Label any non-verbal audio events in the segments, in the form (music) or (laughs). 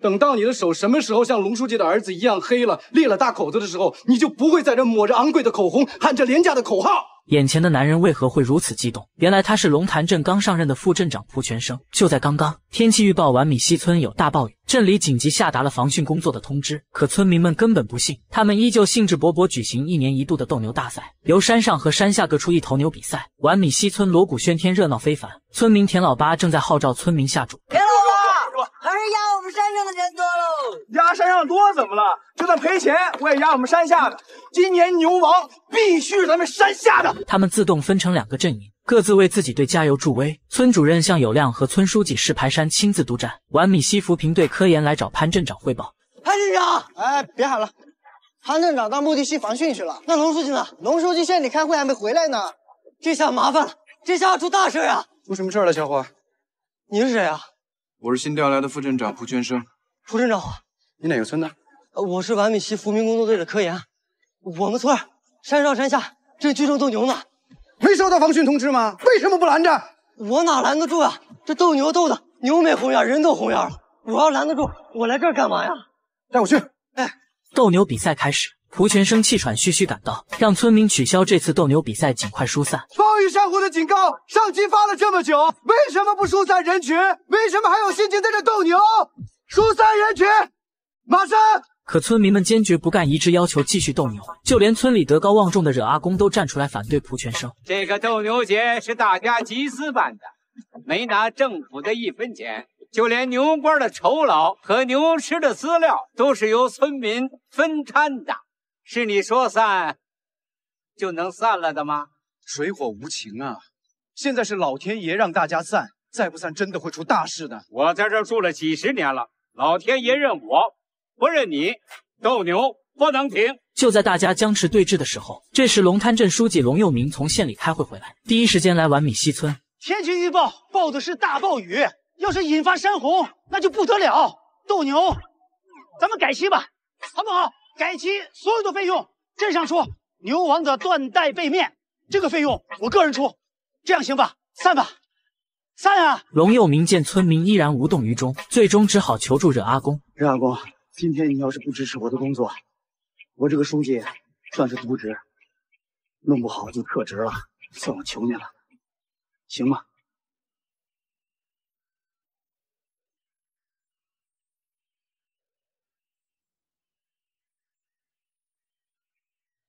等到你的手什么时候像龙书记的儿子一样黑了，裂了大口子的时候，你就不会在这抹着昂贵的口红，喊着廉价的口号。眼前的男人为何会如此激动？原来他是龙潭镇刚上任的副镇长蒲全生。就在刚刚，天气预报完米西村有大暴雨，镇里紧急下达了防汛工作的通知。可村民们根本不信，他们依旧兴致勃勃举行一年一度的斗牛大赛，由山上和山下各出一头牛比赛。完米西村锣鼓喧天，热闹非凡。村民田老八正在号召村民下注。还是压我们山上的人多喽！压山上多怎么了？就算赔钱，我也压我们山下的。今年牛王必须是咱们山下的。他们自动分成两个阵营，各自为自己队加油助威。村主任向有亮和村书记石排山亲自督战。完米西扶贫队科研来找潘镇长汇报。潘镇长，哎，别喊了，潘镇长到目的地防汛去了。那龙书记呢？龙书记县里开会还没回来呢。这下麻烦了，这下要出大事啊！出什么事了，小伙？你是谁啊？我是新调来的副镇长蒲全生。蒲镇长好，你哪个村的？我是完米西扶贫工作队的科研。我们村山上山下正聚众斗牛呢。没收到防汛通知吗？为什么不拦着？我哪拦得住啊？这斗牛斗的牛没红眼，人都红眼了。我要拦得住，我来这儿干嘛呀？带我去。哎，斗牛比赛开始。蒲全生气喘吁吁赶到，让村民取消这次斗牛比赛，尽快疏散。暴雨山虎的警告，上级发了这么久，为什么不疏散人群？为什么还有心情在这斗牛？疏散人群，马上！可村民们坚决不干，一致要求继续斗牛。就连村里德高望重的惹阿公都站出来反对蒲全生。这个斗牛节是大家集资办的，没拿政府的一分钱，就连牛倌的酬劳和牛吃的饲料都是由村民分摊的。是你说散就能散了的吗？水火无情啊！现在是老天爷让大家散，再不散真的会出大事的。我在这住了几十年了，老天爷认我，不认你。斗牛不能停！就在大家僵持对峙的时候，这时龙滩镇书记龙佑明从县里开会回来，第一时间来完米西村。天气预报报的是大暴雨，要是引发山洪，那就不得了。斗牛，咱们改期吧，好不好？改期所有的费用镇上出，牛王的缎带被面这个费用我个人出，这样行吧？散吧，散啊！龙佑明见村民依然无动于衷，最终只好求助任阿公。任阿公，今天你要是不支持我的工作，我这个书记算是渎职，弄不好就撤职了。算我求你了，行吗？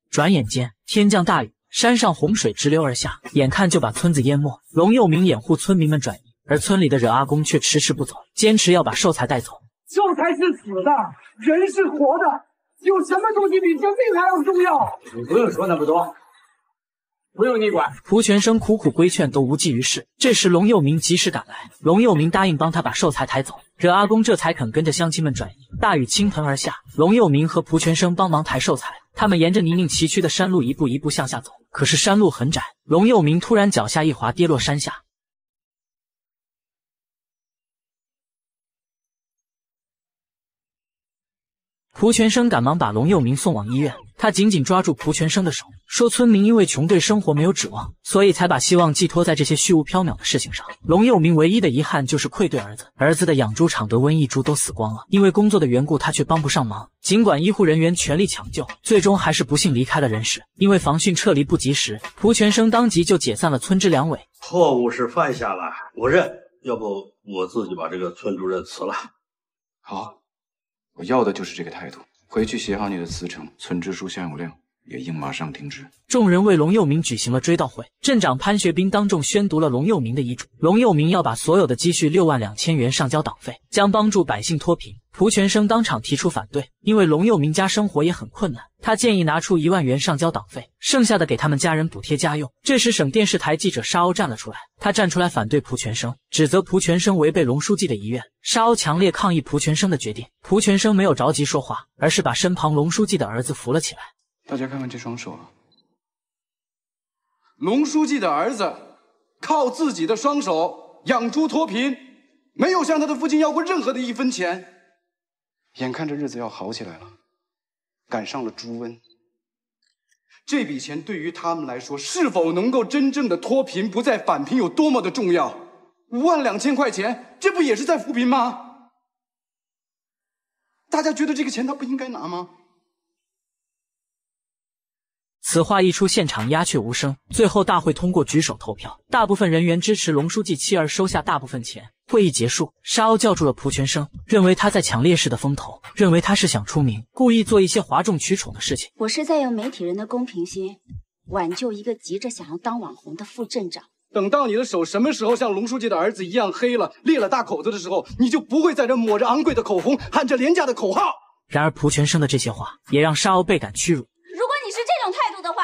转眼间，天降大雨，山上洪水直流而下，眼看就把村子淹没。龙佑明掩护村民们转移，而村里的惹阿公却迟迟不走，坚持要把寿材带走。寿材是死的，人是活的，有什么东西比生命还要重要？你不用说那么多，不用你管。蒲全生苦苦规劝都无济于事。这时，龙佑明及时赶来，龙佑明答应帮他把寿材抬走，惹阿公这才肯跟着乡亲们转移。大雨倾盆而下，龙佑明和蒲全生帮忙抬寿材。他们沿着泥泞崎岖的山路一步一步向下走，可是山路很窄。龙佑明突然脚下一滑，跌落山下。蒲全生赶忙把龙佑明送往医院，他紧紧抓住蒲全生的手，说：“村民因为穷对生活没有指望，所以才把希望寄托在这些虚无缥缈的事情上。龙佑明唯一的遗憾就是愧对儿子，儿子的养猪场得瘟疫，猪都死光了。因为工作的缘故，他却帮不上忙。尽管医护人员全力抢救，最终还是不幸离开了人世。因为防汛撤离不及时，蒲全生当即就解散了村支两委。错误是犯下了，我认。要不我自己把这个村主任辞了。好。”我要的就是这个态度。回去写好你的辞呈，存支书向永亮也应马上停职。众人为龙佑明举行了追悼会，镇长潘学斌当众宣读了龙佑明的遗嘱。龙佑明要把所有的积蓄六万两千元上交党费，将帮助百姓脱贫。蒲全生当场提出反对，因为龙佑明家生活也很困难，他建议拿出一万元上交党费，剩下的给他们家人补贴家用。这时，省电视台记者沙鸥站了出来，他站出来反对蒲全生，指责蒲全生违背龙书记的遗愿。沙鸥强烈抗议蒲全生的决定，蒲全生没有着急说话，而是把身旁龙书记的儿子扶了起来。大家看看这双手啊，龙书记的儿子靠自己的双手养猪脱贫，没有向他的父亲要过任何的一分钱。眼看着日子要好起来了，赶上了猪瘟。这笔钱对于他们来说，是否能够真正的脱贫、不再返贫，有多么的重要？五万两千块钱，这不也是在扶贫吗？大家觉得这个钱他不应该拿吗？此话一出，现场鸦雀无声。最后，大会通过举手投票，大部分人员支持龙书记妻儿收下大部分钱。会议结束，沙鸥叫住了蒲全生，认为他在抢烈士的风头，认为他是想出名，故意做一些哗众取宠的事情。我是在用媒体人的公平心挽救一个急着想要当网红的副镇长。等到你的手什么时候像龙书记的儿子一样黑了，裂了大口子的时候，你就不会在这抹着昂贵的口红，喊着廉价的口号。然而，蒲全生的这些话也让沙鸥倍感屈辱。如果你是这种态度的话，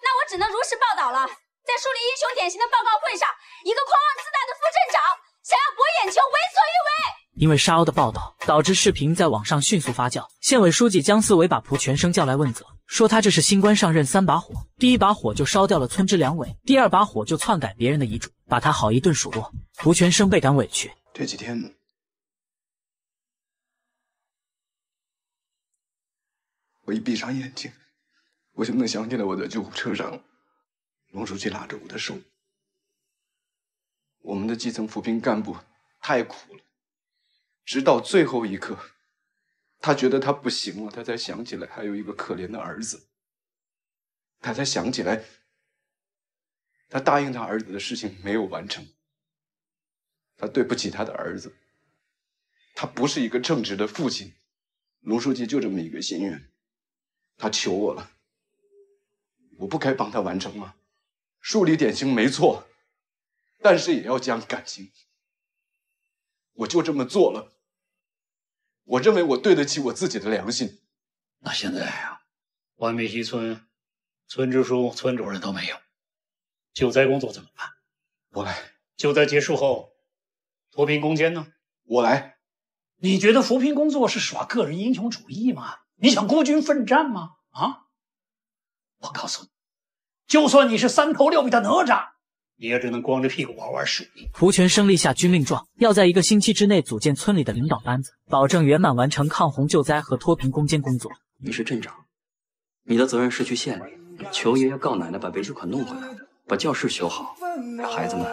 那我只能如实报道了。在树立英雄典型的报告会上，一个狂妄自大的副镇长想要博眼球，为所欲为。因为沙鸥的报道，导致视频在网上迅速发酵。县委书记姜思维把蒲全生叫来问责，说他这是新官上任三把火，第一把火就烧掉了村支两委，第二把火就篡改别人的遗嘱，把他好一顿数落。蒲全生倍感委屈。这几天，我一闭上眼睛。我就能想起来，我在救护车上，龙书记拉着我的手。我们的基层扶贫干部太苦了，直到最后一刻，他觉得他不行了，他才想起来还有一个可怜的儿子。他才想起来，他答应他儿子的事情没有完成，他对不起他的儿子。他不是一个称职的父亲，龙书记就这么一个心愿，他求我了。我不该帮他完成吗？树立典型没错，但是也要讲感情。我就这么做了。我认为我对得起我自己的良心。那现在啊，万美溪村村支书、村主任都没有，救灾工作怎么办？我来。救灾结束后，脱贫攻坚呢？我来。你觉得扶贫工作是耍个人英雄主义吗？你想孤军奋战吗？啊？我告诉你，就算你是三头六臂的哪吒，你也只能光着屁股玩玩水。蒲全生立下军令状，要在一个星期之内组建村里的领导班子，保证圆满完成抗洪救灾和脱贫攻坚工作。你是镇长，你的责任是去县里求爷爷告奶奶把备置款弄回来，把教室修好，让孩子们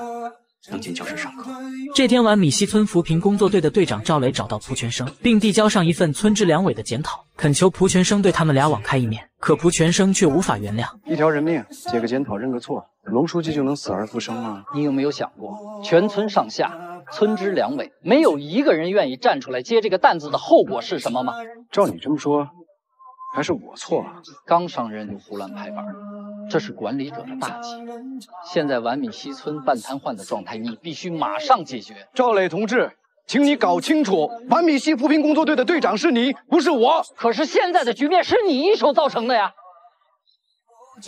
能进教室上课。这天，晚米西村扶贫工作队的队长赵雷找到蒲全生，并递交上一份村支两委的检讨，恳求蒲全生对他们俩网开一面。可蒲全生却无法原谅。一条人命，写个检讨，认个错，龙书记就能死而复生吗？你有没有想过，全村上下、村支两委，没有一个人愿意站出来接这个担子的后果是什么吗？照你这么说，还是我错了。刚上任就胡乱拍板，这是管理者的大忌。现在完米西村半瘫痪的状态，你必须马上解决。赵磊同志。请你搞清楚，完米西扶贫工作队的队长是你，不是我。可是现在的局面是你一手造成的呀！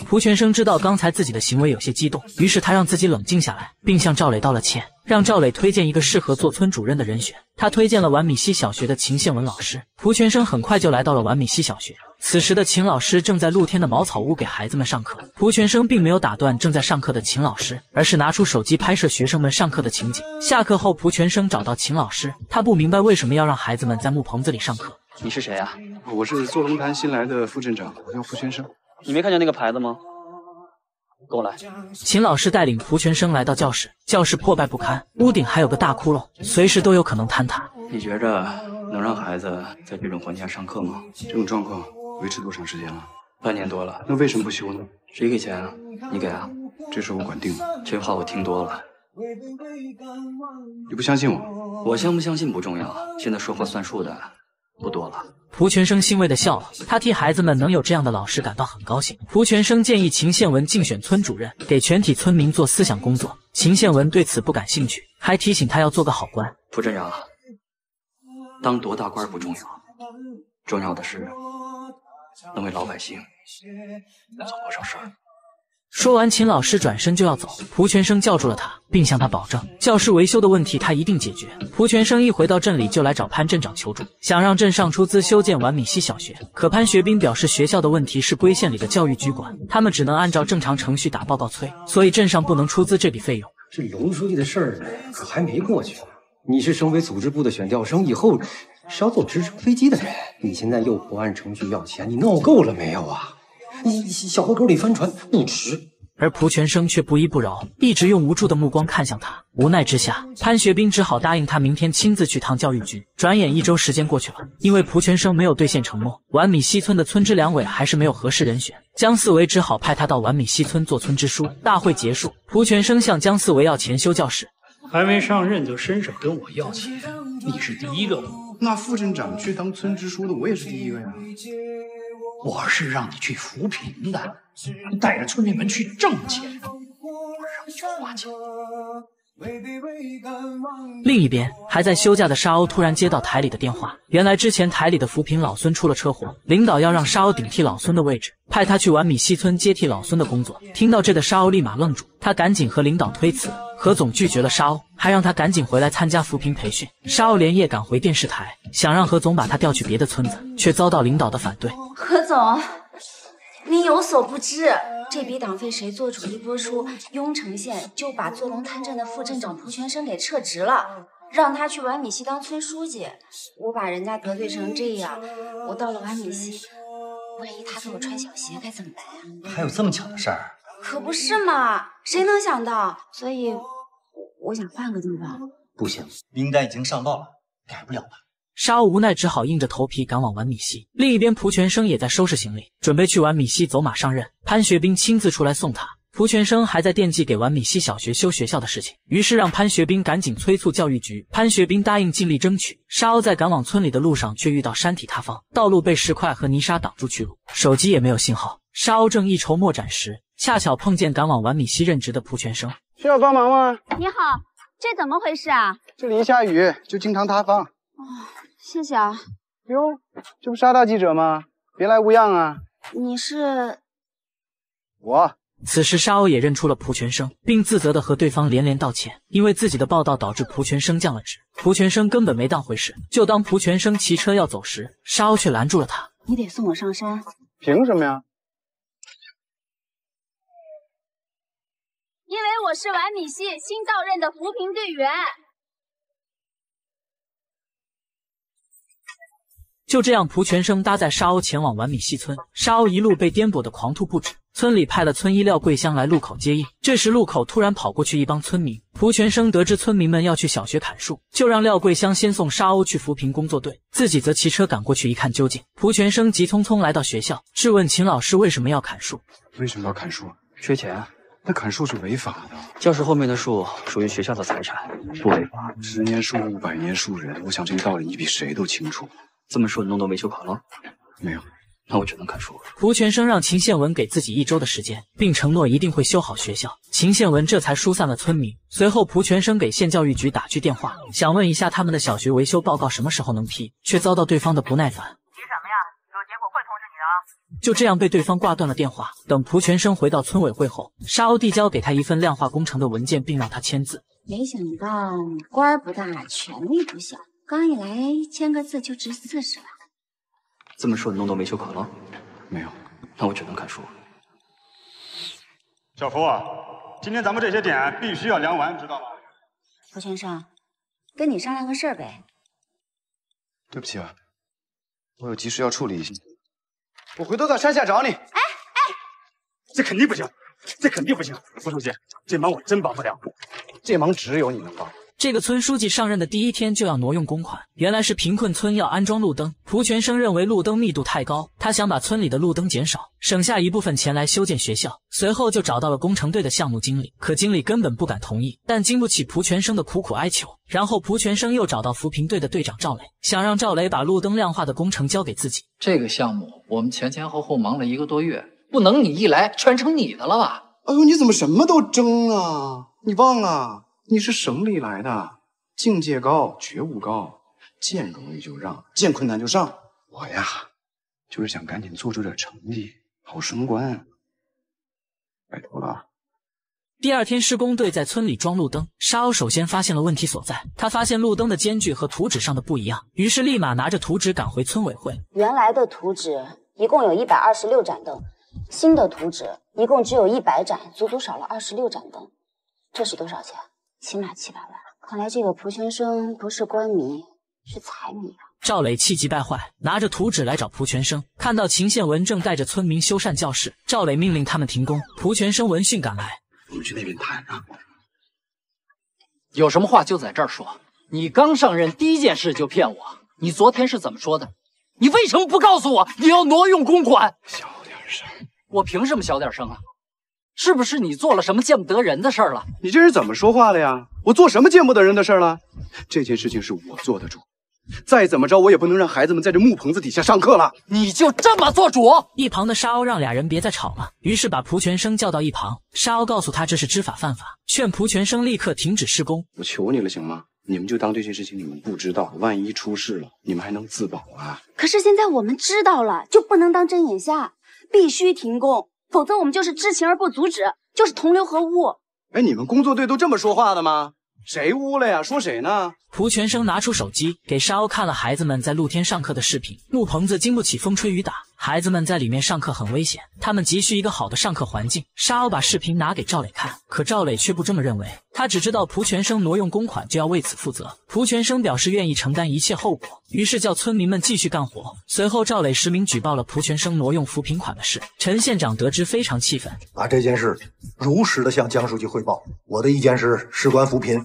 蒲全生知道刚才自己的行为有些激动，于是他让自己冷静下来，并向赵磊道了歉，让赵磊推荐一个适合做村主任的人选。他推荐了完米西小学的秦宪文老师。蒲全生很快就来到了完米西小学。此时的秦老师正在露天的茅草屋给孩子们上课。蒲全生并没有打断正在上课的秦老师，而是拿出手机拍摄学生们上课的情景。下课后，蒲全生找到秦老师，他不明白为什么要让孩子们在木棚子里上课。你是谁啊？我是坐龙潭新来的副镇长，我叫蒲全生。你没看见那个牌子吗？跟我来。秦老师带领蒲全生来到教室，教室破败不堪，屋顶还有个大窟窿，随时都有可能坍塌。你觉着能让孩子在这种环境下上课吗？这种状况。维持多长时间了？半年多了。那为什么不修呢？谁给钱啊？你给啊？这事我管定了。这话我听多了。你不相信我？我相不相信不重要，现在说话算数的不多了。蒲全生欣慰的笑了，他替孩子们能有这样的老师感到很高兴。蒲全生建议秦宪文竞选村主任，给全体村民做思想工作。秦宪文对此不感兴趣，还提醒他要做个好官。蒲镇长，当多大官不重要，重要的是。能为老百姓做多少事儿？说完，秦老师转身就要走，蒲全生叫住了他，并向他保证，教室维修的问题他一定解决。蒲全生一回到镇里，就来找潘镇长求助，想让镇上出资修建完米西小学。可潘学兵表示，学校的问题是归县里的教育局管，他们只能按照正常程序打报告催，所以镇上不能出资这笔费用。这龙书记的事儿可还没过去呢。你是省委组织部的选调生，以后。是要坐直升飞机的人，你现在又不按程序要钱，你闹够了没有啊？你小河沟里翻船不值，而蒲全生却不依不饶，一直用无助的目光看向他。无奈之下，潘学兵只好答应他明天亲自去趟教育局。转眼一周时间过去了，因为蒲全生没有兑现承诺，皖米西村的村支两委还是没有合适人选，江四维只好派他到皖米西村做村支书。大会结束，蒲全生向江四维要钱修教室。还没上任就伸手跟我要钱，你是第一个吗？那副镇长去当村支书的，我也是第一个呀。我是让你去扶贫的，带着村民们去挣钱，不让你去花钱。另一边，还在休假的沙鸥突然接到台里的电话，原来之前台里的扶贫老孙出了车祸，领导要让沙鸥顶替老孙的位置，派他去完米西村接替老孙的工作。听到这的沙鸥立马愣住，他赶紧和领导推辞，何总拒绝了沙鸥，还让他赶紧回来参加扶贫培训。沙鸥连夜赶回电视台，想让何总把他调去别的村子，却遭到领导的反对。何总，您有所不知。这笔党费谁做主一播出，雍城县就把坐龙滩镇的副镇长蒲全生给撤职了，让他去皖米西当村书记。我把人家得罪成这样，我到了皖米西，万一他给我穿小鞋该怎么办呀？还有这么巧的事儿？可不是嘛，谁能想到？所以，我我想换个地方。不行，名单已经上报了，改不了了。沙鸥无奈只好硬着头皮赶往玩米西。另一边，蒲全生也在收拾行李，准备去玩米西走马上任。潘学兵亲自出来送他。蒲全生还在惦记给完米西小学修学校的事情，于是让潘学兵赶紧催促教育局。潘学兵答应尽力争取。沙鸥在赶往村里的路上，却遇到山体塌方，道路被石块和泥沙挡住去路，手机也没有信号。沙鸥正一筹莫展时，恰巧碰见赶往完米西任职的蒲全生。需要帮忙吗？你好，这怎么回事啊？这里一下雨就经常塌方。哦。谢谢啊！哟，这不沙大记者吗？别来无恙啊！你是我。此时沙鸥也认出了蒲全生，并自责的和对方连连道歉，因为自己的报道导致蒲全生降了职。蒲全生根本没当回事，就当蒲全生骑车要走时，沙鸥却拦住了他：“你得送我上山。”凭什么呀？因为我是皖米西新到任的扶贫队员。就这样，蒲全生搭载沙鸥前往完米西村。沙鸥一路被颠簸的狂吐不止。村里派了村医廖桂香来路口接应。这时，路口突然跑过去一帮村民。蒲全生得知村民们要去小学砍树，就让廖桂香先送沙鸥去扶贫工作队，自己则骑车赶过去一看究竟。蒲全生急匆匆来到学校，质问秦老师为什么要砍树？为什么要砍树？缺钱。那砍树是违法的。教室后面的树属于学校的财产，不违法。十年树木，百年树人。我想这个道理你比谁都清楚。这么说你，弄到维修卡了？没有，那我只能看书了。蒲全生让秦宪文给自己一周的时间，并承诺一定会修好学校。秦宪文这才疏散了村民。随后，蒲全生给县教育局打去电话，想问一下他们的小学维修报告什么时候能批，却遭到对方的不耐烦。急什么呀？有结果会通知你的。就这样被对方挂断了电话。等蒲全生回到村委会后，沙鸥递交给他一份量化工程的文件，并让他签字。没想到你官儿不大，权力不小。刚一来签个字就值四十万，这么说你弄到维修卡了？没有，那我只能看书了。小福啊，今天咱们这些点必须要量完，知道吗？蒲先生，跟你商量个事儿呗。对不起啊，我有急事要处理一下，我回头到山下找你。哎哎，这肯定不行，这肯定不行，蒲书记，这忙我真帮不了，这忙只有你能帮。这个村书记上任的第一天就要挪用公款，原来是贫困村要安装路灯。蒲全生认为路灯密度太高，他想把村里的路灯减少，省下一部分钱来修建学校。随后就找到了工程队的项目经理，可经理根本不敢同意。但经不起蒲全生的苦苦哀求，然后蒲全生又找到扶贫队的队长赵磊，想让赵磊把路灯亮化的工程交给自己。这个项目我们前前后后忙了一个多月，不能你一来全成你的了吧？哎呦，你怎么什么都争啊？你忘了？你是省里来的，境界高，觉悟高，见容易就让，见困难就上。我呀，就是想赶紧做出点成绩，好升官。拜托了。第二天，施工队在村里装路灯。沙鸥首先发现了问题所在，他发现路灯的间距和图纸上的不一样，于是立马拿着图纸赶回村委会。原来的图纸一共有一百二十六盏灯，新的图纸一共只有一百盏，足足少了二十六盏灯。这是多少钱？起码七百万，看来这个蒲全生不是官迷，是财迷啊！赵磊气急败坏，拿着图纸来找蒲全生。看到秦宪文正带着村民修缮教室，赵磊命令他们停工。蒲全生闻讯赶来，我们去那边谈啊。有什么话就在这儿说。你刚上任第一件事就骗我，你昨天是怎么说的？你为什么不告诉我你要挪用公款？小点声。我凭什么小点声啊？是不是你做了什么见不得人的事儿了？你这是怎么说话的呀？我做什么见不得人的事儿了？这件事情是我做的主，再怎么着我也不能让孩子们在这木棚子底下上课了。你就这么做主？一旁的沙鸥让俩人别再吵了，于是把蒲全生叫到一旁。沙鸥告诉他这是知法犯法，劝蒲全生立刻停止施工。我求你了，行吗？你们就当这件事情你们不知道，万一出事了，你们还能自保啊？可是现在我们知道了，就不能当真眼瞎，必须停工，否则我们就是知情而不阻止，就是同流合污。哎，你们工作队都这么说话的吗？谁污了呀？说谁呢？蒲全生拿出手机给沙鸥看了孩子们在露天上课的视频。木棚子经不起风吹雨打，孩子们在里面上课很危险，他们急需一个好的上课环境。沙鸥把视频拿给赵磊看，可赵磊却不这么认为。他只知道蒲全生挪用公款就要为此负责。蒲全生表示愿意承担一切后果，于是叫村民们继续干活。随后，赵磊实名举报了蒲全生挪用扶贫款的事。陈县长得知非常气愤，把这件事如实的向江书记汇报。我的意见是，事关扶贫。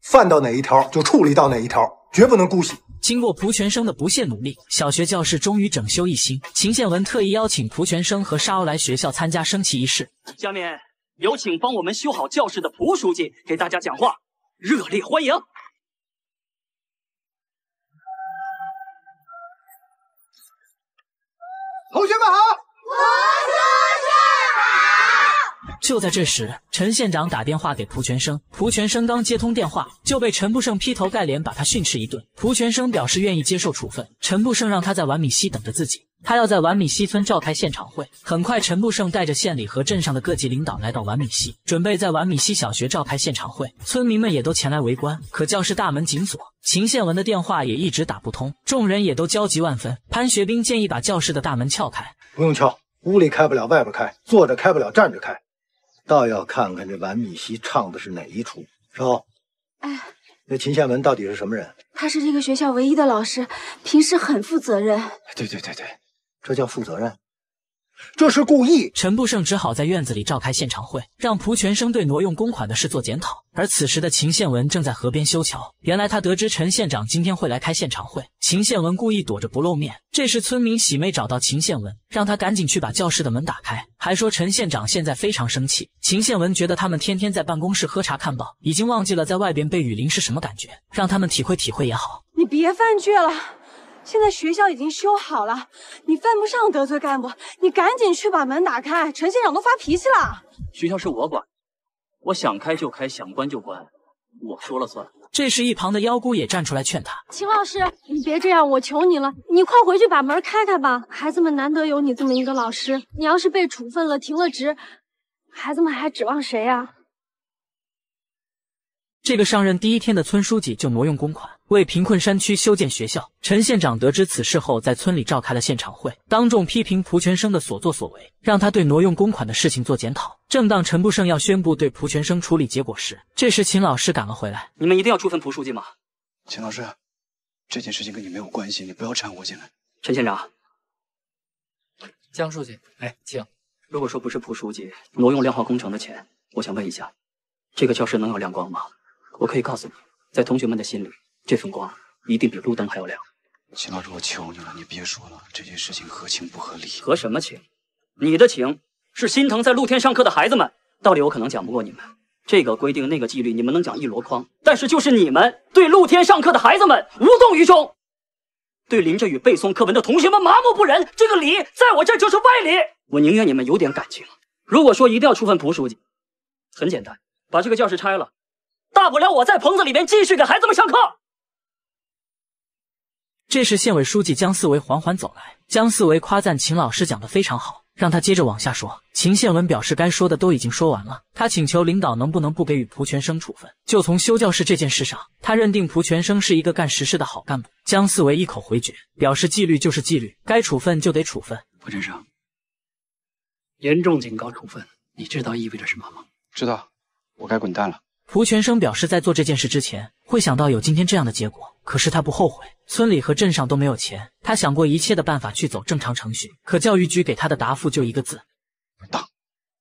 犯到哪一条就处理到哪一条，绝不能姑息。经过蒲全生的不懈努力，小学教室终于整修一新。秦宪文特意邀请蒲全生和沙鸥来学校参加升旗仪式。下面有请帮我们修好教室的蒲书记给大家讲话，热烈欢迎！同学们好，蒲书记好。就在这时，陈县长打电话给蒲全生，蒲全生刚接通电话，就被陈布胜劈头盖脸把他训斥一顿。蒲全生表示愿意接受处分，陈布胜让他在碗米溪等着自己，他要在碗米溪村召开现场会。很快，陈布胜带着县里和镇上的各级领导来到碗米溪，准备在碗米溪小学召开现场会。村民们也都前来围观，可教室大门紧锁，秦宪文的电话也一直打不通，众人也都焦急万分。潘学兵建议把教室的大门撬开，不用撬，屋里开不了，外边开，坐着开不了，站着开。倒要看看这完米西唱的是哪一出。是吧，哎，那秦宪文到底是什么人？他是这个学校唯一的老师，平时很负责任。对对对对，这叫负责任。这是故意。陈布胜只好在院子里召开现场会，让蒲全生对挪用公款的事做检讨。而此时的秦宪文正在河边修桥。原来他得知陈县长今天会来开现场会，秦宪文故意躲着不露面。这时村民喜妹找到秦宪文，让他赶紧去把教室的门打开，还说陈县长现在非常生气。秦宪文觉得他们天天在办公室喝茶看报，已经忘记了在外边被雨淋是什么感觉，让他们体会体会也好。你别犯倔了。现在学校已经修好了，你犯不上得罪干部，你赶紧去把门打开。陈县长都发脾气了。学校是我管，我想开就开，想关就关，我说了算。这时，一旁的妖姑也站出来劝他：“秦老师，你别这样，我求你了，你快回去把门开开吧。孩子们难得有你这么一个老师，你要是被处分了，停了职，孩子们还指望谁啊？”这个上任第一天的村书记就挪用公款，为贫困山区修建学校。陈县长得知此事后，在村里召开了现场会，当众批评蒲全生的所作所为，让他对挪用公款的事情做检讨。正当陈步胜要宣布对蒲全生处理结果时，这时秦老师赶了回来：“你们一定要处分蒲书记吗？”秦老师，这件事情跟你没有关系，你不要掺和进来。陈县长，江书记，哎，请。如果说不是蒲书记挪用亮化工程的钱，我想问一下，这个教室能有亮光吗？我可以告诉你，在同学们的心里，这份光一定比路灯还要亮。秦老师，我求你了，你别说了，这件事情合情不合理。合什么情？你的情是心疼在露天上课的孩子们。道理我可能讲不过你们，这个规定那个纪律，你们能讲一箩筐。但是就是你们对露天上课的孩子们无动于衷，对淋着雨背诵课文的同学们麻木不仁，这个理在我这就是歪理。我宁愿你们有点感情。如果说一定要处分蒲书记，很简单，把这个教室拆了。大不了我在棚子里面继续给孩子们上课。这时，县委书记江思维缓缓走来。江思维夸赞秦老师讲的非常好，让他接着往下说。秦宪文表示该说的都已经说完了，他请求领导能不能不给予蒲全生处分，就从修教室这件事上，他认定蒲全生是一个干实事的好干部。江思维一口回绝，表示纪律就是纪律，该处分就得处分。蒲全生，严重警告处分，你知道意味着什么吗？知道，我该滚蛋了。蒲全生表示，在做这件事之前，会想到有今天这样的结果。可是他不后悔。村里和镇上都没有钱，他想过一切的办法去走正常程序，可教育局给他的答复就一个字：当。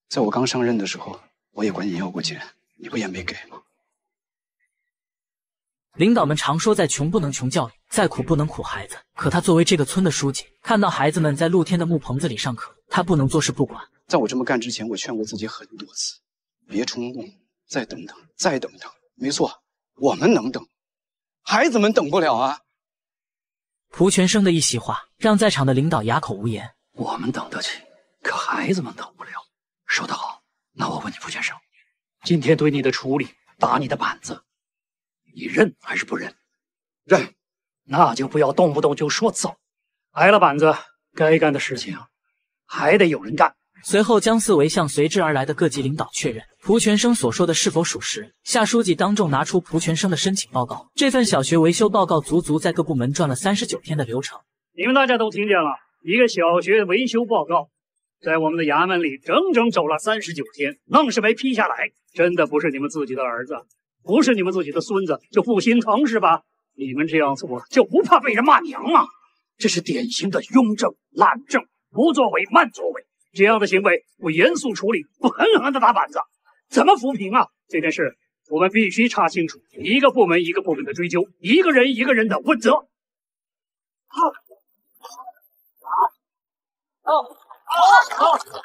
在我刚上任的时候，我也管你要过钱，你不也没给吗？领导们常说，再穷不能穷教育，再苦不能苦孩子。可他作为这个村的书记，看到孩子们在露天的木棚子里上课，他不能坐视不管。在我这么干之前，我劝过自己很多次，别冲动，再等等，再等等。没错，我们能等，孩子们等不了啊。蒲全生的一席话让在场的领导哑口无言。我们等得起，可孩子们等不了。说得好，那我问你，蒲全生，今天对你的处理，打你的板子，你认还是不认？认。那就不要动不动就说走，挨了板子，该干的事情还得有人干。随后，姜思维向随之而来的各级领导确认蒲全生所说的是否属实。夏书记当众拿出蒲全生的申请报告，这份小学维修报告足足在各部门转了三十九天的流程。你们大家都听见了，一个小学维修报告，在我们的衙门里整整走了三十九天，愣是没批下来。真的不是你们自己的儿子，不是你们自己的孙子，就不心疼是吧？你们这样做就不怕被人骂娘吗？这是典型的庸政懒政，不作为慢作为。这样的行为不严肃处理，不狠狠的打板子，怎么扶贫啊？这件事我们必须查清楚，一个部门一个部门的追究，一个人一个人的问责。好，好，好，好。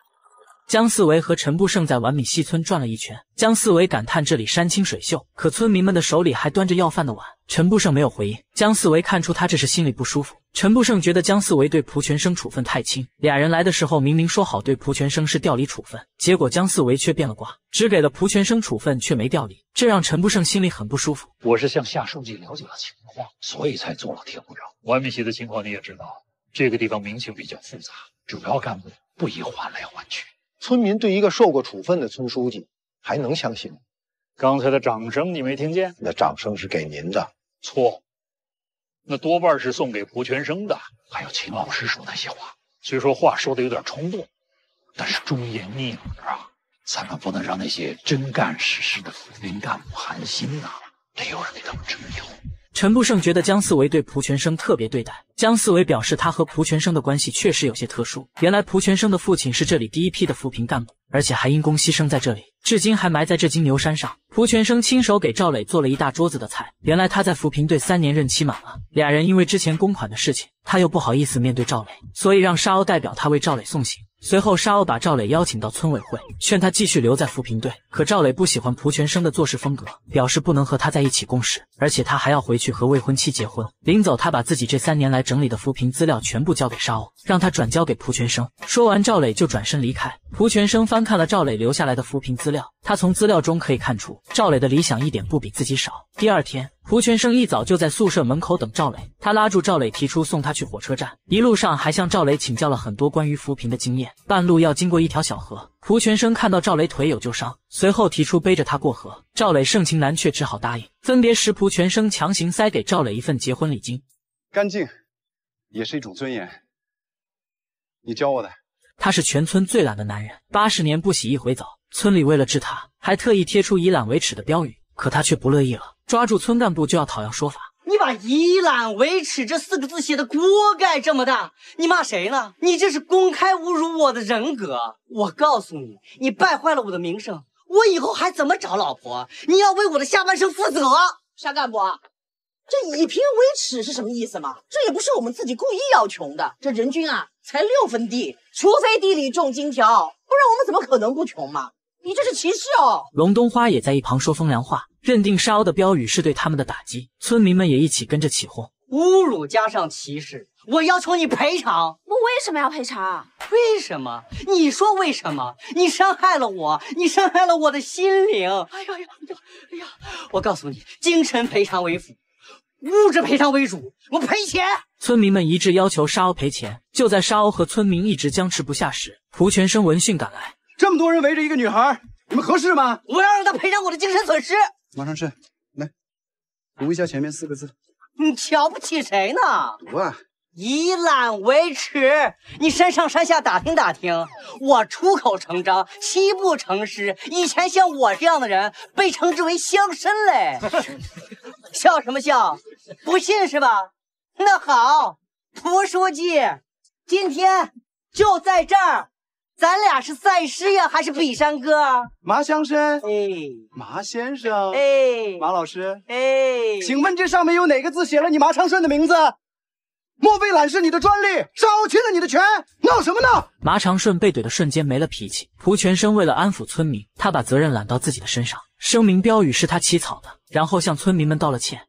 姜四维和陈布胜在完米西村转了一圈。姜四维感叹这里山清水秀，可村民们的手里还端着要饭的碗。陈布胜没有回应。姜四维看出他这是心里不舒服。陈不胜觉得姜四维对蒲全生处分太轻。俩人来的时候明明说好对蒲全生是调离处分，结果姜四维却变了卦，只给了蒲全生处分，却没调离，这让陈不胜心里很不舒服。我是向夏书记了解了情况，所以才做了调整。完米西的情况你也知道，这个地方民情比较复杂，主要干部不宜换来换去。村民对一个受过处分的村书记还能相信吗？刚才的掌声你没听见？那掌声是给您的。错，那多半是送给蒲全生的。还有秦老师说那些话，虽说话说的有点冲动，但是忠言逆耳啊！咱们不能让那些真干实事的扶贫干部寒心呐，得有人给他们撑腰。陈布胜觉得姜思维对蒲全生特别对待。姜思维表示，他和蒲全生的关系确实有些特殊。原来蒲全生的父亲是这里第一批的扶贫干部，而且还因公牺牲在这里，至今还埋在这金牛山上。蒲全生亲手给赵磊做了一大桌子的菜。原来他在扶贫队三年任期满了，俩人因为之前公款的事情，他又不好意思面对赵磊，所以让沙鸥代表他为赵磊送行。随后，沙鸥把赵磊邀请到村委会，劝他继续留在扶贫队。可赵磊不喜欢蒲全生的做事风格，表示不能和他在一起共事，而且他还要回去和未婚妻结婚。临走，他把自己这三年来整理的扶贫资料全部交给沙鸥，让他转交给蒲全生。说完，赵磊就转身离开。蒲全生翻看了赵磊留下来的扶贫资料，他从资料中可以看出，赵磊的理想一点不比自己少。第二天。蒲全生一早就在宿舍门口等赵磊，他拉住赵磊，提出送他去火车站，一路上还向赵磊请教了很多关于扶贫的经验。半路要经过一条小河，蒲全生看到赵磊腿有旧伤，随后提出背着他过河。赵磊盛情难却，只好答应。分别时，蒲全生强行塞给赵磊一份结婚礼金，干净也是一种尊严。你教我的。他是全村最懒的男人，八十年不洗一回澡。村里为了治他，还特意贴出“以懒为耻”的标语，可他却不乐意了。抓住村干部就要讨要说法。你把“以懒为耻”这四个字写的锅盖这么大，你骂谁呢？你这是公开侮辱我的人格！我告诉你，你败坏了我的名声，我以后还怎么找老婆？你要为我的下半生负责。夏干部，这“以贫为耻”是什么意思嘛？这也不是我们自己故意要穷的，这人均啊才六分地，除非地里种金条，不然我们怎么可能不穷嘛？你这是歧视哦！龙东花也在一旁说风凉话。认定沙鸥的标语是对他们的打击，村民们也一起跟着起哄。侮辱加上歧视，我要求你赔偿。我为什么要赔偿？为什么？你说为什么？你伤害了我，你伤害了我的心灵。哎呀呀呀！哎呀！我告诉你，精神赔偿为辅，物质赔偿为主。我赔钱。村民们一致要求沙鸥赔钱。就在沙鸥和村民一直僵持不下时，蒲全生闻讯赶来。这么多人围着一个女孩，你们合适吗？我要让她赔偿我的精神损失。马上去，来读一下前面四个字。你瞧不起谁呢？读啊！以懒为耻。你山上山下打听打听，我出口成章，七步成诗。以前像我这样的人被称之为乡绅嘞。(laughs) 笑什么笑？不信是吧？那好，蒲书记，今天就在这儿，咱俩是赛诗呀，还是比山歌？麻乡参，哎，麻先生，哎，马老师，哎，请问这上面有哪个字写了你麻长顺的名字？莫非揽是你的专利，少侵了你的权？闹什么闹？麻长顺被怼的瞬间没了脾气。蒲全生为了安抚村民，他把责任揽到自己的身上。声明标语是他起草的，然后向村民们道了歉。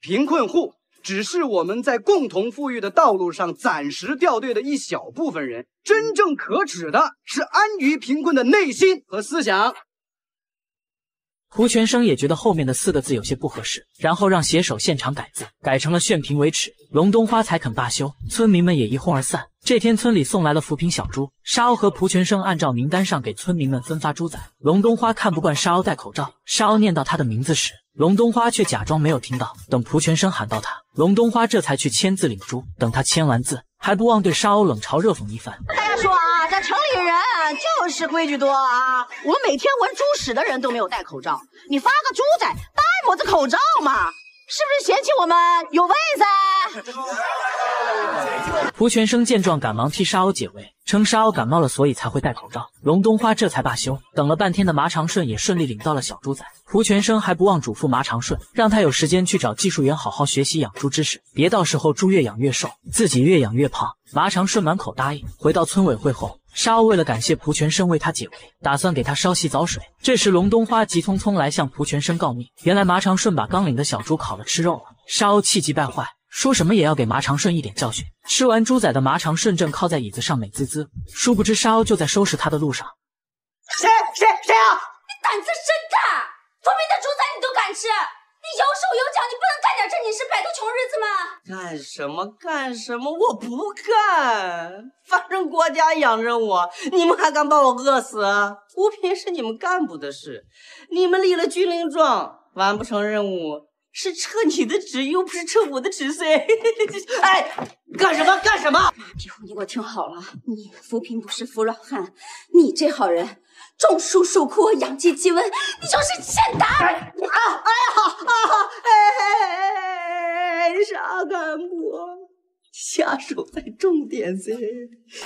贫困户只是我们在共同富裕的道路上暂时掉队的一小部分人，真正可耻的是安于贫困的内心和思想。胡全生也觉得后面的四个字有些不合适，然后让写手现场改字，改成了“炫贫为耻”。龙冬花才肯罢休，村民们也一哄而散。这天，村里送来了扶贫小猪，沙鸥和蒲全生按照名单上给村民们分发猪仔。龙冬花看不惯沙鸥戴口罩，沙鸥念到他的名字时，龙冬花却假装没有听到。等蒲全生喊到他，龙冬花这才去签字领猪。等他签完字，还不忘对沙鸥冷嘲热讽一番。大家说啊，这城里人就是规矩多啊！我每天闻猪屎的人都没有戴口罩，你发个猪仔戴么子口罩嘛？是不是嫌弃我们有位子？蒲全生见状，赶忙替沙鸥解围，称沙鸥感冒了，所以才会戴口罩。龙冬花这才罢休。等了半天的麻长顺也顺利领到了小猪仔。蒲全生还不忘嘱咐麻长顺，让他有时间去找技术员好好学习养猪知识，别到时候猪越养越瘦，自己越养越胖。麻长顺满口答应。回到村委会后，沙鸥为了感谢蒲全生为他解围，打算给他烧洗澡水。这时龙东花急匆匆来向蒲全生告密，原来麻长顺把刚领的小猪烤了吃肉了。沙鸥气急败坏。说什么也要给麻长顺一点教训。吃完猪仔的麻长顺正靠在椅子上美滋滋，殊不知沙鸥就在收拾他的路上。谁谁谁啊！你胆子真大，村民的猪仔你都敢吃？你有手有脚，你不能干点正经事摆脱穷日子吗？干什么干什么？我不干，反正国家养着我，你们还敢把我饿死？扶贫是你们干部的事，你们立了军令状，完不成任务。是撤你的职，又不是撤我的职噻！(laughs) 哎，干什么干什么？马屁虎，你给我听好了，你扶贫不是扶老汉，你这好人种树树枯，养鸡鸡瘟，你就是欠打！啊！哎呀！啊！哎！啥干部？下手在重点噻！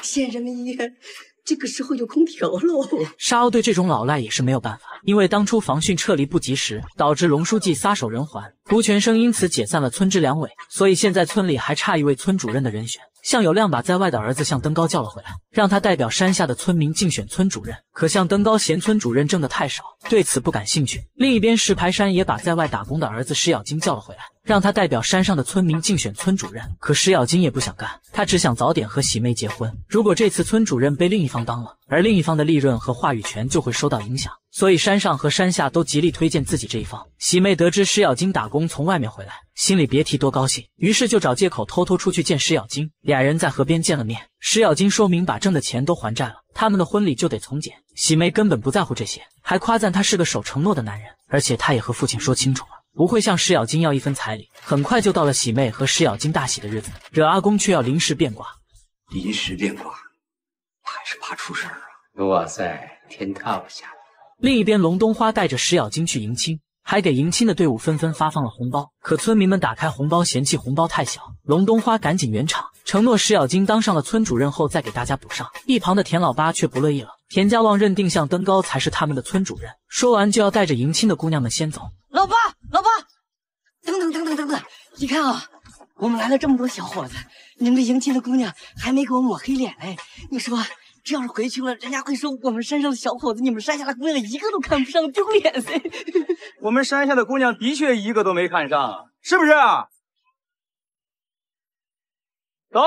县人民医院。这个时候有空调喽。沙鸥对这种老赖也是没有办法，因为当初防汛撤离不及时，导致龙书记撒手人寰，胡全生因此解散了村支两委，所以现在村里还差一位村主任的人选。向有亮把在外的儿子向登高叫了回来，让他代表山下的村民竞选村主任。可向登高嫌村主任挣的太少，对此不感兴趣。另一边，石排山也把在外打工的儿子石咬金叫了回来，让他代表山上的村民竞选村主任。可石咬金也不想干，他只想早点和喜妹结婚。如果这次村主任被另一方当了，而另一方的利润和话语权就会受到影响。所以山上和山下都极力推荐自己这一方。喜妹得知石咬金打工从外面回来，心里别提多高兴，于是就找借口偷偷出去见石咬金。俩人在河边见了面，石咬金说明把挣的钱都还债了，他们的婚礼就得从简。喜妹根本不在乎这些，还夸赞他是个守承诺的男人，而且他也和父亲说清楚了，不会向石咬金要一分彩礼。很快就到了喜妹和石咬金大喜的日子，惹阿公却要临时变卦。临时变卦，还是怕出事儿啊！哇塞，天塌不下来。另一边，龙东花带着石咬金去迎亲，还给迎亲的队伍纷纷发放了红包。可村民们打开红包，嫌弃红包太小。龙东花赶紧圆场，承诺石咬金当上了村主任后再给大家补上。一旁的田老八却不乐意了，田家旺认定向登高才是他们的村主任，说完就要带着迎亲的姑娘们先走。老八，老八，等等等等等等，你看啊，我们来了这么多小伙子，你们迎亲的姑娘还没给我抹黑脸嘞，你说？这要是回去了，人家会说我们山上的小伙子，你们山下的姑娘一个都看不上，丢脸噻！(laughs) (laughs) 我们山下的姑娘的确一个都没看上，是不是？走，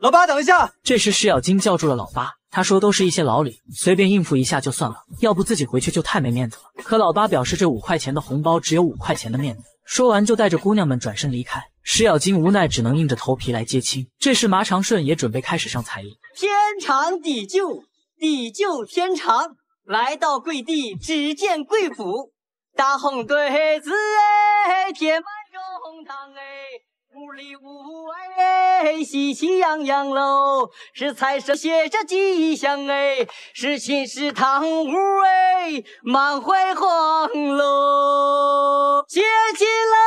老八，等一下。这时石咬金叫住了老八，他说都是一些老李，随便应付一下就算了，要不自己回去就太没面子了。可老八表示这五块钱的红包只有五块钱的面子。说完就带着姑娘们转身离开。石咬金无奈只能硬着头皮来接亲。这时麻长顺也准备开始上才艺。天长地久，地久天长。来到贵地，只见贵府，大红对子哎，贴满中堂哎，屋里屋外会喜气洋洋喽，是财神写着吉祥哎，是秦始堂屋哎，满怀黄喽，接亲喽！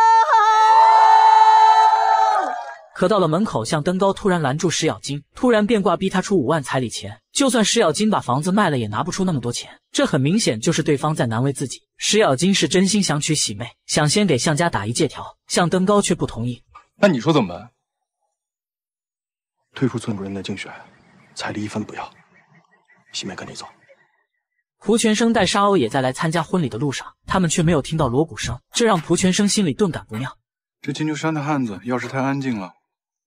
可到了门口，向登高突然拦住石咬金，突然变卦逼他出五万彩礼钱。就算石咬金把房子卖了，也拿不出那么多钱。这很明显就是对方在难为自己。石咬金是真心想娶喜妹，想先给向家打一借条，向登高却不同意。那你说怎么办？退出村主任的竞选，彩礼一分不要。喜妹跟你走。蒲全生带沙鸥也在来参加婚礼的路上，他们却没有听到锣鼓声，这让蒲全生心里顿感不妙。这金牛山的汉子要是太安静了，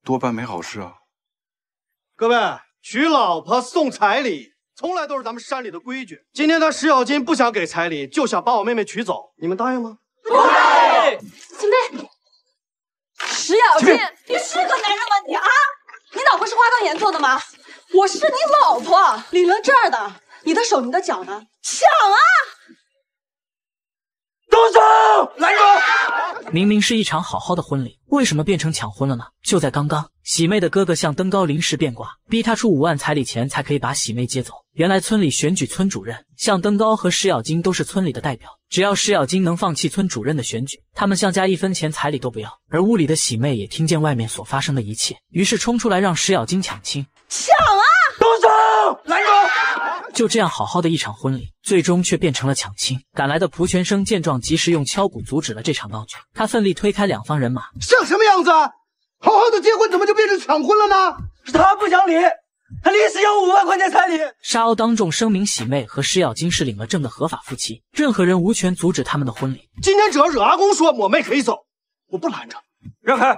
多半没好事啊！各位，娶老婆送彩礼，从来都是咱们山里的规矩。今天他石小金不想给彩礼，就想把我妹妹娶走，你们答应吗？不答应。秦妹，石小金，你是个男人吗？你啊，你脑壳是花岗岩做的吗？我是你老婆，领了证的，你的手，你的脚呢？抢啊！动手！来人！明明是一场好好的婚礼，为什么变成抢婚了呢？就在刚刚，喜妹的哥哥向登高临时变卦，逼他出五万彩礼钱才可以把喜妹接走。原来村里选举村主任，向登高和石咬金都是村里的代表，只要石咬金能放弃村主任的选举，他们向家一分钱彩礼都不要。而屋里的喜妹也听见外面所发生的一切，于是冲出来让石咬金抢亲。抢啊！动手！来人！就这样，好好的一场婚礼，最终却变成了抢亲。赶来的蒲全生见状，及时用敲鼓阻止了这场闹剧。他奋力推开两方人马，像什么样子？好好的结婚，怎么就变成抢婚了呢？是他不讲理，他临时要五万块钱彩礼。沙鸥当众声明，喜妹和石咬金是领了证的合法夫妻，任何人无权阻止他们的婚礼。今天只要惹阿公说我妹可以走，我不拦着。让开！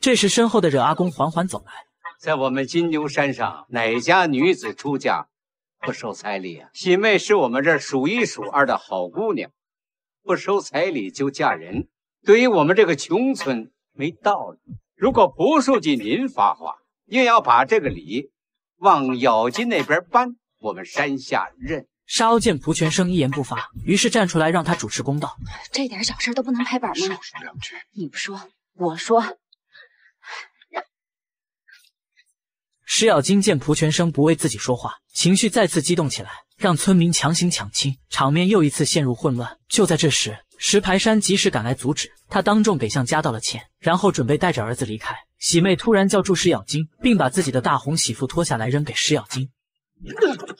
这时，身后的惹阿公缓缓走来。在我们金牛山上，哪家女子出嫁不收彩礼啊？喜妹是我们这儿数一数二的好姑娘，不收彩礼就嫁人，对于我们这个穷村没道理。如果蒲书记您发话，硬要把这个礼往咬金那边搬，我们山下认。沙鸥见蒲全生一言不发，于是站出来让他主持公道。这点小事都不能拍板吗？少说两句。你不说，我说。石咬金见蒲全生不为自己说话，情绪再次激动起来，让村民强行抢亲，场面又一次陷入混乱。就在这时，石排山及时赶来阻止，他当众给向家道了歉，然后准备带着儿子离开。喜妹突然叫住石咬金，并把自己的大红喜服脱下来扔给石咬金：“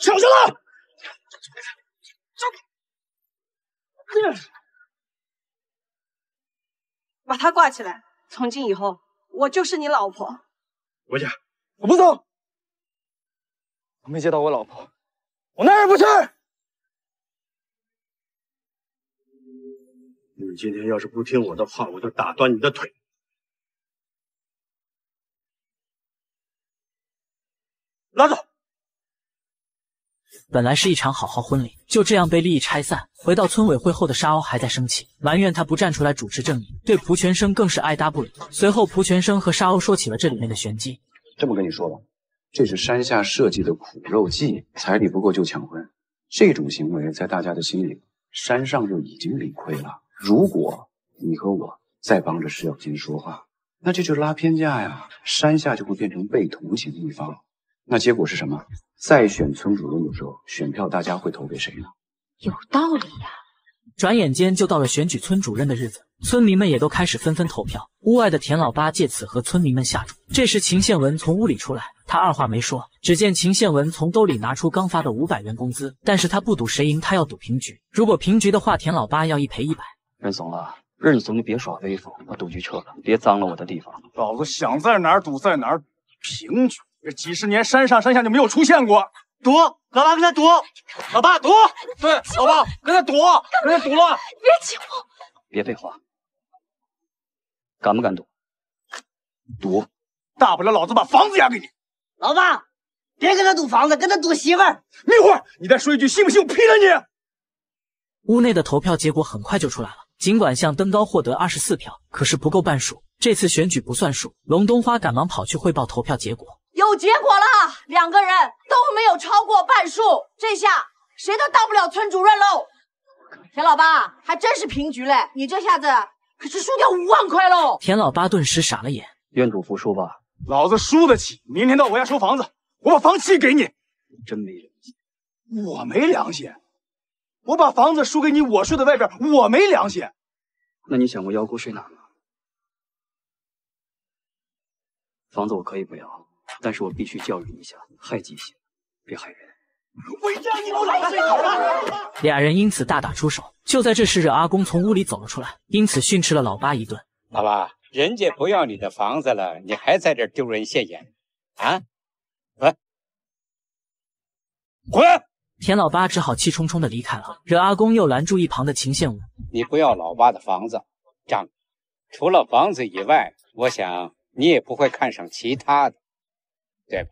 抢下来！把他挂起来，从今以后我就是你老婆。”回去。我不走，我没接到我老婆，我哪儿也不去。你今天要是不听我的话，我就打断你的腿。拉走。本来是一场好好婚礼，就这样被利益拆散。回到村委会后的沙鸥还在生气，埋怨他不站出来主持正义，对蒲全生更是爱答不理。随后，蒲全生和沙鸥说起了这里面的玄机。这么跟你说吧，这是山下设计的苦肉计，彩礼不够就抢婚，这种行为在大家的心里，山上就已经理亏了。如果你和我再帮着石小金说话，那这就是拉偏架呀，山下就会变成被同情的一方。那结果是什么？再选村主任的时候，选票大家会投给谁呢？有道理呀。转眼间就到了选举村主任的日子，村民们也都开始纷纷投票。屋外的田老八借此和村民们下注。这时，秦宪文从屋里出来，他二话没说，只见秦宪文从兜里拿出刚发的五百元工资，但是他不赌谁赢，他要赌平局。如果平局的话，田老八要一赔一百。任总啊，任总你别耍威风，把赌局撤了，别脏了我的地方。老子想在哪儿赌在哪儿，平局。这几十年山上山下就没有出现过。赌，老爸跟他赌，老爸赌，对，老爸跟他赌，跟他赌了。别起哄，别废话，敢不敢赌？赌，大不了老子把房子押给你。老爸，别跟他赌房子，跟他赌媳妇儿。一会儿，你再说一句，信不信我劈了你？屋内的投票结果很快就出来了。尽管向登高获得二十四票，可是不够半数，这次选举不算数。龙东花赶忙跑去汇报投票结果。有结果了，两个人都没有超过半数，这下谁都当不了村主任喽。田老八还真是平局嘞，你这下子可是输掉五万块喽！田老八顿时傻了眼。愿赌服输吧，老子输得起，明天到我家收房子，我把房契给你。你真没良心！我没良心，我把房子输给你，我睡在外边，我没良心。那你想过妖姑睡哪吗？房子我可以不要，但是我必须教育你一下，害己心，别害人。我让你老实俩人因此大打出手。就在这时，惹阿公从屋里走了出来，因此训斥了老八一顿。老八，人家不要你的房子了，你还在这丢人现眼啊？滚！滚！田老八只好气冲冲的离开了。惹阿公又拦住一旁的秦献武：“你不要老八的房子，张，除了房子以外，我想你也不会看上其他的，对吧？”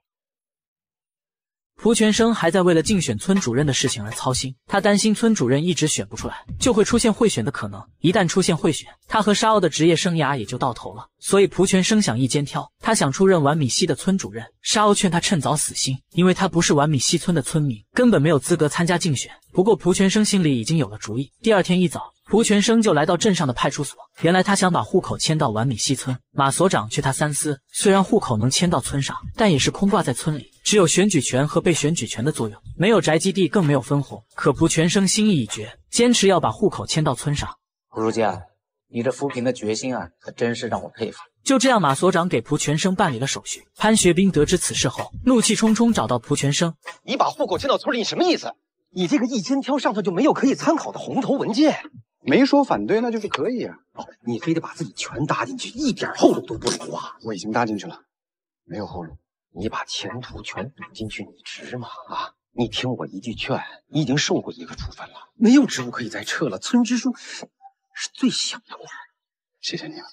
蒲全生还在为了竞选村主任的事情而操心，他担心村主任一直选不出来，就会出现贿选的可能。一旦出现贿选，他和沙鸥的职业生涯也就到头了。所以蒲全生想一肩挑，他想出任完米西的村主任。沙鸥劝他趁早死心，因为他不是完米西村的村民，根本没有资格参加竞选。不过蒲全生心里已经有了主意。第二天一早。蒲全生就来到镇上的派出所。原来他想把户口迁到完米西村，马所长却他三思。虽然户口能迁到村上，但也是空挂在村里，只有选举权和被选举权的作用，没有宅基地，更没有分红。可蒲全生心意已决，坚持要把户口迁到村上。蒲书记，你这扶贫的决心啊，可真是让我佩服。就这样，马所长给蒲全生办理了手续。潘学兵得知此事后，怒气冲冲找到蒲全生：“你把户口迁到村里，你什么意思？你这个一肩挑上头就没有可以参考的红头文件？”没说反对，那就是可以啊！哦，你非得把自己全搭进去，一点后路都不留啊！我已经搭进去了，没有后路。你把前途全赌进去，你值吗？啊！你听我一句劝，你已经受过一个处分了，没有职务可以再撤了。村支书是最小的官。谢谢你了。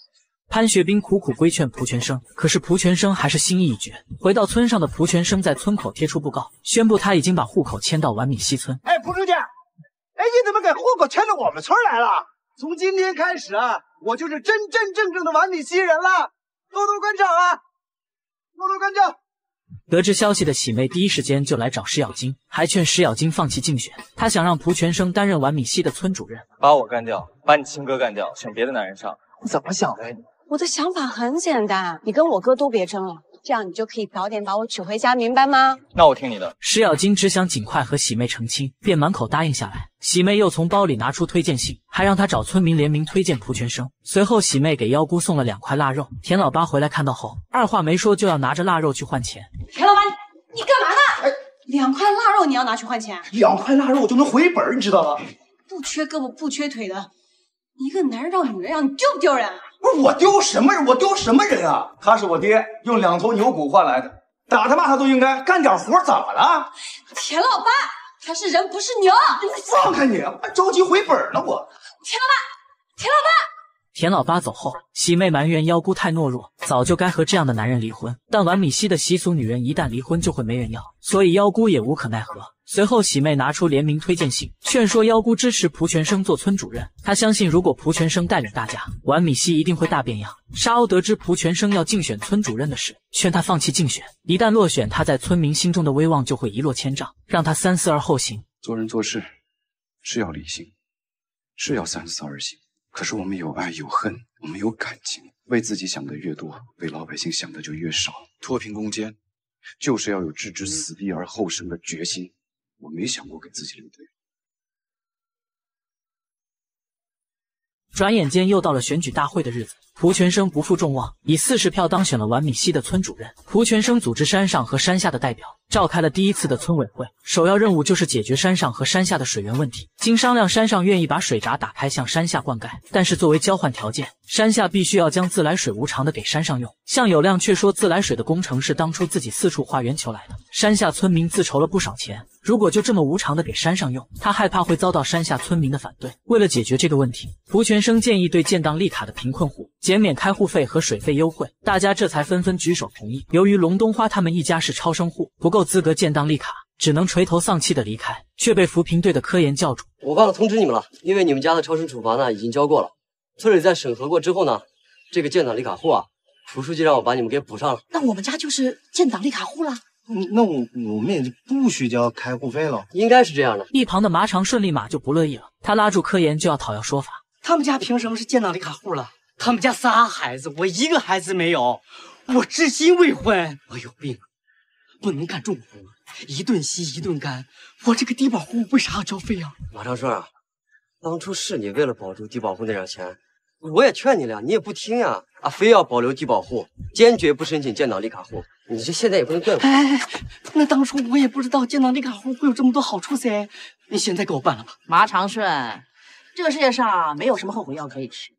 潘学兵苦苦规劝蒲全生，可是蒲全生还是心意已决。回到村上的蒲全生在村口贴出布告，宣布他已经把户口迁到完米西村。哎，蒲书记。哎，你怎么给户口迁到我们村来了？从今天开始啊，我就是真真正正的完米西人了。多多关照啊，多多关照。得知消息的喜妹第一时间就来找石咬金，还劝石咬金放弃竞选。她想让蒲全生担任完米西的村主任，把我干掉，把你亲哥干掉，选别的男人上。你怎么想的？你？我的想法很简单，你跟我哥都别争了。这样你就可以早点把我娶回家，明白吗？那我听你的。石咬金只想尽快和喜妹成亲，便满口答应下来。喜妹又从包里拿出推荐信，还让他找村民联名推荐蒲全生。随后，喜妹给妖姑送了两块腊肉。田老八回来看到后，二话没说就要拿着腊肉去换钱。田老八，你干嘛呢？两块腊肉你要拿去换钱？两块腊肉我就能回本，你知道吗？不缺胳膊不缺腿的，一个男人让女人让，你丢不丢人？不是我丢什么人？我丢什么人啊？他是我爹用两头牛骨换来的，打他骂他都应该干点活，怎么了？田老八，他是人不是牛。你放开你，着急回本呢我。田老八，田老八。田老八走后，喜妹埋怨妖姑太懦弱，早就该和这样的男人离婚。但碗米西的习俗，女人一旦离婚就会没人要，所以妖姑也无可奈何。随后，喜妹拿出联名推荐信，劝说妖姑支持蒲全生做村主任。她相信，如果蒲全生带领大家，完米西一定会大变样。沙鸥得知蒲全生要竞选村主任的事，劝他放弃竞选。一旦落选，他在村民心中的威望就会一落千丈，让他三思而后行。做人做事是要理性，是要三思而行。可是我们有爱有恨，我们有感情，为自己想的越多，为老百姓想的就越少。脱贫攻坚，就是要有置之死地而后生的决心。我没想过给自己留队。转眼间又到了选举大会的日子。蒲全生不负众望，以四十票当选了完米西的村主任。蒲全生组织山上和山下的代表，召开了第一次的村委会，首要任务就是解决山上和山下的水源问题。经商量，山上愿意把水闸打开向山下灌溉，但是作为交换条件，山下必须要将自来水无偿的给山上用。向有亮却说，自来水的工程是当初自己四处画圆求来的，山下村民自筹了不少钱，如果就这么无偿的给山上用，他害怕会遭到山下村民的反对。为了解决这个问题，蒲全生建议对建档立卡的贫困户。减免开户费和水费优惠，大家这才纷纷举手同意。由于龙冬花他们一家是超生户，不够资格建档立卡，只能垂头丧气的离开，却被扶贫队的科研教主。我忘了通知你们了，因为你们家的超生处罚呢已经交过了，村里在审核过之后呢，这个建档立卡户啊，蒲书记让我把你们给补上了。那我们家就是建档立卡户了。那我我们也就不需交开户费了。应该是这样的。一旁的马场顺立马就不乐意了，他拉住科研就要讨要说法。他们家凭什么是建档立卡户了？他们家仨孩子，我一个孩子没有，我至今未婚，我有病，不能干重活，一顿吸一顿干，我这个低保户为啥要交费啊？马长顺啊，当初是你为了保住低保户那点钱，我也劝你了，你也不听呀，啊，非要保留低保户，坚决不申请建档立卡户，你这现在也不能怪我。哎，那当初我也不知道建档立卡户会有这么多好处噻，你现在给我办了吧。马长顺，这个世界上没有什么后悔药可以吃，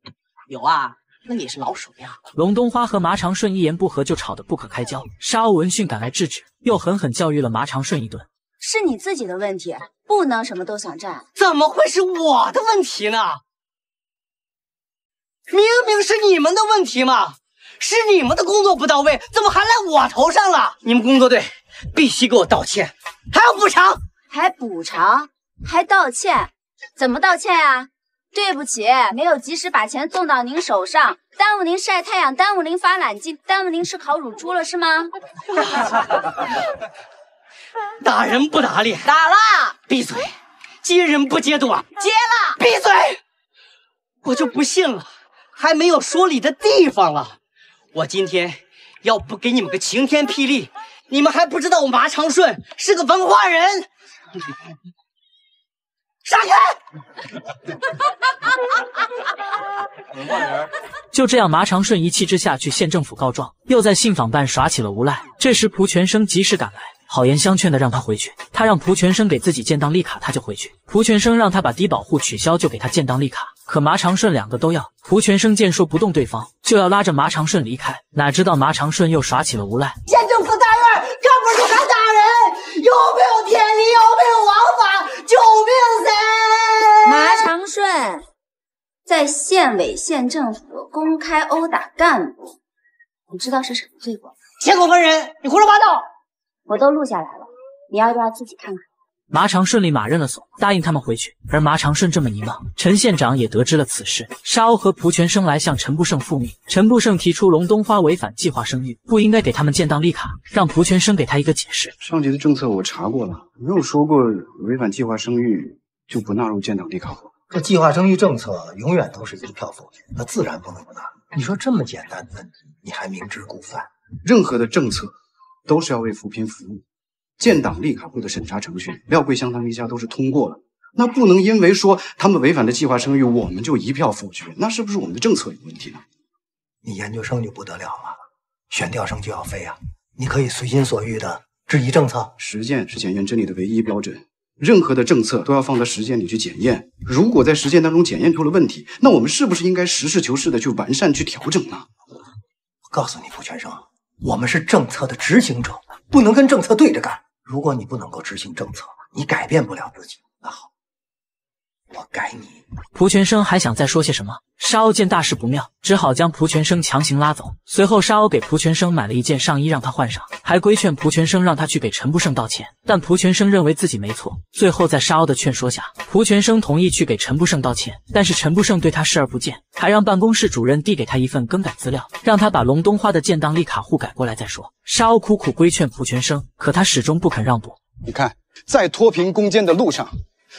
有啊，那你也是老鼠呀。龙东花和麻长顺一言不合就吵得不可开交，沙鸥闻讯赶来制止，又狠狠教育了麻长顺一顿。是你自己的问题，不能什么都想占。怎么会是我的问题呢？明明是你们的问题嘛，是你们的工作不到位，怎么还赖我头上了？你们工作队必须给我道歉，还要补偿，还补偿，还道歉？怎么道歉啊？对不起，没有及时把钱送到您手上，耽误您晒太阳，耽误您发懒劲，耽误您吃烤乳猪了是吗？(laughs) 打人不打脸，打了，闭嘴！揭人不揭短，揭了，闭嘴！我就不信了，还没有说理的地方了。我今天要不给你们个晴天霹雳，你们还不知道我马长顺是个文化人。闪开！文化人。就这样，麻长顺一气之下去县政府告状，又在信访办耍起了无赖。这时蒲全生及时赶来。好言相劝的让他回去，他让蒲全生给自己建档立卡，他就回去。蒲全生让他把低保户取消，就给他建档立卡。可麻长顺两个都要。蒲全生见说不动对方，就要拉着麻长顺离开。哪知道麻长顺又耍起了无赖。县政府干部就敢打人，有没有天理？有没有王法？救命噻！马长顺在县委县政府公开殴打干部，你知道是什么罪过吗？血口喷人！你胡说八道！我都录下来了，你要不要自己看看？麻长顺立马认了怂，答应他们回去。而麻长顺这么一闹，陈县长也得知了此事。沙鸥和蒲全生来向陈布胜复命，陈布胜提出龙东花违反计划生育，不应该给他们建档立卡，让蒲全生给他一个解释。上级的政策我查过了，没有说过违反计划生育就不纳入建档立卡。这计划生育政策永远都是一票否决，那自然不能不纳。你说这么简单的问题，你还明知故犯？任何的政策。都是要为扶贫服务，建档立卡户的审查程序，廖桂香他们一家都是通过了，那不能因为说他们违反了计划生育，我们就一票否决，那是不是我们的政策有问题呢？你研究生就不得了了，选调生就要飞啊！你可以随心所欲的质疑政策，实践是检验真理的唯一标准，任何的政策都要放到实践里去检验。如果在实践当中检验出了问题，那我们是不是应该实事求是的去完善、去调整呢？我告诉你，傅全生。我们是政策的执行者，不能跟政策对着干。如果你不能够执行政策，你改变不了自己。我改你。蒲全生还想再说些什么，沙鸥见大事不妙，只好将蒲全生强行拉走。随后，沙鸥给蒲全生买了一件上衣让他换上，还规劝蒲全生让他去给陈不胜道歉。但蒲全生认为自己没错。最后，在沙鸥的劝说下，蒲全生同意去给陈不胜道歉。但是陈不胜对他视而不见，还让办公室主任递给他一份更改资料，让他把龙东花的建档立卡户改过来再说。沙鸥苦苦规劝蒲全生，可他始终不肯让步。你看，在脱贫攻坚的路上。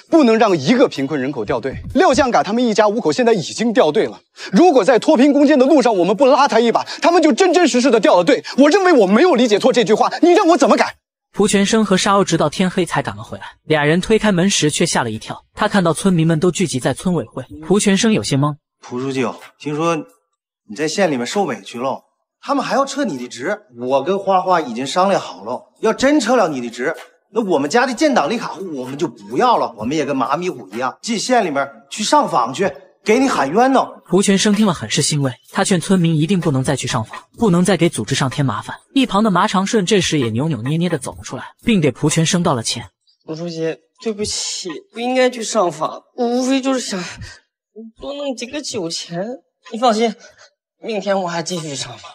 不能让一个贫困人口掉队。廖向嘎他们一家五口现在已经掉队了。如果在脱贫攻坚的路上我们不拉他一把，他们就真真实实的掉了队。我认为我没有理解错这句话，你让我怎么改？蒲全生和沙鸥直到天黑才赶了回来。俩人推开门时却吓了一跳，他看到村民们都聚集在村委会。蒲全生有些懵。蒲书记，听说你在县里面受委屈了，他们还要撤你的职。我跟花花已经商量好了，要真撤了你的职。那我们家的建档立卡户我们就不要了，我们也跟麻咪虎一样进县里面去上访去，给你喊冤呢。蒲全生听了很是欣慰，他劝村民一定不能再去上访，不能再给组织上添麻烦。一旁的麻长顺这时也扭扭捏捏的走了出来，并给蒲全生道了歉。蒲书记，对不起，不应该去上访，我无非就是想多弄几个酒钱。你放心，明天我还继续上访，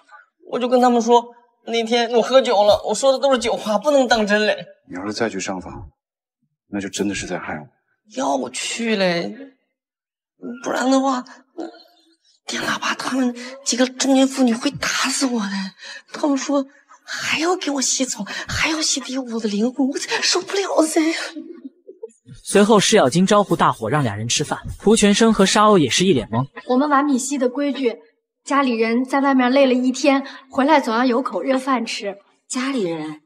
我就跟他们说。那天我喝酒了，我说的都是酒话，不能当真嘞。你要是再去上访，那就真的是在害我。要我去嘞，不然的话，电喇叭他们几个中年妇女会打死我的。他们说还要给我洗澡，还要洗涤我的灵魂，我受不了噻。随后施咬金招呼大伙让俩人吃饭，胡全生和沙鸥也是一脸懵。我们玩米西的规矩，家里人在外面累了一天，回来总要有口热饭吃。家里人，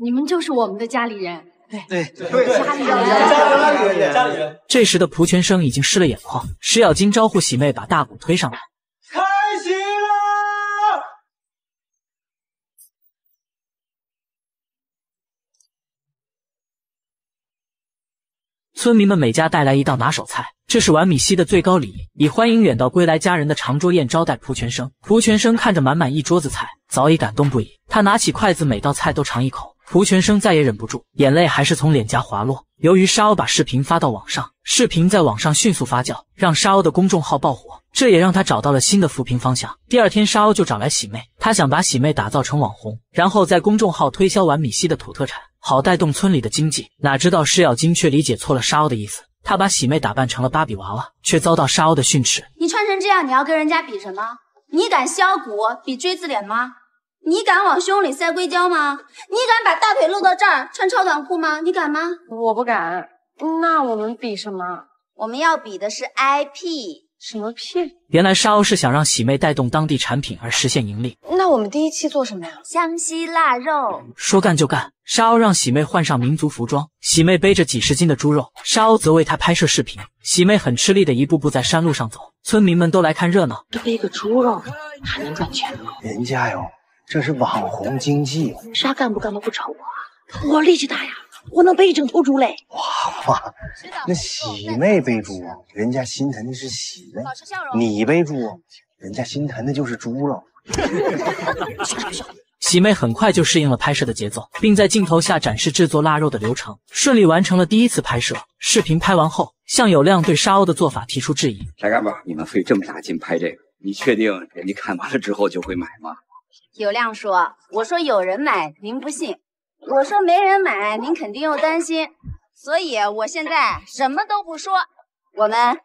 你们就是我们的家里人。对对对，家里人，家里人，家里人。这时的蒲全生已经湿了眼眶，石咬金招呼喜妹把大鼓推上来。开席了！村民们每家带来一道拿手菜，这是玩米西的最高礼仪，以欢迎远道归来家人的长桌宴招待蒲全生。蒲全生看着满满一桌子菜，早已感动不已。他拿起筷子，每道菜都尝一口。蒲全生再也忍不住，眼泪还是从脸颊滑落。由于沙鸥把视频发到网上，视频在网上迅速发酵，让沙鸥的公众号爆火，这也让他找到了新的扶贫方向。第二天，沙鸥就找来喜妹，他想把喜妹打造成网红，然后在公众号推销碗米西的土特产，好带动村里的经济。哪知道施咬金却理解错了沙鸥的意思，他把喜妹打扮成了芭比娃娃，却遭到沙鸥的训斥。你穿成这样，你要跟人家比什么？你敢削骨比锥子脸吗？你敢往胸里塞硅胶吗？你敢把大腿露到这儿穿超短裤吗？你敢吗？我不敢。那我们比什么？我们要比的是 IP。什么屁？原来沙鸥是想让喜妹带动当地产品而实现盈利。那我们第一期做什么呀？湘西腊肉。说干就干，沙鸥让喜妹换上民族服装，喜妹背着几十斤的猪肉，沙鸥则为她拍摄视频。喜妹很吃力的一步步在山路上走，村民们都来看热闹。这背个猪肉还能赚钱吗？人家哟。这是网红经济，啥干部干嘛不找我啊？我力气大呀，我能背一整头猪嘞！哇哇，那喜妹背猪，人家心疼的是喜妹；你背猪，人家心疼的就是猪了。(laughs) 喜妹很快就适应了拍摄的节奏，并在镜头下展示制作腊肉的流程，顺利完成了第一次拍摄。视频拍完后，向有亮对沙鸥的做法提出质疑：来干部，你们费这么大劲拍这个，你确定人家看完了之后就会买吗？有亮说：“我说有人买，您不信；我说没人买，您肯定又担心。所以我现在什么都不说，我们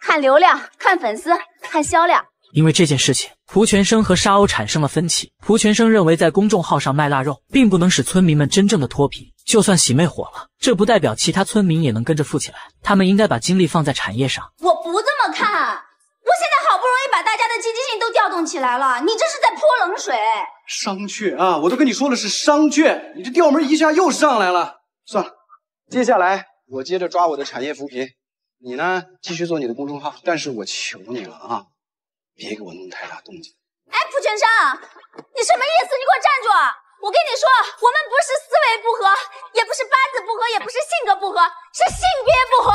看流量、看粉丝、看销量。”因为这件事情，蒲全生和沙鸥产生了分歧。蒲全生认为，在公众号上卖腊肉，并不能使村民们真正的脱贫。就算喜妹火了，这不代表其他村民也能跟着富起来。他们应该把精力放在产业上。我不这么看。我现在好不容易把大家的积极性都调动起来了，你这是在泼冷水。商榷啊！我都跟你说了是商榷，你这调门一下又上来了。算了，接下来我接着抓我的产业扶贫，你呢继续做你的公众号。但是我求你了啊，别给我弄太大动静。哎，蒲全生，你什么意思？你给我站住！我跟你说，我们不是思维不合，也不是八字不合，也不是性格不合，是性别不合。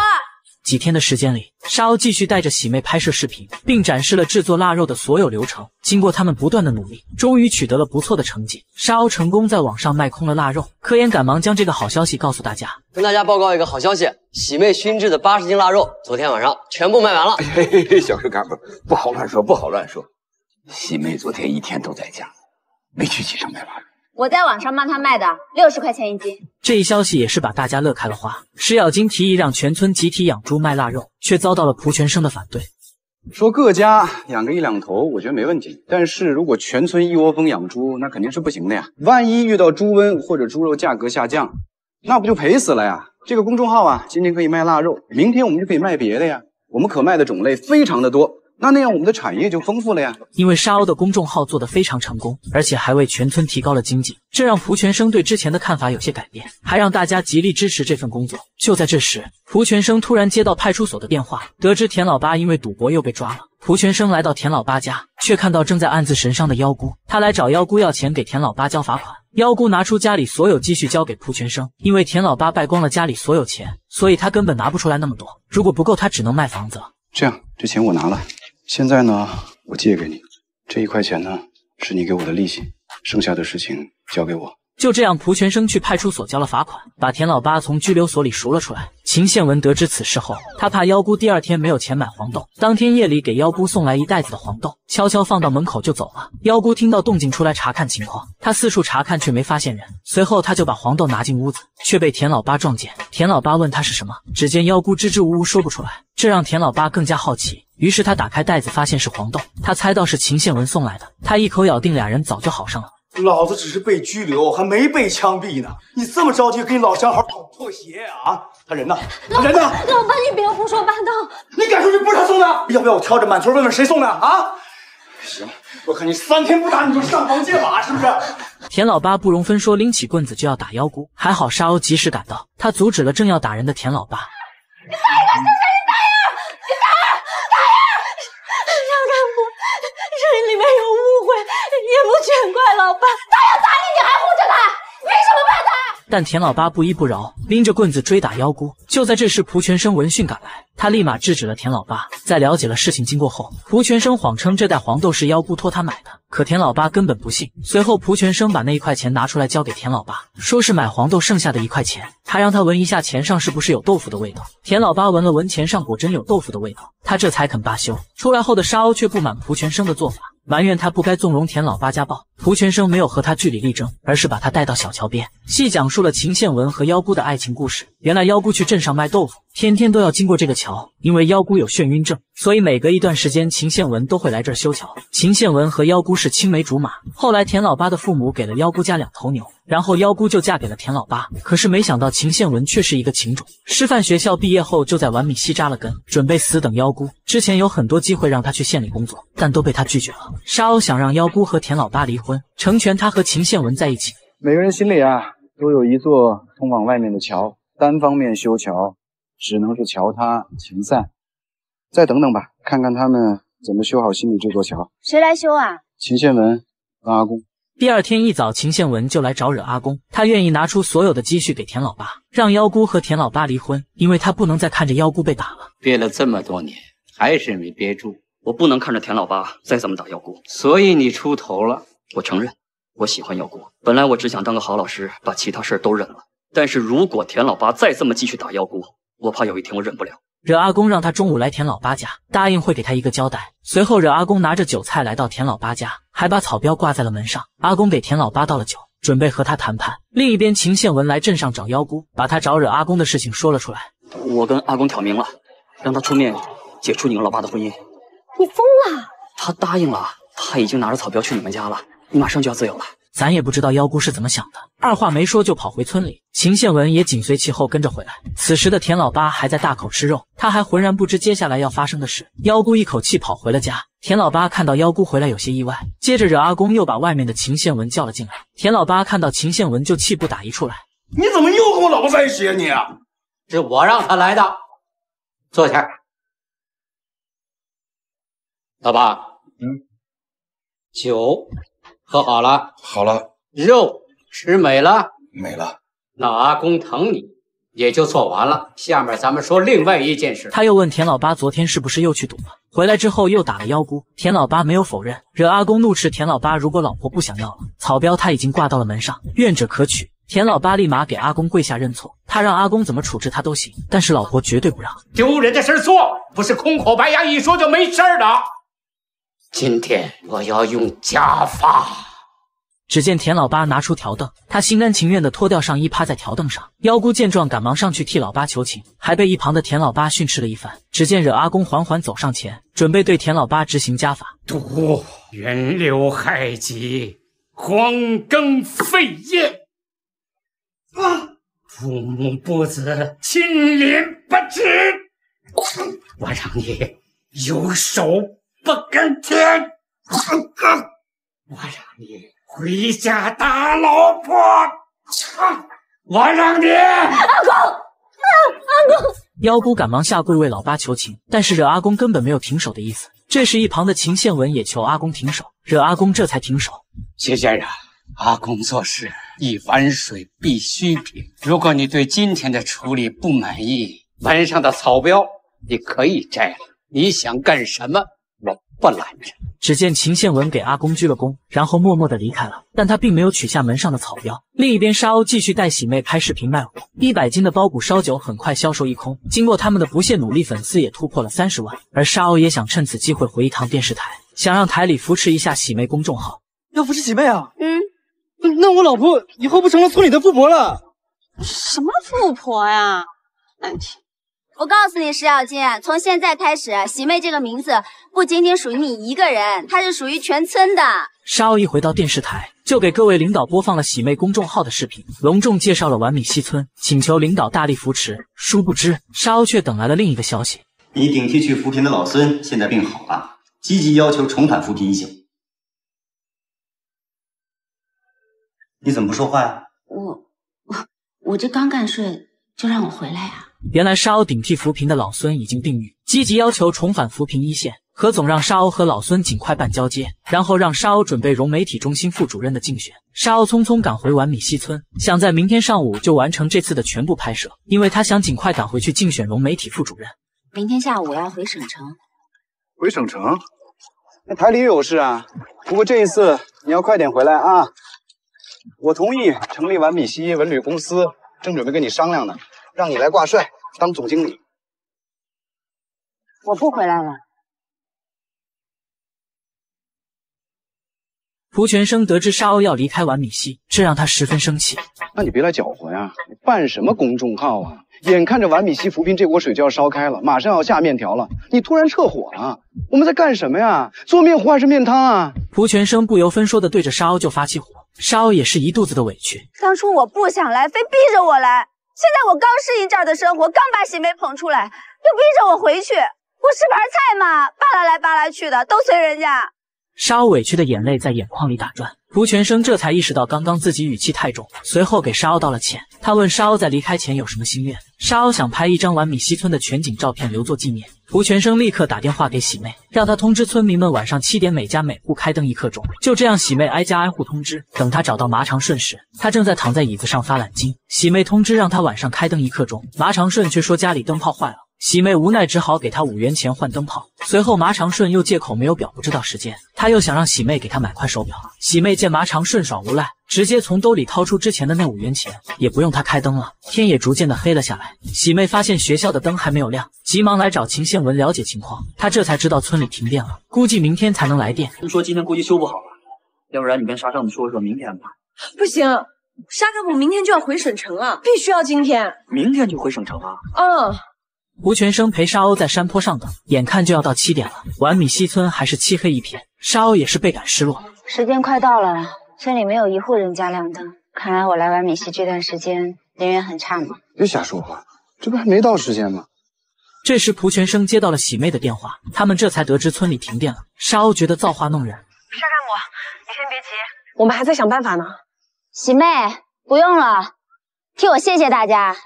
几天的时间里，沙鸥继续带着喜妹拍摄视频，并展示了制作腊肉的所有流程。经过他们不断的努力，终于取得了不错的成绩。沙鸥成功在网上卖空了腊肉。科研赶忙将这个好消息告诉大家，跟大家报告一个好消息：喜妹熏制的八十斤腊肉，昨天晚上全部卖完了。嘿嘿嘿，小柯干部，不好乱说，不好乱说。喜妹昨天一天都在家，没去集上卖腊肉。我在网上帮他卖的，六十块钱一斤。这一消息也是把大家乐开了花。石咬金提议让全村集体养猪卖腊肉，却遭到了蒲全生的反对。说各家养个一两头，我觉得没问题。但是如果全村一窝蜂养猪，那肯定是不行的呀。万一遇到猪瘟或者猪肉价格下降，那不就赔死了呀？这个公众号啊，今天可以卖腊肉，明天我们就可以卖别的呀。我们可卖的种类非常的多。那那样我们的产业就丰富了呀。因为沙鸥的公众号做得非常成功，而且还为全村提高了经济，这让蒲全生对之前的看法有些改变，还让大家极力支持这份工作。就在这时，蒲全生突然接到派出所的电话，得知田老八因为赌博又被抓了。蒲全生来到田老八家，却看到正在暗自神伤的妖姑。他来找妖姑要钱给田老八交罚款。妖姑拿出家里所有积蓄交给蒲全生，因为田老八败光了家里所有钱，所以他根本拿不出来那么多。如果不够，他只能卖房子。这样，这钱我拿了。现在呢，我借给你这一块钱呢，是你给我的利息，剩下的事情交给我。就这样，蒲全生去派出所交了罚款，把田老八从拘留所里赎了出来。秦宪文得知此事后，他怕妖姑第二天没有钱买黄豆，当天夜里给妖姑送来一袋子的黄豆，悄悄放到门口就走了。妖姑听到动静出来查看情况，他四处查看却没发现人，随后他就把黄豆拿进屋子，却被田老八撞见。田老八问他是什么，只见妖姑支支吾吾说不出来，这让田老八更加好奇。于是他打开袋子，发现是黄豆，他猜到是秦宪文送来的，他一口咬定俩人早就好上了。老子只是被拘留，还没被枪毙呢。你这么着急跟老相好搞破鞋啊？他人呢？他人呢？老爸，你不要胡说八道。你敢说这不是他送的？要不要我挑着满村问问谁送的啊？行，我看你三天不打你就上房揭瓦，是不是？田老八不容分说，拎起棍子就要打妖姑，还好沙鸥及时赶到，他阻止了正要打人的田老八。你打人！你打呀！你打人！打呀！让干部，这里面有误会，也不全怪老爸。他要打你，你还护着他，凭什么怕他？但田老八不依不饶，拎着棍子追打妖姑。就在这时，蒲全生闻讯赶来，他立马制止了田老八。在了解了事情经过后，蒲全生谎称这袋黄豆是妖姑托他买的，可田老八根本不信。随后，蒲全生把那一块钱拿出来交给田老八，说是买黄豆剩下的一块钱，他让他闻一下钱上是不是有豆腐的味道。田老八闻了闻钱上，果真有豆腐的味道，他这才肯罢休。出来后的沙鸥却不满蒲全生的做法。埋怨他不该纵容田老八家暴，蒲全生没有和他据理力争，而是把他带到小桥边，细讲述了秦宪文和妖姑的爱情故事。原来妖姑去镇上卖豆腐，天天都要经过这个桥，因为妖姑有眩晕症，所以每隔一段时间秦宪文都会来这儿修桥。秦宪文和妖姑是青梅竹马，后来田老八的父母给了妖姑家两头牛，然后妖姑就嫁给了田老八。可是没想到秦宪文却是一个情种，师范学校毕业后就在完米西扎了根，准备死等妖姑。之前有很多机会让他去县里工作，但都被他拒绝了。沙鸥想让妖姑和田老八离婚，成全他和秦宪文在一起。每个人心里啊，都有一座通往外面的桥，单方面修桥，只能是桥塌情散。再等等吧，看看他们怎么修好心里这座桥。谁来修啊？秦宪文和阿公。第二天一早，秦宪文就来找惹阿公，他愿意拿出所有的积蓄给田老八，让妖姑和田老八离婚，因为他不能再看着妖姑被打了。憋了这么多年，还是没憋住。我不能看着田老八再这么打妖姑，所以你出头了。我承认，我喜欢妖姑。本来我只想当个好老师，把其他事儿都忍了。但是如果田老八再这么继续打妖姑，我怕有一天我忍不了。惹阿公让他中午来田老八家，答应会给他一个交代。随后，惹阿公拿着酒菜来到田老八家，还把草标挂在了门上。阿公给田老八倒了酒，准备和他谈判。另一边，秦宪文来镇上找妖姑，把他找惹阿公的事情说了出来。我跟阿公挑明了，让他出面解除你和老八的婚姻。你疯了！他答应了，他已经拿着草标去你们家了，你马上就要自由了。咱也不知道妖姑是怎么想的，二话没说就跑回村里。秦宪文也紧随其后跟着回来。此时的田老八还在大口吃肉，他还浑然不知接下来要发生的事。妖姑一口气跑回了家。田老八看到妖姑回来有些意外，接着惹阿公又把外面的秦宪文叫了进来。田老八看到秦宪文就气不打一处来：“你怎么又跟我老婆在一起啊你？是我让他来的。坐下。老八，嗯，酒喝好了，好了，肉吃美了，美了。那阿公疼你，也就做完了。下面咱们说另外一件事。他又问田老八昨天是不是又去赌了？回来之后又打了妖姑。田老八没有否认。惹阿公怒斥田老八，如果老婆不想要了，草标他已经挂到了门上，愿者可取。田老八立马给阿公跪下认错，他让阿公怎么处置他都行，但是老婆绝对不让。丢人的事做，不是空口白牙一说就没事的。今天我要用家法。只见田老八拿出条凳，他心甘情愿地脱掉上衣，趴在条凳上。妖姑见状，赶忙上去替老八求情，还被一旁的田老八训斥了一番。只见惹阿公缓缓走上前，准备对田老八执行家法。毒源流害疾，荒耕废业，啊！父母不子，亲邻不知。我让你有手。不甘天，我让你回家打老婆，我让你阿公，阿公！妖姑赶忙下跪为老八求情，但是惹阿公根本没有停手的意思。这时一旁的秦宪文也求阿公停手，惹阿公这才停手。秦先生，阿公做事一碗水必须平。如果你对今天的处理不满意，门上的草标你可以摘了。你想干什么？不拦着。只见秦宪文给阿公鞠了躬，然后默默的离开了。但他并没有取下门上的草标。另一边，沙鸥继续带喜妹拍视频卖货，一百斤的包谷烧酒很快销售一空。经过他们的不懈努力，粉丝也突破了三十万。而沙鸥也想趁此机会回一趟电视台，想让台里扶持一下喜妹公众号。要扶持喜妹啊？嗯，那我老婆以后不成了村里的富婆了？什么富婆呀？难听。我告诉你，石小金，从现在开始，喜妹这个名字不仅仅属于你一个人，它是属于全村的。沙鸥一回到电视台，就给各位领导播放了喜妹公众号的视频，隆重介绍了完米西村，请求领导大力扶持。殊不知，沙鸥却等来了另一个消息：你顶替去扶贫的老孙现在病好了，积极要求重返扶贫一线。你怎么不说话呀？我我我这刚干睡，就让我回来呀。原来沙鸥顶替扶贫的老孙已经病愈，积极要求重返扶贫一线。何总让沙鸥和老孙尽快办交接，然后让沙鸥准备融媒体中心副主任的竞选。沙鸥匆匆赶回完米西村，想在明天上午就完成这次的全部拍摄，因为他想尽快赶回去竞选融媒体副主任。明天下午我要回省城。回省城？那台里也有事啊。不过这一次你要快点回来啊！我同意成立完米西文旅公司，正准备跟你商量呢。让你来挂帅当总经理，我不回来了。蒲全生得知沙鸥要离开完米西，这让他十分生气。那你别来搅和呀！你办什么公众号啊？眼看着完米西扶贫这锅水就要烧开了，马上要下面条了，你突然撤火了，我们在干什么呀？做面糊还是面汤啊？蒲全生不由分说的对着沙鸥就发起火，沙鸥也是一肚子的委屈。当初我不想来，非逼着我来。现在我刚适应这儿的生活，刚把喜梅捧出来，又逼着我回去，我是盘菜吗？扒拉来扒拉去的，都随人家。沙鸥委屈的眼泪在眼眶里打转，胡全生这才意识到刚刚自己语气太重，随后给沙鸥道了歉。他问沙鸥在离开前有什么心愿，沙鸥想拍一张完米西村的全景照片留作纪念。胡全生立刻打电话给喜妹，让她通知村民们晚上七点每家每户开灯一刻钟。就这样，喜妹挨家挨户通知。等她找到麻长顺时，他正在躺在椅子上发懒筋。喜妹通知让他晚上开灯一刻钟，麻长顺却说家里灯泡坏了。喜妹无奈，只好给他五元钱换灯泡。随后，麻长顺又借口没有表，不知道时间。他又想让喜妹给他买块手表。喜妹见麻长顺耍无赖，直接从兜里掏出之前的那五元钱，也不用他开灯了。天也逐渐的黑了下来。喜妹发现学校的灯还没有亮，急忙来找秦宪文了解情况。他这才知道村里停电了，估计明天才能来电。听说今天估计修不好了，要不然你跟沙干部说说，明天吧。不行，沙干部明天就要回省城了，必须要今天。明天就回省城啊？嗯。胡全生陪沙鸥在山坡上等，眼看就要到七点了，完米西村还是漆黑一片，沙鸥也是倍感失落。时间快到了，村里没有一户人家亮灯，看来我来玩米西这段时间人缘很差嘛。别瞎说话，这不还没到时间吗？这时蒲全生接到了喜妹的电话，他们这才得知村里停电了。沙鸥觉得造化弄人，沙干部，你先别急，我们还在想办法呢。喜妹，不用了，替我谢谢大家。别，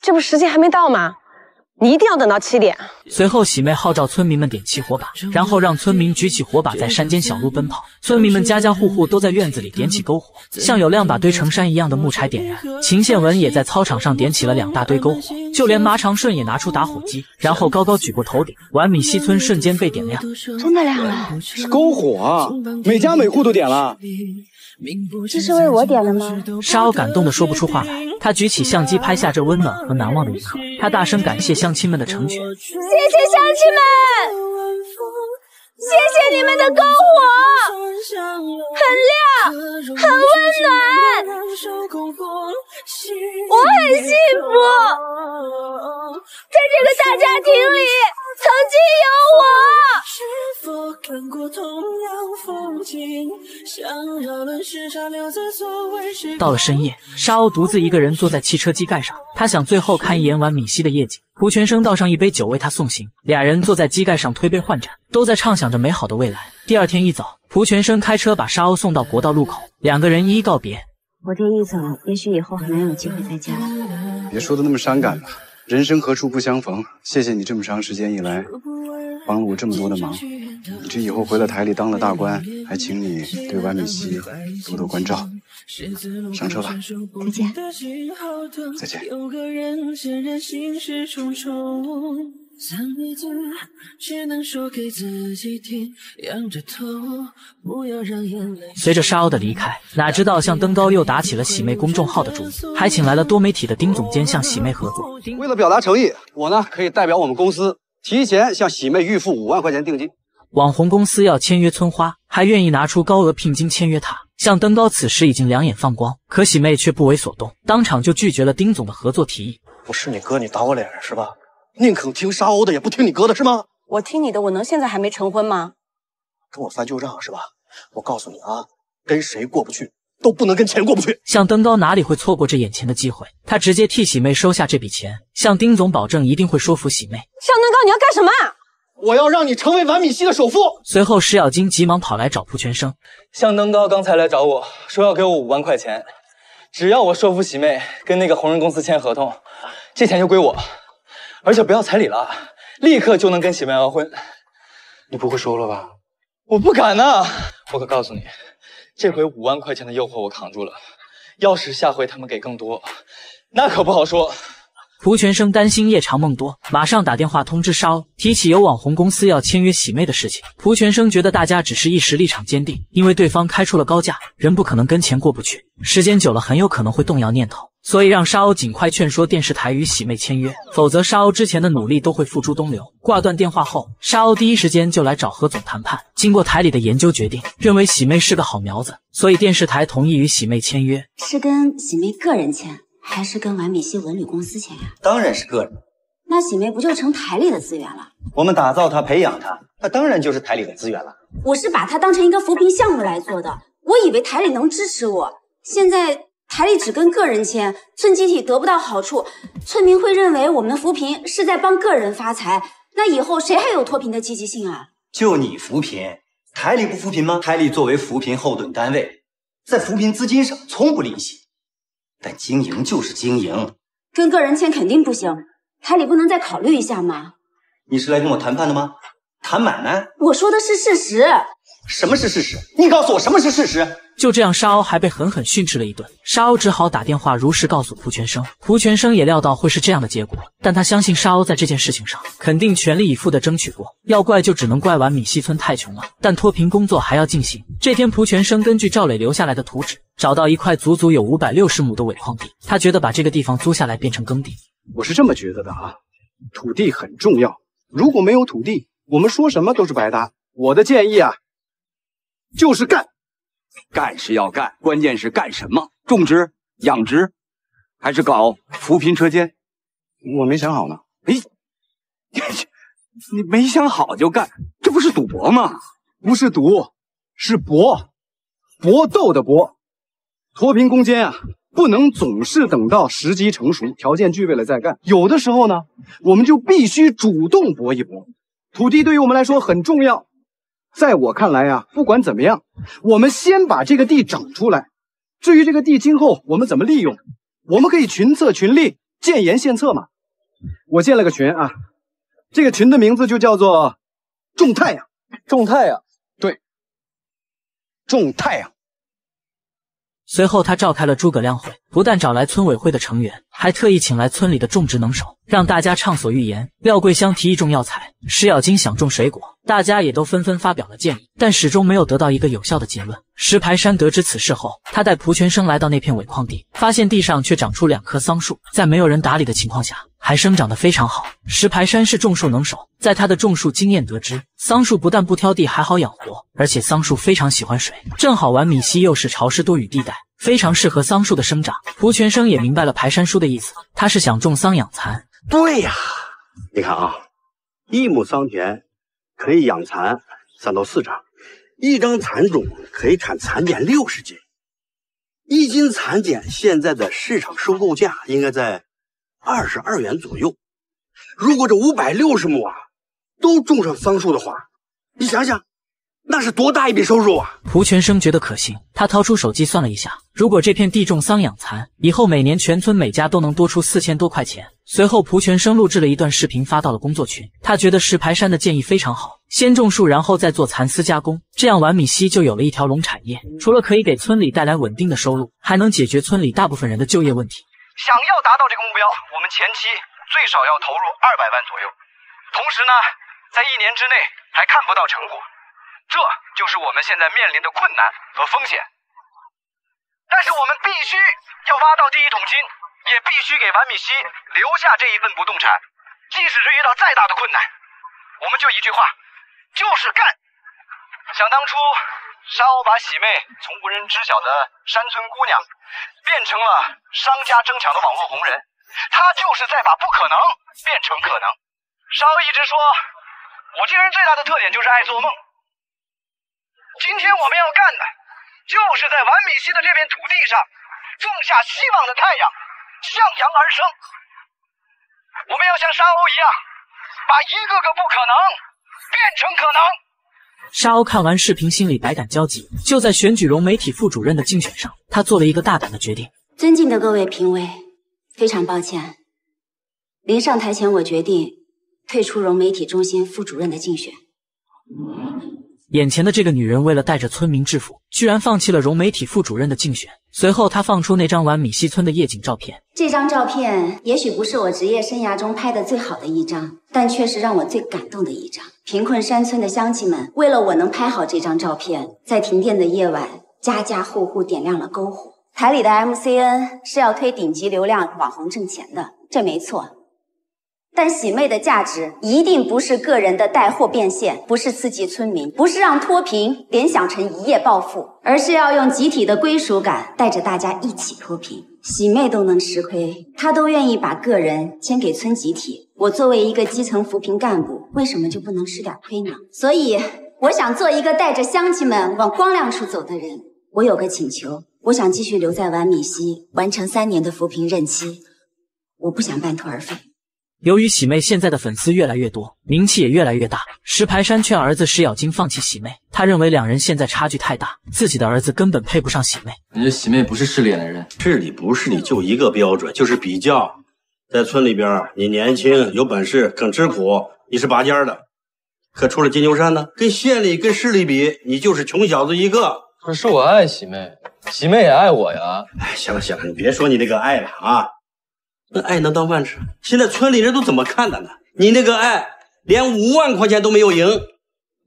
这不时间还没到吗？你一定要等到七点。随后，喜妹号召村民们点起火把，然后让村民举起火把在山间小路奔跑。村民们家家户户都在院子里点起篝火，像有亮把堆成山一样的木柴点燃。秦宪文也在操场上点起了两大堆篝火，就连麻长顺也拿出打火机，然后高高举过头顶。完米西村瞬间被点亮，真的亮了，是篝火啊，每家每户都点了。这是为我点的吗？沙鸥感动的说不出话来，他举起相机拍下这温暖和难忘的一刻。他大声感谢乡亲们的成全，谢谢乡亲们，谢谢你们的篝火，很亮，很温暖，我很幸福，在这个大家庭里。曾经有我。到了深夜，沙鸥独自一个人坐在汽车机盖上，他想最后看一眼晚米西的夜景。胡全生倒上一杯酒为他送行，俩人坐在机盖上推杯换盏，都在畅想着美好的未来。第二天一早，胡全生开车把沙鸥送到国道路口，两个人一一告别。我这一走，也许以后很难有机会再见了。别说的那么伤感吧。人生何处不相逢？谢谢你这么长时间以来帮了我这么多的忙。你这以后回了台里当了大官，还请你对完米西多多关照。上车吧，再见。再见。三个字，只能说给自己听，仰着头，不要让眼泪。随着沙鸥的离开，哪知道向登高又打起了喜妹公众号的主意，还请来了多媒体的丁总监向喜妹合作。为了表达诚意，我呢可以代表我们公司提前向喜妹预付五万块钱定金。网红公司要签约村花，还愿意拿出高额聘金签约她。向登高此时已经两眼放光，可喜妹却不为所动，当场就拒绝了丁总的合作提议。不是你哥，你打我脸是吧？宁肯听沙鸥的，也不听你哥的是吗？我听你的，我能现在还没成婚吗？跟我翻旧账是吧？我告诉你啊，跟谁过不去，都不能跟钱过不去。向登高哪里会错过这眼前的机会？他直接替喜妹收下这笔钱，向丁总保证一定会说服喜妹。向登高，你要干什么？我要让你成为完米西的首富。随后，石咬金急忙跑来找蒲全生。向登高刚才来找我说要给我五万块钱，只要我说服喜妹跟那个红人公司签合同，这钱就归我，而且不要彩礼了，立刻就能跟喜妹完婚。你不会收了吧？我不敢呐！我可告诉你，这回五万块钱的诱惑我扛住了，要是下回他们给更多，那可不好说。蒲全生担心夜长梦多，马上打电话通知沙鸥，提起有网红公司要签约喜妹的事情。蒲全生觉得大家只是一时立场坚定，因为对方开出了高价，人不可能跟钱过不去。时间久了，很有可能会动摇念头，所以让沙鸥尽快劝说电视台与喜妹签约，否则沙鸥之前的努力都会付诸东流。挂断电话后，沙鸥第一时间就来找何总谈判。经过台里的研究决定，认为喜妹是个好苗子，所以电视台同意与喜妹签约。是跟喜妹个人签，还是跟完美西文旅公司签呀？当然是个人。那喜梅不就成台里的资源了？我们打造她、培养她，那当然就是台里的资源了。我是把她当成一个扶贫项目来做的，我以为台里能支持我。现在台里只跟个人签，村集体得不到好处，村民会认为我们扶贫是在帮个人发财，那以后谁还有脱贫的积极性啊？就你扶贫，台里不扶贫吗？台里作为扶贫后盾单位，在扶贫资金上从不吝惜，但经营就是经营。跟个人签肯定不行，台里不能再考虑一下吗？你是来跟我谈判的吗？谈买卖？我说的是事实。什么是事实？你告诉我什么是事实？就这样，沙鸥还被狠狠训斥了一顿。沙鸥只好打电话如实告诉蒲全生。蒲全生也料到会是这样的结果，但他相信沙鸥在这件事情上肯定全力以赴的争取过。要怪就只能怪完米西村太穷了，但脱贫工作还要进行。这天，蒲全生根据赵磊留下来的图纸，找到一块足足有五百六十亩的尾矿地。他觉得把这个地方租下来变成耕地。我是这么觉得的啊，土地很重要，如果没有土地，我们说什么都是白搭。我的建议啊，就是干。干是要干，关键是干什么？种植、养殖，还是搞扶贫车间？我没想好呢。哎，你没想好就干，这不是赌博吗？不是赌，是搏，搏斗的搏。脱贫攻坚啊，不能总是等到时机成熟、条件具备了再干。有的时候呢，我们就必须主动搏一搏。土地对于我们来说很重要。在我看来啊，不管怎么样，我们先把这个地整出来。至于这个地今后我们怎么利用，我们可以群策群力，建言献策嘛。我建了个群啊，这个群的名字就叫做“种太阳”。种太阳，对，种太阳。随后，他召开了诸葛亮会，不但找来村委会的成员，还特意请来村里的种植能手，让大家畅所欲言。廖桂香提议种药材，石咬金想种水果，大家也都纷纷发表了建议，但始终没有得到一个有效的结论。石排山得知此事后，他带蒲全生来到那片尾矿地，发现地上却长出两棵桑树，在没有人打理的情况下，还生长得非常好。石排山是种树能手，在他的种树经验得知，桑树不但不挑地，还好养活，而且桑树非常喜欢水，正好玩米西又是潮湿多雨地带，非常适合桑树的生长。蒲全生也明白了排山叔的意思，他是想种桑养蚕。对呀，你看啊，一亩桑田可以养蚕三到四张，一张蚕种可以产蚕茧六十斤，一斤蚕茧现在的市场收购价应该在二十二元左右。如果这五百六十亩啊都种上桑树的话，你想想，那是多大一笔收入啊！蒲全生觉得可行，他掏出手机算了一下，如果这片地种桑养蚕，以后每年全村每家都能多出四千多块钱。随后，蒲全生录制了一段视频发到了工作群。他觉得石排山的建议非常好，先种树，然后再做蚕丝加工，这样碗米稀就有了一条龙产业。除了可以给村里带来稳定的收入，还能解决村里大部分人的就业问题。想要达到这个目标，我们前期最少要投入二百万左右，同时呢，在一年之内还看不到成果，这就是我们现在面临的困难和风险。但是我们必须要挖到第一桶金。也必须给完米西留下这一份不动产，即使是遇到再大的困难，我们就一句话，就是干。想当初，沙鸥把喜妹从无人知晓的山村姑娘，变成了商家争抢的网络红人，他就是在把不可能变成可能。沙鸥一直说，我这个人最大的特点就是爱做梦。今天我们要干的，就是在完米西的这片土地上种下希望的太阳，向阳而生。我们要像沙鸥一样，把一个个不可能变成可能。沙鸥看完视频，心里百感交集。就在选举融媒体副主任的竞选上，他做了一个大胆的决定。尊敬的各位评委，非常抱歉，临上台前我决定退出融媒体中心副主任的竞选。眼前的这个女人为了带着村民致富，居然放弃了融媒体副主任的竞选。随后，她放出那张玩米西村的夜景照片。这张照片也许不是我职业生涯中拍的最好的一张，但却是让我最感动的一张。贫困山村的乡亲们为了我能拍好这张照片，在停电的夜晚，家家户户点亮了篝火。台里的 MCN 是要推顶级流量网红挣钱的，这没错。但喜妹的价值一定不是个人的带货变现，不是刺激村民，不是让脱贫联想成一夜暴富，而是要用集体的归属感带着大家一起脱贫。喜妹都能吃亏，她都愿意把个人签给村集体。我作为一个基层扶贫干部，为什么就不能吃点亏呢？所以，我想做一个带着乡亲们往光亮处走的人。我有个请求，我想继续留在完米溪，完成三年的扶贫任期。我不想半途而废。由于喜妹现在的粉丝越来越多，名气也越来越大，石排山劝儿子石咬金放弃喜妹。他认为两人现在差距太大，自己的儿子根本配不上喜妹。人家喜妹不是势利眼的人，势利不势利就一个标准，就是比较。在村里边，你年轻有本事，肯吃苦，你是拔尖的。可出了金牛山呢，跟县里跟市里比，你就是穷小子一个。可是我爱喜妹，喜妹也爱我呀。哎，行了行了，你别说你那个爱了啊。那爱能当饭吃？现在村里人都怎么看的呢？你那个爱连五万块钱都没有赢，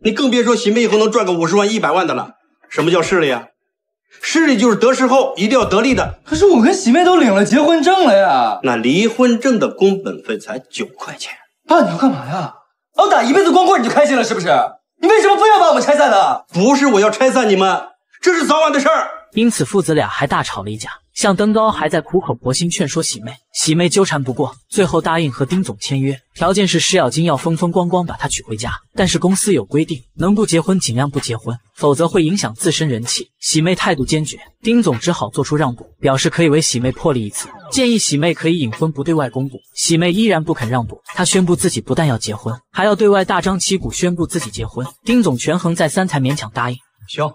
你更别说喜妹以后能赚个五十万、一百万的了。什么叫势力啊？势力就是得势后一定要得利的。可是我跟喜妹都领了结婚证了呀。那离婚证的工本费才九块钱。爸，你要干嘛呀？我打一辈子光棍你就开心了是不是？你为什么非要把我们拆散呢？不是我要拆散你们，这是早晚的事儿。因此父子俩还大吵了一架。向登高还在苦口婆心劝说喜妹，喜妹纠缠不过，最后答应和丁总签约，条件是石咬金要风风光光把她娶回家。但是公司有规定，能不结婚尽量不结婚，否则会影响自身人气。喜妹态度坚决，丁总只好做出让步，表示可以为喜妹破例一次，建议喜妹可以隐婚不对外公布。喜妹依然不肯让步，她宣布自己不但要结婚，还要对外大张旗鼓宣布自己结婚。丁总权衡再三，才勉强答应。行，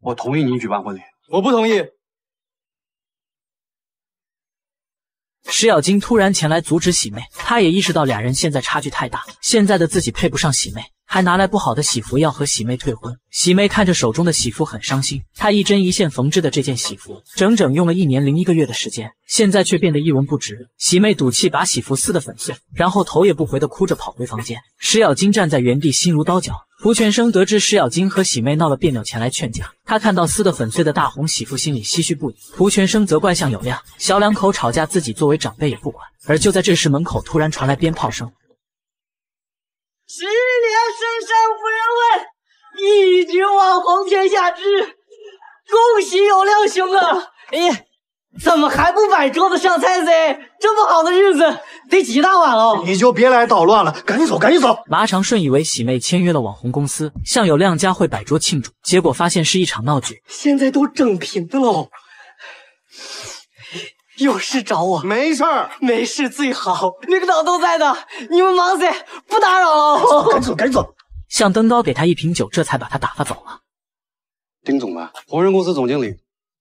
我同意你举办婚礼。我不同意。石咬金突然前来阻止喜妹，他也意识到俩人现在差距太大，现在的自己配不上喜妹，还拿来不好的喜服要和喜妹退婚。喜妹看着手中的喜服很伤心，她一针一线缝制的这件喜服，整整用了一年零一个月的时间，现在却变得一文不值。喜妹赌气把喜服撕得粉碎，然后头也不回的哭着跑回房间。石咬金站在原地，心如刀绞。蒲全生得知石咬金和喜妹闹了别扭，前来劝架。他看到撕得粉碎的大红喜服，心里唏嘘不已。蒲全生责怪向有亮，小两口吵架，自己作为长辈也不管。而就在这时，门口突然传来鞭炮声。十年深山无人问，一举网红天下知。恭喜有亮兄啊！哎呀，怎么还不摆桌子上菜噻？这么好的日子，得几大碗哦！你就别来捣乱了，赶紧走，赶紧走！马长顺以为喜妹签约了网红公司，向有亮家会摆桌庆祝，结果发现是一场闹剧。现在都整平的喽，有事找我？没事儿，没事最好。领导都在呢，你们忙噻，不打扰了。赶紧走，赶紧走！向登高给他一瓶酒，这才把他打发走了。丁总吧，红人公司总经理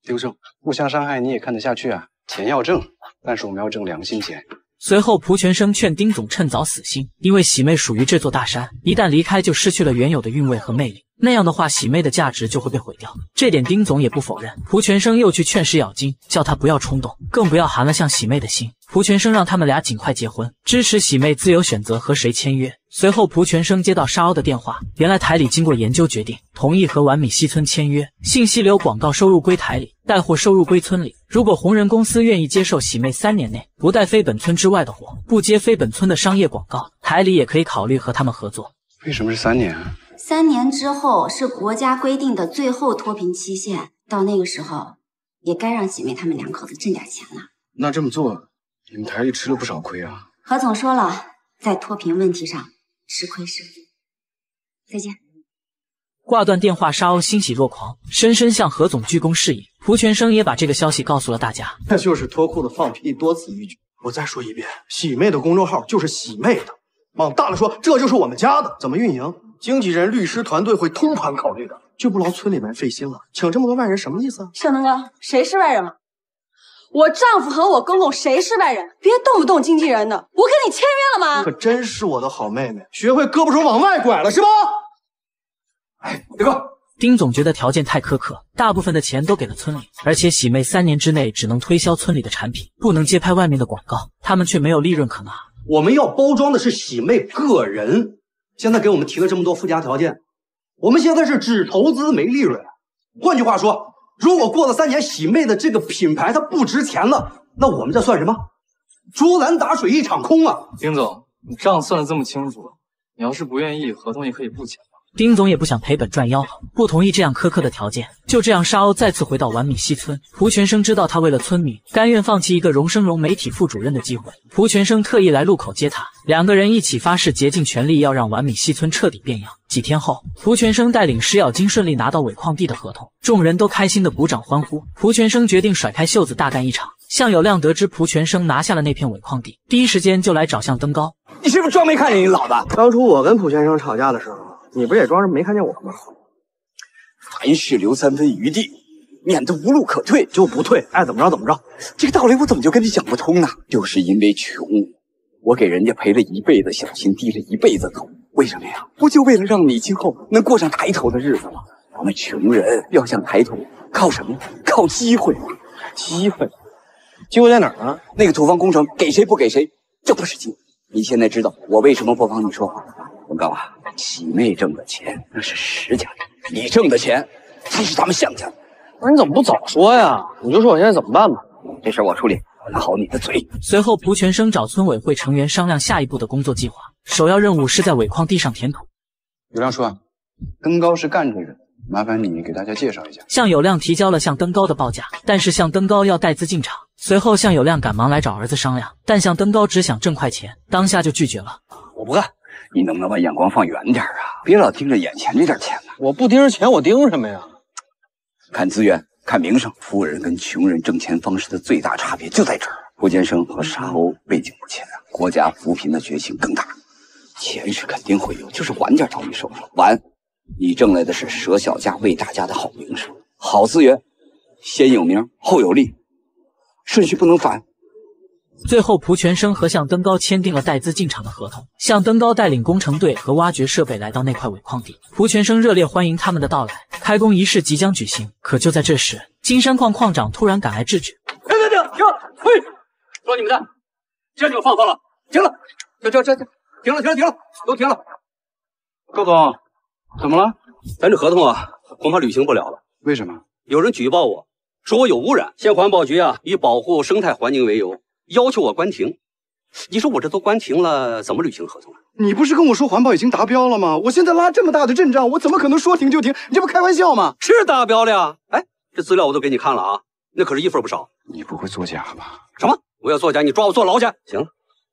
纠正，互相伤害你也看得下去啊？钱要挣，但是我们要挣良心钱。随后，蒲全生劝丁总趁早死心，因为喜妹属于这座大山，一旦离开就失去了原有的韵味和魅力。那样的话，喜妹的价值就会被毁掉。这点丁总也不否认。蒲全生又去劝石咬金，叫他不要冲动，更不要寒了向喜妹的心。蒲全生让他们俩尽快结婚，支持喜妹自由选择和谁签约。随后，蒲全生接到沙鸥的电话，原来台里经过研究决定，同意和完米西村签约，信息流广告收入归台里，带货收入归村里。如果红人公司愿意接受喜妹三年内不带非本村之外的货，不接非本村的商业广告，台里也可以考虑和他们合作。为什么是三年啊？三年之后是国家规定的最后脱贫期限，到那个时候，也该让喜妹他们两口子挣点钱了。那这么做你们台里吃了不少亏啊。何总说了，在脱贫问题上吃亏是福。再见。挂断电话，沙鸥欣喜若狂，深深向何总鞠躬示意。蒲全生也把这个消息告诉了大家。那就是脱裤子放屁，多此一举。我再说一遍，喜妹的公众号就是喜妹的，往大了说，这就是我们家的。怎么运营？经纪人、律师团队会通盘考虑的，就不劳村里面费心了。请这么多外人什么意思啊？向东哥，谁是外人了？我丈夫和我公公谁是外人？别动不动经纪人的，我跟你签约了吗？可真是我的好妹妹，学会胳膊肘往外拐了是吧？哎，大哥，丁总觉得条件太苛刻，大部分的钱都给了村里，而且喜妹三年之内只能推销村里的产品，不能接拍外面的广告，他们却没有利润可拿。我们要包装的是喜妹个人，现在给我们提了这么多附加条件，我们现在是只投资没利润。换句话说，如果过了三年，喜妹的这个品牌它不值钱了，那我们这算什么？竹篮打水一场空啊！丁总，你账算的这么清楚，你要是不愿意，合同也可以不签。丁总也不想赔本赚吆喝，不同意这样苛刻的条件。就这样，沙鸥再次回到完米西村。蒲全生知道他为了村民，甘愿放弃一个荣升荣媒体副主任的机会。蒲全生特意来路口接他，两个人一起发誓竭尽全力要让完米西村彻底变样。几天后，蒲全生带领石咬金顺利拿到尾矿地的合同，众人都开心的鼓掌欢呼。蒲全生决定甩开袖子大干一场。向有亮得知蒲全生拿下了那片尾矿地，第一时间就来找向登高。你是不是装没看见你老子？当初我跟蒲全生吵架的时候。你不也装着没看见我吗？凡事留三分余地，免得无路可退。就不退，爱怎么着怎么着。这个道理我怎么就跟你讲不通呢？就是因为穷，我给人家赔了一辈子小心，低了一辈子头。为什么呀？不就为了让你今后能过上抬头的日子吗？我们穷人要想抬头，靠什么？靠机会。机会？机会在哪儿呢？那个土方工程给谁不给谁，这不是机会。你现在知道我为什么不帮你说话了吧？文高啊，喜妹挣的钱那是石家的，你挣的钱才是咱们向家的。那你怎么不早说呀？你就说我现在怎么办吧。这事我处理，管好你的嘴。随后，蒲全生找村委会成员商量下一步的工作计划。首要任务是在尾矿地上填土。有亮说，登高是干这个的，麻烦你给大家介绍一下。向有亮提交了向登高的报价，但是向登高要带资进场。随后，向有亮赶忙来找儿子商量，但向登高只想挣快钱，当下就拒绝了。我不干。你能不能把眼光放远点啊？别老盯着眼前这点钱呢。我不盯着钱，我盯什么呀？看资源，看名声。富人跟穷人挣钱方式的最大差别就在这儿。蒲建生和沙鸥背景不浅啊，国家扶贫的决心更大。钱是肯定会有，就是晚点到你手上。晚，你挣来的是舍小家为大家的好名声。好资源，先有名后有利，顺序不能反。最后，蒲全生和向登高签订了带资进场的合同。向登高带领工程队和挖掘设备来到那块尾矿地，蒲全生热烈欢迎他们的到来。开工仪式即将举行，可就在这时，金山矿矿长突然赶来制止：“停停停停！嘿，说你们的，这就放放了，停了，停停停停，停了停了停了，都停了。高总，怎么了？咱这合同啊，恐怕履行不了了。为什么？有人举报我说我有污染，县环保局啊以保护生态环境为由。”要求我关停，你说我这都关停了，怎么履行合同啊？你不是跟我说环保已经达标了吗？我现在拉这么大的阵仗，我怎么可能说停就停？你这不开玩笑吗？是达标了呀！哎，这资料我都给你看了啊，那可是一份不少。你不会作假吧？什么？我要作假，你抓我坐牢去！行了，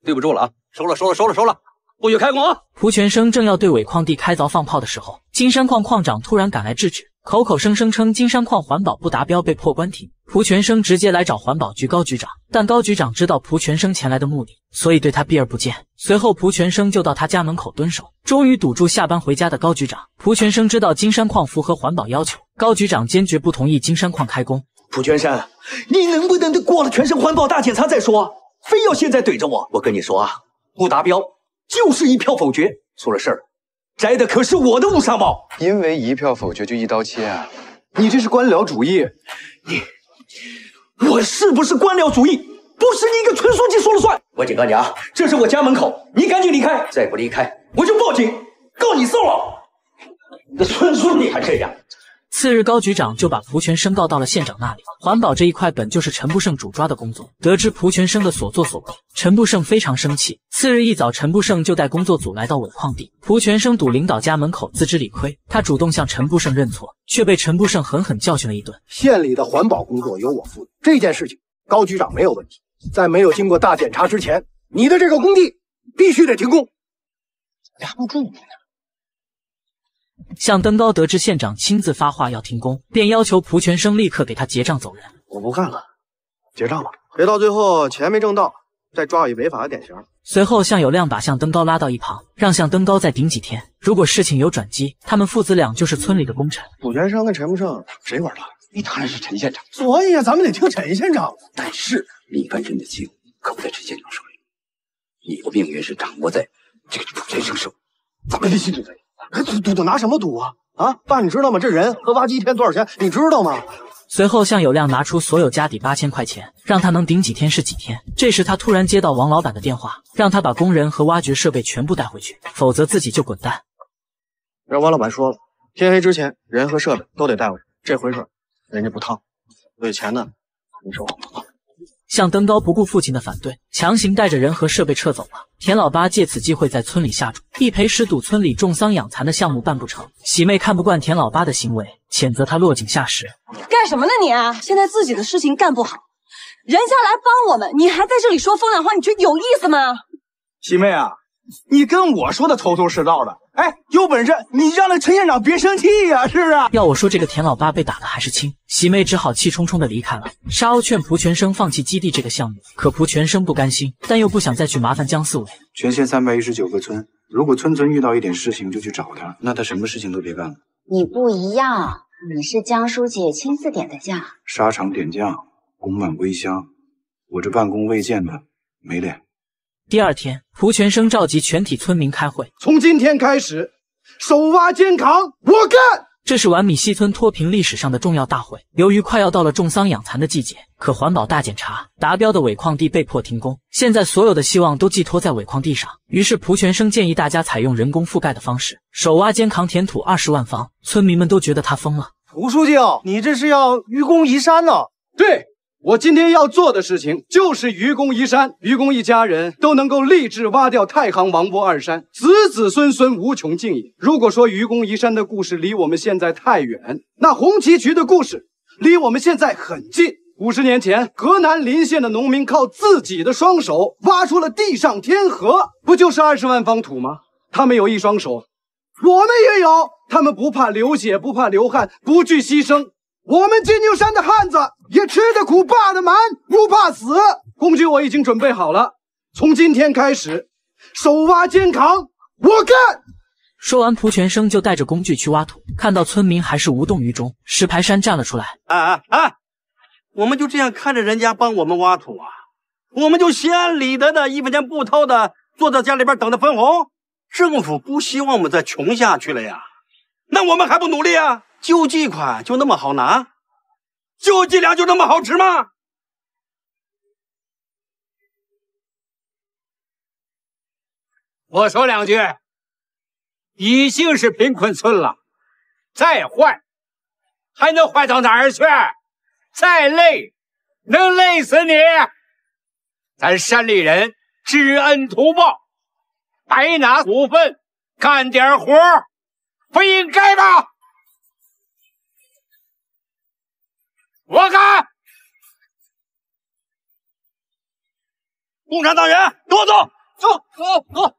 对不住了啊，收了，收了，收了，收了，不许开工啊！蒲全生正要对尾矿地开凿放炮的时候，金山矿矿长突然赶来制止。口口声声称金山矿环保不达标，被迫关停。蒲全生直接来找环保局高局长，但高局长知道蒲全生前来的目的，所以对他避而不见。随后，蒲全生就到他家门口蹲守，终于堵住下班回家的高局长。蒲全生知道金山矿符合环保要求，高局长坚决不同意金山矿开工。蒲全生，你能不能等过了全省环保大检查再说？非要现在怼着我？我跟你说啊，不达标就是一票否决，出了事儿。摘的可是我的乌纱帽，因为一票否决就一刀切啊！你这是官僚主义！你，我是不是官僚主义？不是你一个村书记说了算！我警告你啊，这是我家门口，你赶紧离开！再不离开，我就报警告你骚扰！你个村书记还这样！次日，高局长就把蒲全生告到了县长那里。环保这一块本就是陈不胜主抓的工作，得知蒲全生的所作所为，陈不胜非常生气。次日一早，陈不胜就带工作组来到尾矿地。蒲全生堵领导家门口，自知理亏，他主动向陈不胜认错，却被陈不胜狠狠教训了一顿。县里的环保工作由我负责，这件事情高局长没有问题，在没有经过大检查之前，你的这个工地必须得停工。压不住你呢。向登高得知县长亲自发话要停工，便要求蒲全生立刻给他结账走人。我不干了，结账吧，别到最后钱没挣到，再抓以违法的典型。随后，向有亮把向登高拉到一旁，让向登高再顶几天。如果事情有转机，他们父子俩就是村里的功臣。蒲全生跟陈木胜谁玩大？你当然是陈县长。所以啊，咱们得听陈县长。但是李翻身的情可不在陈县长手里，你的命运是掌握在这个卜全生手里。咱们必须赌对。哎，赌赌赌拿什么赌啊？啊，爸，你知道吗？这人和挖机一天多少钱？你知道吗？随后，向有亮拿出所有家底八千块钱，让他能顶几天是几天。这时，他突然接到王老板的电话，让他把工人和挖掘设备全部带回去，否则自己就滚蛋。让王老板说了，天黑之前人和设备都得带回去。这回事人家不趟，所以钱呢，你收好。向登高不顾父亲的反对，强行带着人和设备撤走了。田老八借此机会在村里下注，一赔十赌村里种桑养蚕的项目办不成。喜妹看不惯田老八的行为，谴责他落井下石。干什么呢你？啊现在自己的事情干不好，人家来帮我们，你还在这里说风凉话，你觉得有意思吗？喜妹啊，你跟我说的头头是道的。哎，有本事你让那陈县长别生气呀，是不是？要我说，这个田老八被打的还是轻。喜妹只好气冲冲的离开了。沙鸥劝蒲全生放弃基地这个项目，可蒲全生不甘心，但又不想再去麻烦江四伟。全县三百一十九个村，如果村村遇到一点事情就去找他，那他什么事情都别干了。你不一样，你是江书记亲自点的将。沙场点将，公满归乡，我这半功未见的没脸。第二天，蒲全生召集全体村民开会。从今天开始，手挖肩扛，我干！这是完米西村脱贫历史上的重要大会。由于快要到了种桑养蚕的季节，可环保大检查达标的尾矿地被迫停工。现在所有的希望都寄托在尾矿地上。于是蒲全生建议大家采用人工覆盖的方式，手挖肩扛填土二十万方。村民们都觉得他疯了。蒲书记，你这是要愚公移山呢？对。我今天要做的事情就是愚公移山，愚公一家人都能够立志挖掉太行、王坡二山，子子孙孙无穷尽也。如果说愚公移山的故事离我们现在太远，那红旗渠的故事离我们现在很近。五十年前，河南临县的农民靠自己的双手挖出了地上天河，不就是二十万方土吗？他们有一双手，我们也有，他们不怕流血，不怕流汗，不惧牺牲。我们金牛山的汉子也吃得苦，霸得蛮，不怕死。工具我已经准备好了，从今天开始，手挖肩扛，我干。说完，蒲全生就带着工具去挖土。看到村民还是无动于衷，石排山站了出来：“哎哎哎，我们就这样看着人家帮我们挖土啊？我们就心安理得的一分钱不掏的坐在家里边等着分红？政府不希望我们再穷下去了呀？那我们还不努力啊？”救济款就那么好拿？救济粮就那么好吃吗？我说两句，已经是贫困村了，再坏还能坏到哪儿去？再累能累死你？咱山里人知恩图报，白拿股份干点活，不应该吗？我干！共产党员，跟我走，走走走！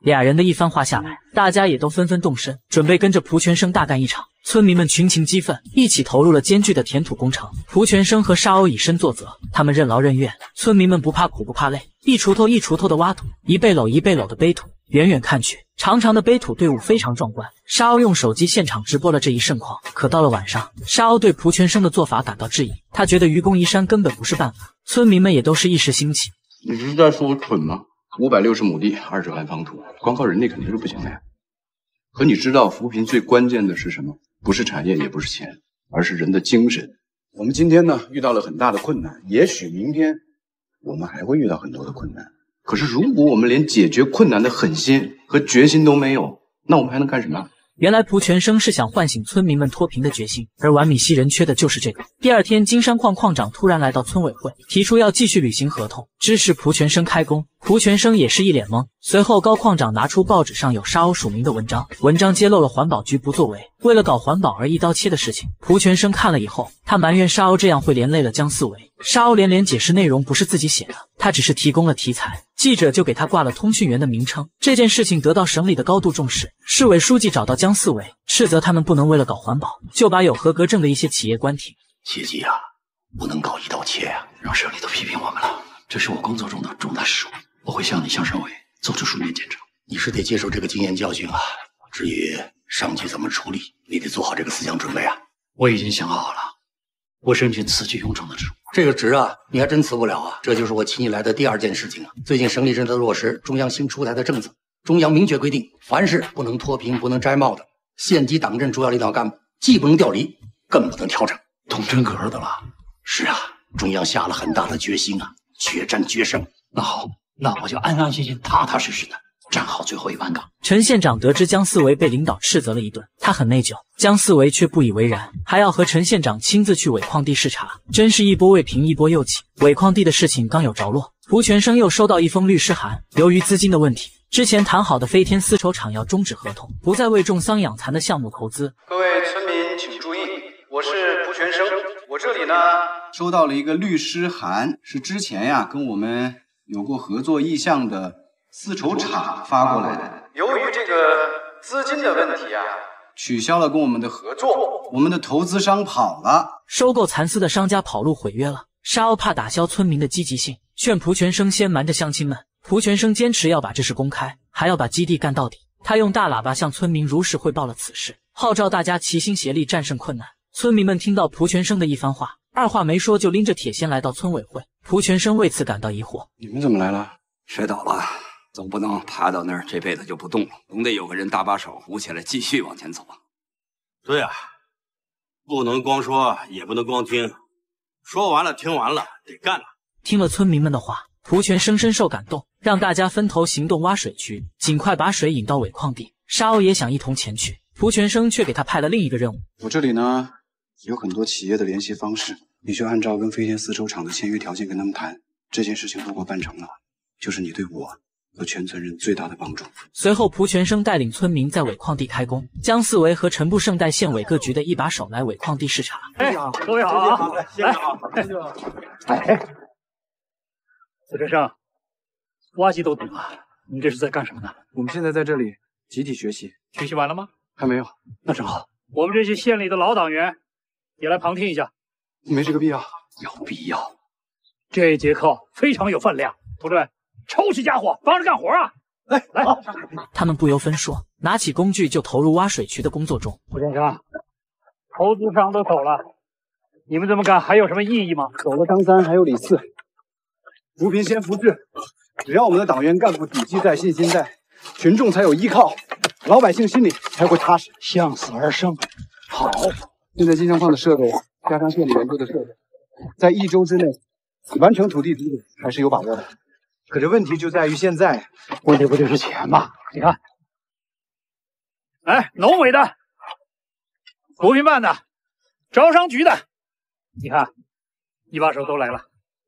俩人的一番话下来，大家也都纷纷动身，准备跟着蒲全生大干一场。村民们群情激愤，一起投入了艰巨的填土工程。蒲全生和沙鸥以身作则，他们任劳任怨。村民们不怕苦不怕累，一锄头一锄头的挖土，一背篓一背篓的背土。远远看去，长长的背土队伍非常壮观。沙鸥用手机现场直播了这一盛况。可到了晚上，沙鸥对蒲全生的做法感到质疑，他觉得愚公移山根本不是办法。村民们也都是一时兴起。你是在说我蠢吗？五百六十亩地，二十万方土，光靠人力肯定是不行的呀。可你知道扶贫最关键的是什么？不是产业，也不是钱，而是人的精神。我们今天呢遇到了很大的困难，也许明天我们还会遇到很多的困难。可是，如果我们连解决困难的狠心和决心都没有，那我们还能干什么？原来蒲全生是想唤醒村民们脱贫的决心，而完米西人缺的就是这个。第二天，金山矿矿长突然来到村委会，提出要继续履行合同，支持蒲全生开工。蒲全生也是一脸懵。随后，高矿长拿出报纸上有沙鸥署名的文章，文章揭露了环保局不作为，为了搞环保而一刀切的事情。蒲全生看了以后，他埋怨沙鸥这样会连累了姜思维。沙鸥连连解释内容不是自己写的，他只是提供了题材。记者就给他挂了通讯员的名称。这件事情得到省里的高度重视，市委书记找到姜四维，斥责他们不能为了搞环保就把有合格证的一些企业关停。切记啊，不能搞一刀切啊！让省里都批评我们了，这是我工作中的重大失误，我会向你向省委做出书面检证。你是得接受这个经验教训啊。至于上级怎么处理，你得做好这个思想准备啊。我已经想好了，我申请辞去永城的职务。这个职啊，你还真辞不了啊！这就是我请你来的第二件事情啊。最近省里正在落实中央新出台的政策，中央明确规定，凡是不能脱贫、不能摘帽的县级党政主要领导干部，既不能调离，更不能调整。动真格的了。是啊，中央下了很大的决心啊，决战决胜。那好，那我就安安心心、踏踏实实的。站好最后一班岗。陈县长得知姜思维被领导斥责了一顿，他很内疚。姜思维却不以为然，还要和陈县长亲自去尾矿地视察，真是一波未平一波又起。尾矿地的事情刚有着落，胡全生又收到一封律师函，由于资金的问题，之前谈好的飞天丝绸厂要终止合同，不再为种桑养蚕的项目投资。各位村民请注意，我是胡全生，我这里呢收到了一个律师函，是之前呀跟我们有过合作意向的。丝绸厂发过来的，由于这个资金的问题啊，取消了跟我们的合作，我们的投资商跑了，收购蚕丝的商家跑路毁约了。沙鸥怕打消村民的积极性，劝蒲全生先瞒着乡亲们。蒲全生坚持要把这事公开，还要把基地干到底。他用大喇叭向村民如实汇报了此事，号召大家齐心协力战胜困难。村民们听到蒲全生的一番话，二话没说就拎着铁锨来到村委会。蒲全生为此感到疑惑：你们怎么来了？摔倒了。总不能爬到那儿这辈子就不动了，总得有个人搭把手扶起来，继续往前走啊。对啊，不能光说，也不能光听，说完了，听完了，得干了。听了村民们的话，蒲全生深受感动，让大家分头行动挖水渠，尽快把水引到尾矿地。沙鸥也想一同前去，蒲全生却给他派了另一个任务。我这里呢有很多企业的联系方式，你就按照跟飞天丝绸厂的签约条件跟他们谈。这件事情如果办成了，就是你对我。和全村人最大的帮助。随后，蒲全生带领村民在尾矿地开工。姜四维和陈部胜带县委各局的一把手来尾矿地视察。哎，各位好啊！来，哎，蒲全生，挖机都懂了，你这是在干什么呢？我们现在在这里集体学习。学习完了吗？还没有。那正好，我们这些县里的老党员也来旁听一下。没这个必要。有必要。这节课非常有分量，同志们。抽起家伙，帮着干活啊！来来，他们不由分说，拿起工具就投入挖水渠的工作中。胡先生，投资商都走了，你们这么干还有什么意义吗？走了张三，还有李四。扶贫先扶志，只要我们的党员干部底气在，信心在，群众才有依靠，老百姓心里才会踏实。向死而生，好。现在金山矿的设备加上县里援助的设备，在一周之内完成土地租赁，还是有把握的。可这问题就在于现在，问题不就是钱吗？你看，哎，农委的、扶贫办的、招商局的，你看，一把手都来了。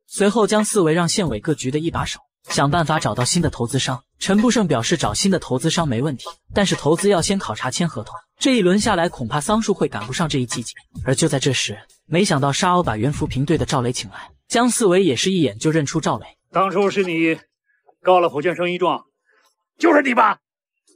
随后，将四维让县委各局的一把手想办法找到新的投资商。陈步胜表示，找新的投资商没问题，但是投资要先考察签合同。这一轮下来，恐怕桑树会赶不上这一季节。而就在这时，没想到沙鸥把原扶贫队的赵雷请来，江四维也是一眼就认出赵雷。当初是你告了蒲全生一状，就是你吧？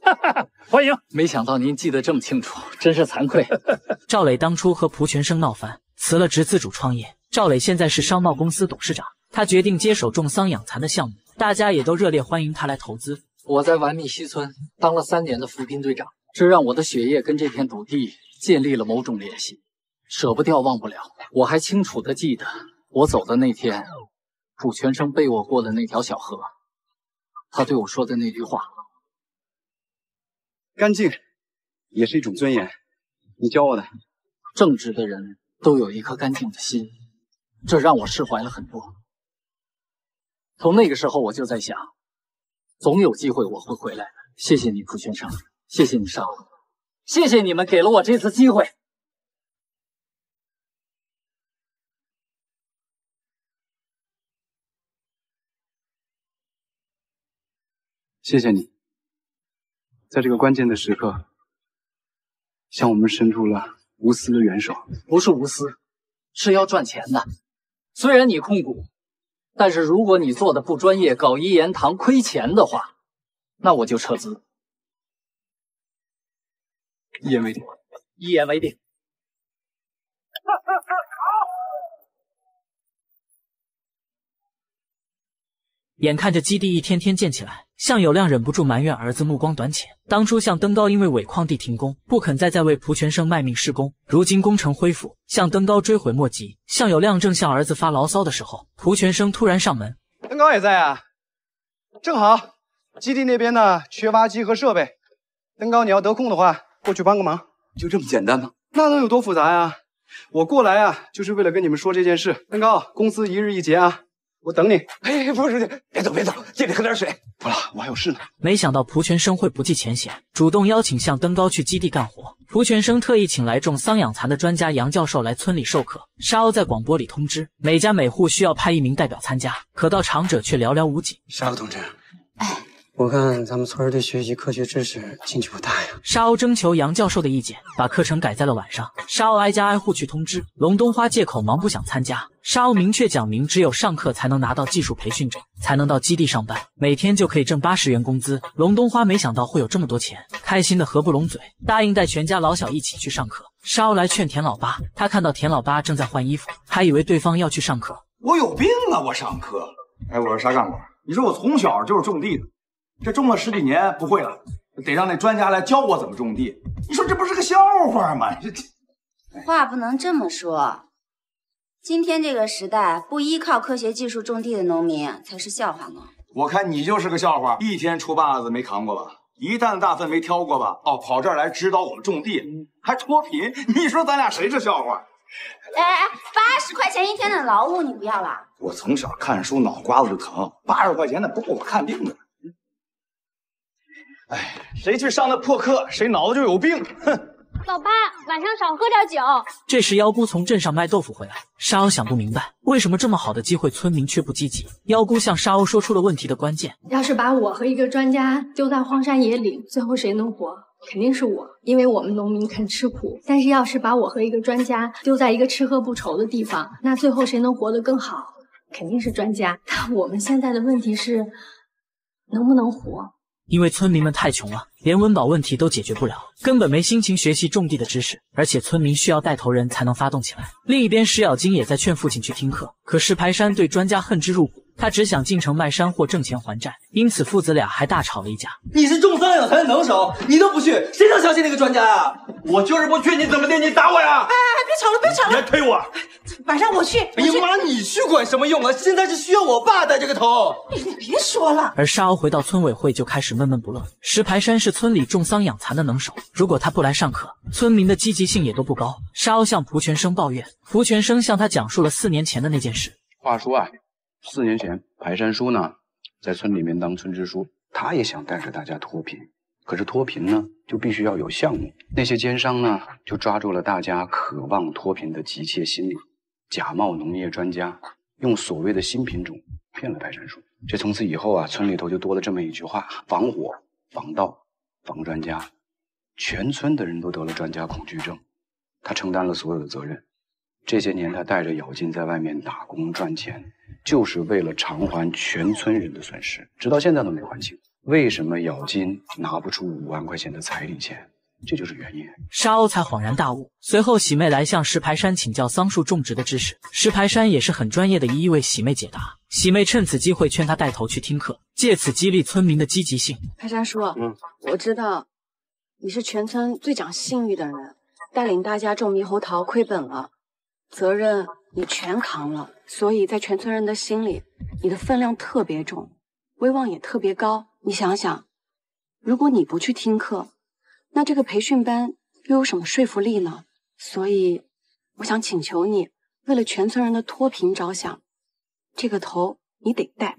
哈 (laughs) 哈欢迎！没想到您记得这么清楚，真是惭愧。(laughs) 赵磊当初和蒲全生闹翻，辞了职自主创业。赵磊现在是商贸公司董事长，他决定接手种桑养蚕的项目，大家也都热烈欢迎他来投资。我在完密西村当了三年的扶贫队长，这让我的血液跟这片土地建立了某种联系，舍不掉，忘不了。我还清楚的记得，我走的那天。卜全生背我过的那条小河，他对我说的那句话：“干净也是一种尊严。”你教我的。正直的人都有一颗干净的心，这让我释怀了很多。从那个时候我就在想，总有机会我会回来的。谢谢你，蒲全生，谢谢你，少。谢谢你们给了我这次机会。谢谢你，在这个关键的时刻，向我们伸出了无私的援手。不是无私，是要赚钱的。虽然你控股，但是如果你做的不专业，搞一言堂亏钱的话，那我就撤资。一言为定。一言为定。眼看着基地一天天建起来，向有亮忍不住埋怨儿子目光短浅。当初向登高因为尾矿地停工，不肯再再为蒲全生卖命施工，如今工程恢复，向登高追悔莫及。向有亮正向儿子发牢骚的时候，蒲全生突然上门。登高也在啊，正好，基地那边呢缺挖机和设备，登高你要得空的话，过去帮个忙。就这么简单吗？那能有多复杂呀？我过来啊，就是为了跟你们说这件事。登高，公司一日一结啊。我等你。哎，不是，别走，别走，借你喝点水。不了，我还有事呢。没想到蒲全生会不计前嫌，主动邀请向登高去基地干活。蒲全生特意请来种桑养蚕的专家杨教授来村里授课。沙鸥在广播里通知每家每户需要派一名代表参加，可到场者却寥寥无几。沙鸥同志，哎。我看咱们村儿对学习科学知识兴趣不大呀。沙鸥征求杨教授的意见，把课程改在了晚上。沙鸥挨家挨户去通知，龙东花借口忙不想参加。沙鸥明确讲明，只有上课才能拿到技术培训证，才能到基地上班，每天就可以挣八十元工资。龙东花没想到会有这么多钱，开心的合不拢嘴，答应带全家老小一起去上课。沙鸥来劝田老八，他看到田老八正在换衣服，还以为对方要去上课。我有病啊！我上课？哎，我是沙干部？你说我从小就是种地的。这种了十几年不会了，得让那专家来教我怎么种地。你说这不是个笑话吗？(laughs) 这话不能这么说。今天这个时代，不依靠科学技术种地的农民才是笑话呢。我看你就是个笑话，一天锄把子没扛过吧？一担大粪没挑过吧？哦，跑这儿来指导我们种地，还脱贫？(laughs) 你说咱俩谁是笑话？哎哎，八十块钱一天的劳务你不要了？我从小看书脑瓜子就疼，八十块钱那不够我看病的。哎，谁去上那破课，谁脑子就有病。哼！老爸，晚上少喝点酒。这时，妖姑从镇上卖豆腐回来。沙鸥想不明白，为什么这么好的机会，村民却不积极。妖姑向沙鸥说出了问题的关键：要是把我和一个专家丢在荒山野岭，最后谁能活？肯定是我，因为我们农民肯吃苦。但是，要是把我和一个专家丢在一个吃喝不愁的地方，那最后谁能活得更好？肯定是专家。但我们现在的问题是，能不能活？因为村民们太穷了，连温饱问题都解决不了，根本没心情学习种地的知识，而且村民需要带头人才能发动起来。另一边，石咬金也在劝父亲去听课，可石排山对专家恨之入骨，他只想进城卖山货挣钱还债，因此父子俩还大吵了一架。你是种桑养蚕的能手，你都不去，谁能相信那个专家呀？我就是不去，你怎么的？你打我呀？哎哎，别吵了，别吵了，别推我！晚上我去。哎呀妈，你去管什么用啊？现在是需要我爸带这个头。你你别说了。而沙鸥回到村委会就开始闷闷不乐。石排山是村里种桑养蚕的能手，如果他不来上课，村民的积极性也都不高。沙鸥向蒲全生抱怨，蒲全生向他讲述了四年前的那件事。话说啊，四年前排山叔呢，在村里面当村支书，他也想带着大家脱贫。可是脱贫呢，就必须要有项目。那些奸商呢，就抓住了大家渴望脱贫的急切心理，假冒农业专家，用所谓的新品种骗了排山叔。这从此以后啊，村里头就多了这么一句话：防火、防盗、防专家。全村的人都得了专家恐惧症，他承担了所有的责任。这些年，他带着咬金在外面打工赚钱，就是为了偿还全村人的损失，直到现在都没还清。为什么咬金拿不出五万块钱的彩礼钱？这就是原因。沙鸥才恍然大悟。随后，喜妹来向石排山请教桑树种植的知识，石排山也是很专业的，一一为喜妹解答。喜妹趁此机会劝他带头去听课，借此激励村民的积极性。排山叔，嗯，我知道你是全村最讲信誉的人，带领大家种猕猴桃亏本了，责任你全扛了，所以在全村人的心里，你的分量特别重，威望也特别高。你想想，如果你不去听课，那这个培训班又有什么说服力呢？所以，我想请求你，为了全村人的脱贫着想，这个头你得带。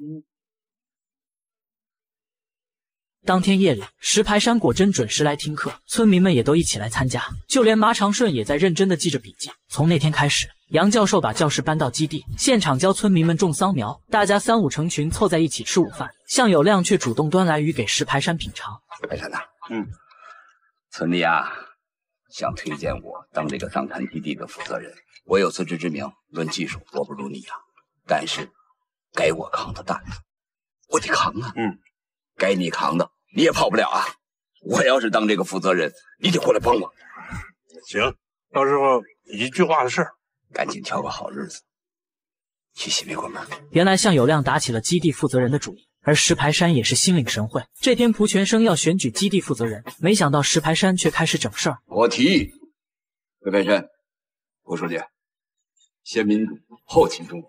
当天夜里，石排山果真准时来听课，村民们也都一起来参加，就连马长顺也在认真的记着笔记。从那天开始，杨教授把教室搬到基地，现场教村民们种桑苗，大家三五成群凑在一起吃午饭。向有亮却主动端来鱼给石排山品尝。排山呐，嗯，村里啊想推荐我当这个桑蚕基地的负责人，我有自知之明，论技术我不如你啊，但是该我扛的担子我得扛啊，嗯，该你扛的你也跑不了啊。我要是当这个负责人，你得过来帮我。行，到时候一句话的事儿，赶紧挑个好日子去洗煤关门。原来向有亮打起了基地负责人的主意，而石排山也是心领神会。这天蒲全生要选举基地负责人，没想到石排山却开始整事儿。我提议，魏培山，蒲书记，先民主后勤中，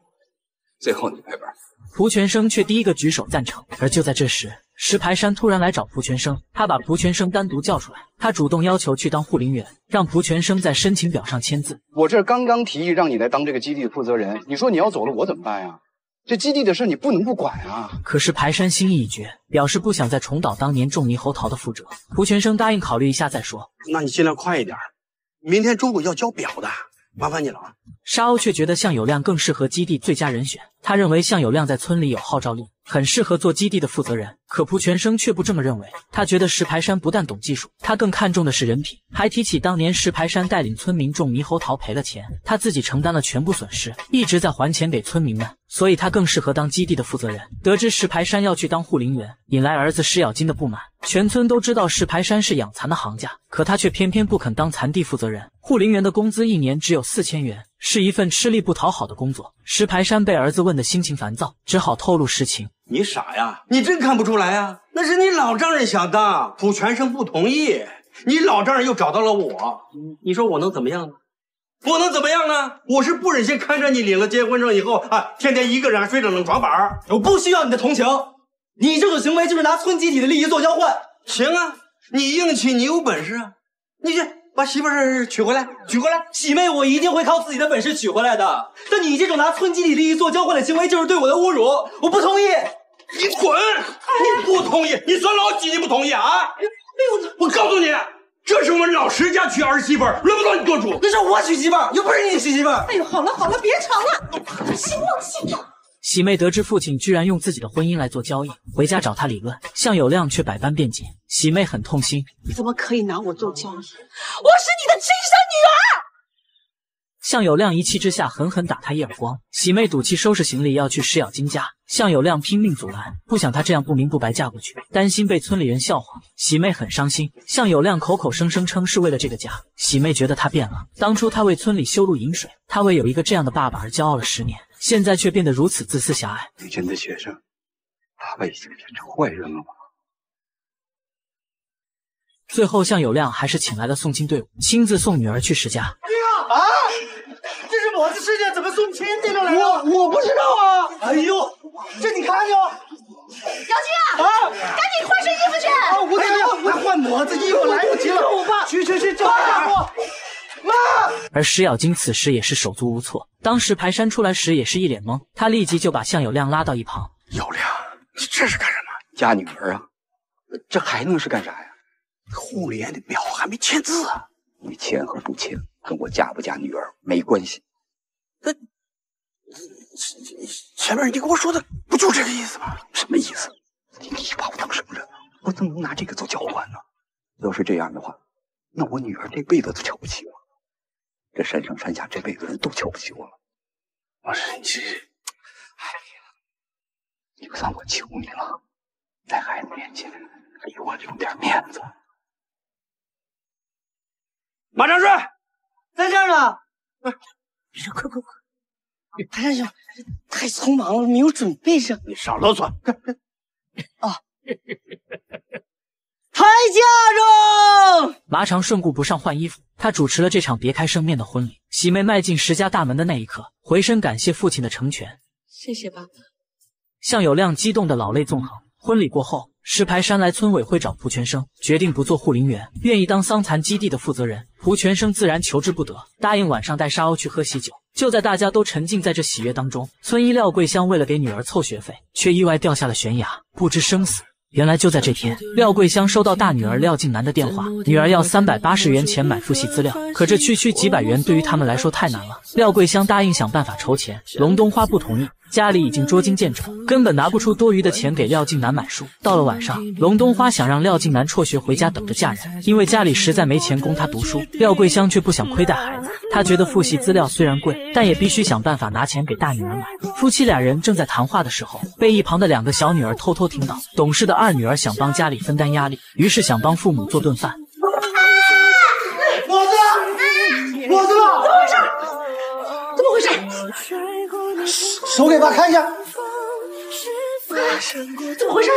最后你拍板。蒲全生却第一个举手赞成。而就在这时，石排山突然来找蒲全生，他把蒲全生单独叫出来，他主动要求去当护林员，让蒲全生在申请表上签字。我这刚刚提议让你来当这个基地的负责人，你说你要走了，我怎么办呀？这基地的事你不能不管啊！可是排山心意已决，表示不想再重蹈当年种猕猴桃的覆辙。蒲全生答应考虑一下再说。那你尽量快一点，明天中午要交表的，麻烦你了啊！沙鸥却觉得向有亮更适合基地最佳人选，他认为向有亮在村里有号召力，很适合做基地的负责人。可蒲全生却不这么认为，他觉得石排山不但懂技术，他更看重的是人品，还提起当年石排山带领村民种猕猴桃赔了钱，他自己承担了全部损失，一直在还钱给村民们，所以他更适合当基地的负责人。得知石排山要去当护林员，引来儿子石咬金的不满。全村都知道石排山是养蚕的行家，可他却偏偏不肯当蚕地负责人。护林员的工资一年只有四千元。是一份吃力不讨好的工作。石排山被儿子问得心情烦躁，只好透露实情。你傻呀？你真看不出来呀？那是你老丈人想当，普全生不同意，你老丈人又找到了我，你说我能怎么样呢？我能怎么样呢？我是不忍心看着你领了结婚证以后啊，天天一个人睡着冷床板我不需要你的同情，你这种行为就是拿村集体的利益做交换。行啊，你硬气，你有本事啊，你去。把媳妇儿娶回来，娶回来，喜妹，我一定会靠自己的本事娶回来的。但你这种拿村集体利益做交换的行为，就是对我的侮辱，我不同意。你滚！你不同意，你算老几？你不同意啊？哎呦，我告诉你，这是我们老石家娶儿媳妇，轮不到你做主。那是我娶媳妇，又不是你娶媳妇。哎呦，好了好了，别吵了，行了行了。喜妹得知父亲居然用自己的婚姻来做交易，回家找他理论。向有亮却百般辩解，喜妹很痛心。你怎么可以拿我做交易？我是你的亲生女儿！向有亮一气之下狠狠打他一耳光。喜妹赌气收拾行李要去石咬金家，向有亮拼命阻拦，不想她这样不明不白嫁过去，担心被村里人笑话。喜妹很伤心。向有亮口口声声称是为了这个家，喜妹觉得他变了。当初他为村里修路引水，他为有一个这样的爸爸而骄傲了十年。现在却变得如此自私狭隘。以前的学生，爸爸已经变成坏人了吗？最后，向有亮还是请来了送亲队伍，亲自送女儿去石家。啊！这是么子事情？怎么送亲队了来了？我我不知道啊！哎呦，这你看哟！姚金啊，啊，赶紧换身衣服去！啊，我哎呀，还换么子衣服？来不及了！我爸，去去去，找我。妈！而石咬金此时也是手足无措。当时排山出来时也是一脸懵，他立即就把向有亮拉到一旁。有亮，你这是干什么？嫁女儿啊？这还能是干啥呀？护理员的表还没签字啊！你签和不签跟我嫁不嫁女儿没关系。那前面你跟我说的不就这个意思吗？什么意思？你你把我当什么人了？我怎么能拿这个做交换呢？要是这样的话，那我女儿这辈子都瞧不起我。这山上山下这辈子人都瞧不起我了。我说你这，哎呀，就算我求你了，在孩子面前给我留点面子。马长顺，在这儿呢。你说快快快！潘山兄，太匆忙了，没有准备上。你少啰嗦。(laughs) 啊！抬嫁妆。麻长顺顾不上换衣服，他主持了这场别开生面的婚礼。喜妹迈进石家大门的那一刻，回身感谢父亲的成全。谢谢爸爸。向有亮激动的老泪纵横。婚礼过后，石排山来村委会找蒲全生，决定不做护林员，愿意当桑蚕基地的负责人。蒲全生自然求之不得，答应晚上带沙鸥去喝喜酒。就在大家都沉浸在这喜悦当中，村医廖桂香为了给女儿凑学费，却意外掉下了悬崖，不知生死。原来就在这天，廖桂香收到大女儿廖静南的电话，女儿要三百八十元钱买复习资料，可这区区几百元对于他们来说太难了。廖桂香答应想办法筹钱，龙东花不同意。家里已经捉襟见肘，根本拿不出多余的钱给廖静南买书。到了晚上，龙东花想让廖静南辍学回家等着嫁人，因为家里实在没钱供她读书。廖桂香却不想亏待孩子，她觉得复习资料虽然贵，但也必须想办法拿钱给大女儿买。夫妻俩人正在谈话的时候，被一旁的两个小女儿偷偷听到。懂事的二女儿想帮家里分担压力，于是想帮父母做顿饭。果子，果子，怎么回事？怎么回事？手给爸看一下，怎么回事啊？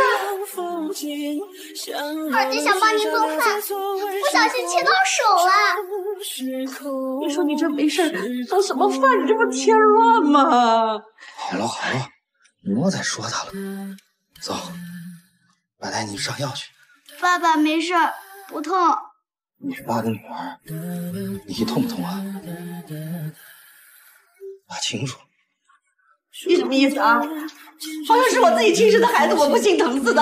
二姐想帮你做饭，不小心切到手了。你说你这没事做什么饭？你这不添乱吗？好了好了，你莫再说他了。走，爸带你上药去。爸爸没事，不痛。你是爸的女儿，你痛不痛啊？爸清楚。你什么意思啊？好像是我自己亲生的孩子，我不心疼似的。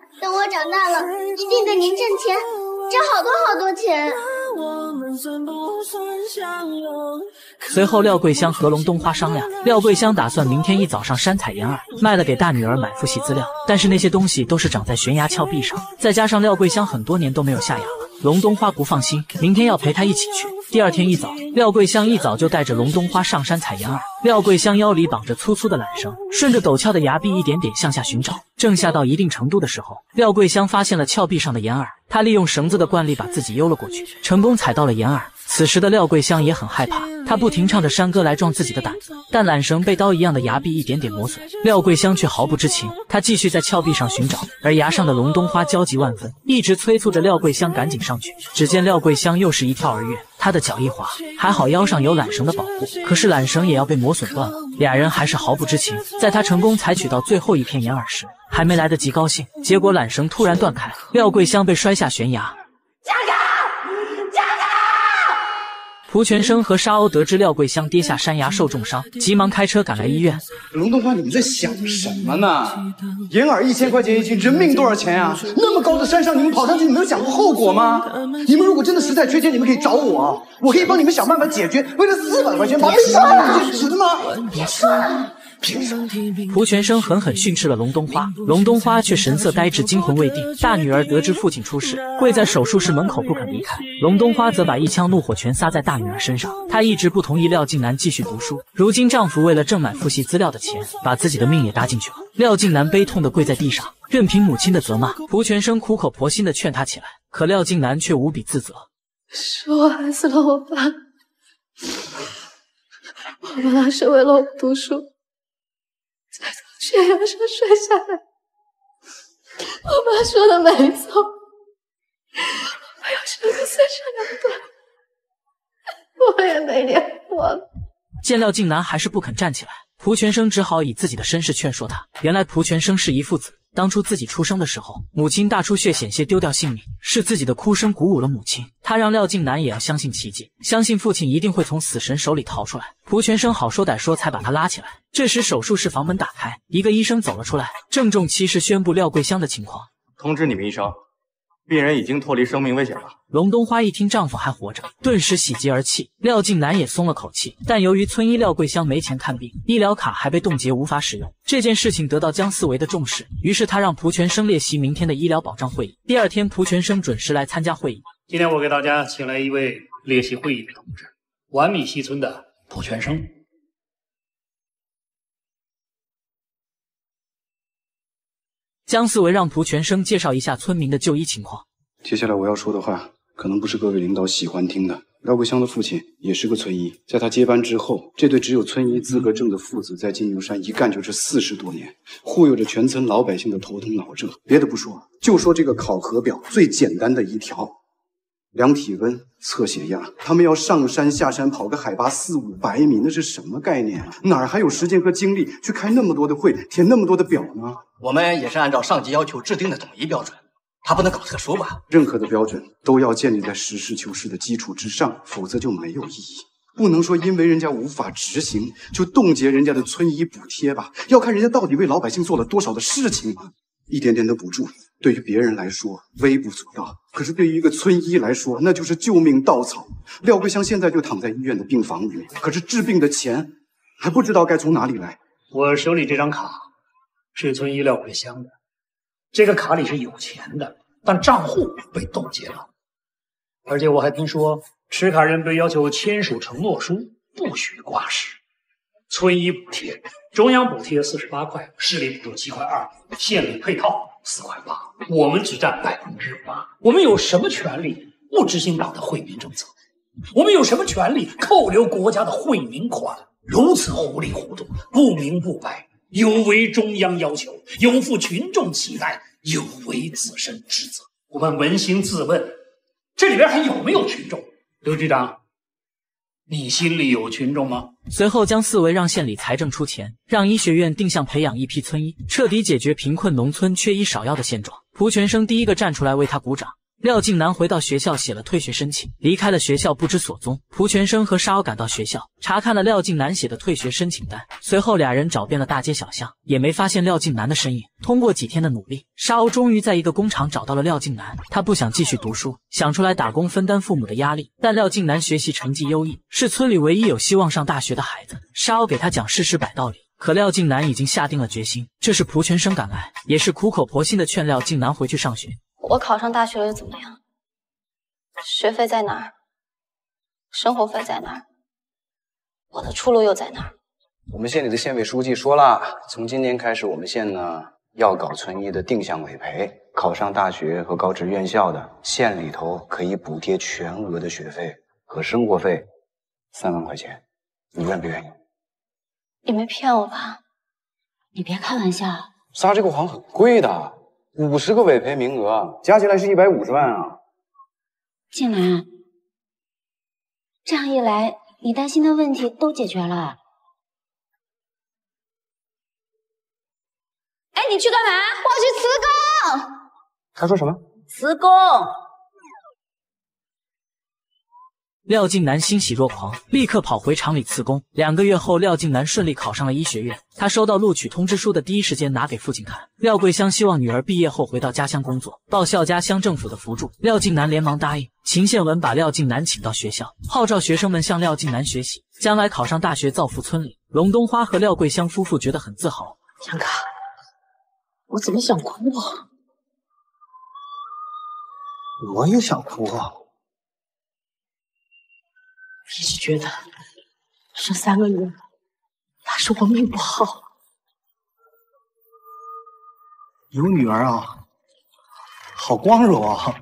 等我长大了，一定给您挣钱，挣好多好多钱。随后，廖桂香和龙东花商量，廖桂香打算明天一早上山采银耳，卖了给大女儿买复习资料。但是那些东西都是长在悬崖峭壁上，再加上廖桂香很多年都没有下崖了，龙冬花不放心，明天要陪她一起去。第二天一早，廖桂香一早就带着龙冬花上山采银耳。廖桂香腰里绑着粗粗的缆绳，顺着陡峭的崖壁一点点向下寻找。正下到一定程度的时候，廖桂香发现了峭壁上的岩耳，她利用绳子的惯例把自己悠了过去，成功踩到了岩耳。此时的廖桂香也很害怕，她不停唱着山歌来壮自己的胆子，但缆绳被刀一样的崖壁一点点磨损，廖桂香却毫不知情。她继续在峭壁上寻找，而崖上的龙冬花焦急万分，一直催促着廖桂香赶紧上去。只见廖桂香又是一跳而跃，她的脚一滑，还好腰上有缆绳的保护，可是缆绳也要被磨损断了。俩人还是毫不知情。在她成功采取到最后一片盐饵时，还没来得及高兴，结果缆绳突然断开，廖桂香被摔下悬崖。蒲全生和沙鸥得知廖桂香跌下山崖受重伤，急忙开车赶来医院。龙东方，你们在想什么呢？银耳一千块钱一斤，人命多少钱啊？那么高的山上，你们跑上去，你们有想过后果吗？你们如果真的实在缺钱，你们可以找我，我可以帮你们想办法解决。为了四百块钱把命搭进去，值吗？别说了。蒲全生狠狠训斥了龙冬花，龙冬花却神色呆滞，惊魂未定。大女儿得知父亲出事，跪在手术室门口不肯离开。龙冬花则把一腔怒火全撒在大女儿身上。她一直不同意廖静南继续读书，如今丈夫为了挣买复习资料的钱，把自己的命也搭进去了。廖静南悲痛的跪在地上，任凭母亲的责骂。蒲全生苦口婆心的劝她起来，可廖静南却无比自责：“是我害死了我爸，我本来是为了我读书。”悬崖上摔下来。我妈说的没错，我要是能三长两断，我也没脸活。见廖静南还是不肯站起来，蒲全生只好以自己的身世劝说他。原来蒲全生是一父子。当初自己出生的时候，母亲大出血，险些丢掉性命，是自己的哭声鼓舞了母亲。他让廖静南也要相信奇迹，相信父亲一定会从死神手里逃出来。蒲全生好说歹说，才把他拉起来。这时手术室房门打开，一个医生走了出来，郑重其事宣布廖桂香的情况。通知你们医生。病人已经脱离生命危险了。龙东花一听丈夫还活着，顿时喜极而泣。廖静南也松了口气。但由于村医廖桂香没钱看病，医疗卡还被冻结，无法使用。这件事情得到江思维的重视，于是他让蒲全生列席明天的医疗保障会议。第二天，蒲全生准时来参加会议。今天我给大家请来一位列席会议的同志，完米西村的蒲全生。江思维让蒲全生介绍一下村民的就医情况。接下来我要说的话，可能不是各位领导喜欢听的。廖桂香的父亲也是个村医，在他接班之后，这对只有村医资格证的父子在金牛山一干就是四十多年，护佑着全村老百姓的头疼脑热。别的不说，就说这个考核表最简单的一条，量体温、测血压，他们要上山下山跑个海拔四五百米，那是什么概念啊？哪儿还有时间和精力去开那么多的会，填那么多的表呢？我们也是按照上级要求制定的统一标准，他不能搞特殊吧？任何的标准都要建立在实事求是的基础之上，否则就没有意义。不能说因为人家无法执行就冻结人家的村医补贴吧？要看人家到底为老百姓做了多少的事情嘛。一点点的补助对于别人来说微不足道，可是对于一个村医来说，那就是救命稻草。廖桂香现在就躺在医院的病房里面，可是治病的钱还不知道该从哪里来。我手里这张卡是村医廖桂香的，这个卡里是有钱的，但账户被冻结了。而且我还听说，持卡人被要求签署承诺书，不许挂失。村医补贴，中央补贴四十八块，市里补助七块二，县里配套四块八，我们只占百分之八。我们有什么权利不执行党的惠民政策？我们有什么权利扣留国家的惠民款？如此糊里糊涂、不明不白，有违中央要求，有负群众期待，有违自身职责。我们扪心自问，这里边还有没有群众？刘局长。你心里有群众吗？随后将四维让县里财政出钱，让医学院定向培养一批村医，彻底解决贫困农村缺医少药的现状。蒲全生第一个站出来为他鼓掌。廖静南回到学校写了退学申请，离开了学校不知所踪。蒲全生和沙鸥赶到学校，查看了廖静南写的退学申请单。随后俩人找遍了大街小巷，也没发现廖静南的身影。通过几天的努力，沙鸥终于在一个工厂找到了廖静南。他不想继续读书，想出来打工分担父母的压力。但廖静南学习成绩优异，是村里唯一有希望上大学的孩子。沙鸥给他讲事实摆道理，可廖静南已经下定了决心。这是蒲全生赶来，也是苦口婆心的劝廖静南回去上学。我考上大学了又怎么样？学费在哪儿？生活费在哪儿？我的出路又在哪儿？我们县里的县委书记说了，从今年开始，我们县呢要搞村医的定向委培，考上大学和高职院校的，县里头可以补贴全额的学费和生活费，三万块钱，你愿不愿意？你没骗我吧？你别开玩笑。撒这个谎很贵的。五十个委培名额加起来是一百五十万啊！静兰，这样一来，你担心的问题都解决了。哎，你去干嘛？我要去辞工。他说什么？辞工。廖静南欣喜若狂，立刻跑回厂里辞工。两个月后，廖静南顺利考上了医学院。他收到录取通知书的第一时间拿给父亲看。廖桂香希望女儿毕业后回到家乡工作，报效家乡政府的扶助。廖静南连忙答应。秦宪文把廖静南请到学校，号召学生们向廖静南学习，将来考上大学造福村里。龙冬花和廖桂香夫妇觉得很自豪。杨哥，我怎么想哭啊？我也想哭啊。一直觉得生三个女儿，那是我命不好。有女儿啊，好光荣啊！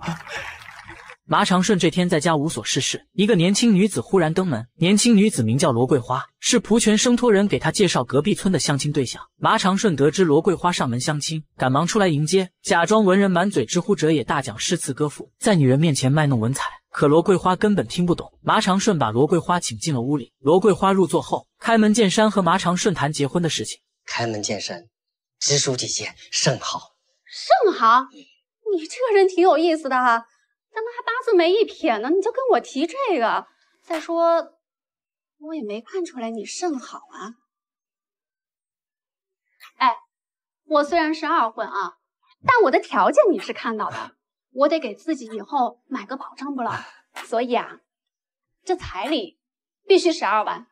马长顺这天在家无所事事，一个年轻女子忽然登门。年轻女子名叫罗桂花，是蒲泉生托人给她介绍隔壁村的相亲对象。马长顺得知罗桂花上门相亲，赶忙出来迎接，假装文人满嘴知乎者也，大讲诗词歌赋，在女人面前卖弄文采。可罗桂花根本听不懂。马长顺把罗桂花请进了屋里。罗桂花入座后，开门见山和马长顺谈结婚的事情。开门见山，支书姐姐甚好，甚好。你这个人挺有意思的哈。咱们还八字没一撇呢，你就跟我提这个。再说，我也没看出来你甚好啊。哎，我虽然是二婚啊，但我的条件你是看到的，我得给自己以后买个保障不了。所以啊，这彩礼必须十二万。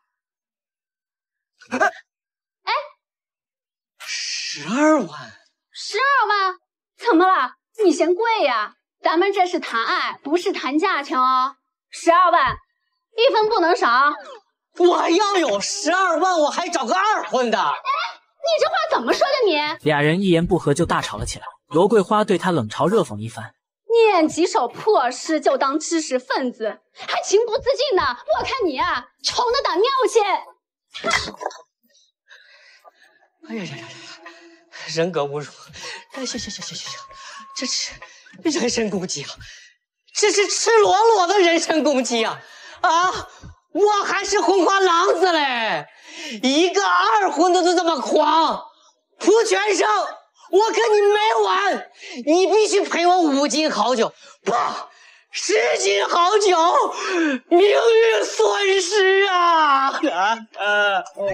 (laughs) 哎，十二万？十二万？怎么了？你嫌贵呀？咱们这是谈爱，不是谈价钱哦。十二万，一分不能少。我要有十二万，我还找个二婚的。哎，你这话怎么说的？你俩人一言不合就大吵了起来。罗桂花对他冷嘲热讽一番，念几首破诗就当知识分子，还情不自禁呢。我看你啊，穷的打尿去。哎呀呀呀呀！人格侮辱！哎，行行行行行行，这是。人身攻击啊！这是赤裸裸的人身攻击啊！啊，我还是红花郎子嘞，一个二婚的都这么狂，蒲全胜，我跟你没完，你必须赔我五斤好酒，不。十斤好酒，名誉损失啊！啊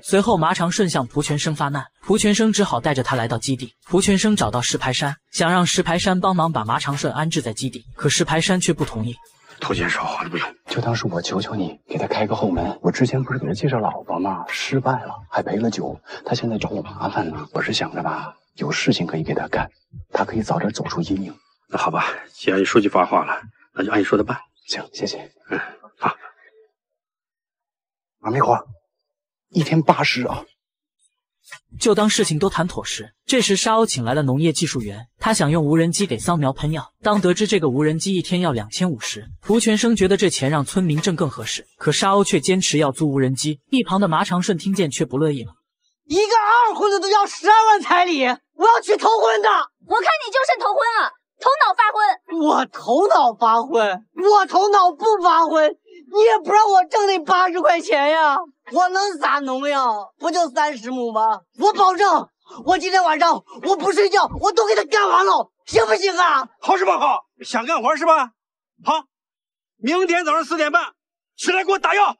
随后，麻长顺向蒲全生发难，蒲全生只好带着他来到基地。蒲全生找到石排山，想让石排山帮忙把麻长顺安置在基地，可石排山却不同意。涂先生，不用，就当是我求求你，给他开个后门。我之前不是给他介绍老婆吗？失败了，还赔了酒，他现在找我麻烦呢。我是想着吧，有事情可以给他干，他可以早点走出阴影。那好吧，既然你说句发话了。那就按你说的办，行，谢谢。嗯，好。马梅花，一天八十啊！就当事情都谈妥时，这时沙鸥请来了农业技术员，他想用无人机给桑苗喷药。当得知这个无人机一天要两千五时，蒲全生觉得这钱让村民挣更合适，可沙鸥却坚持要租无人机。一旁的麻长顺听见却不乐意了：一个二婚的都要十二万彩礼，我要娶头婚的。我看你就是头婚了。头脑发昏，我头脑发昏，我头脑不发昏，你也不让我挣那八十块钱呀！我能撒农药？不就三十亩吗？我保证，我今天晚上我不睡觉，我都给他干完了，行不行啊？好是不好？想干活是吧？好，明天早上四点半起来给我打药。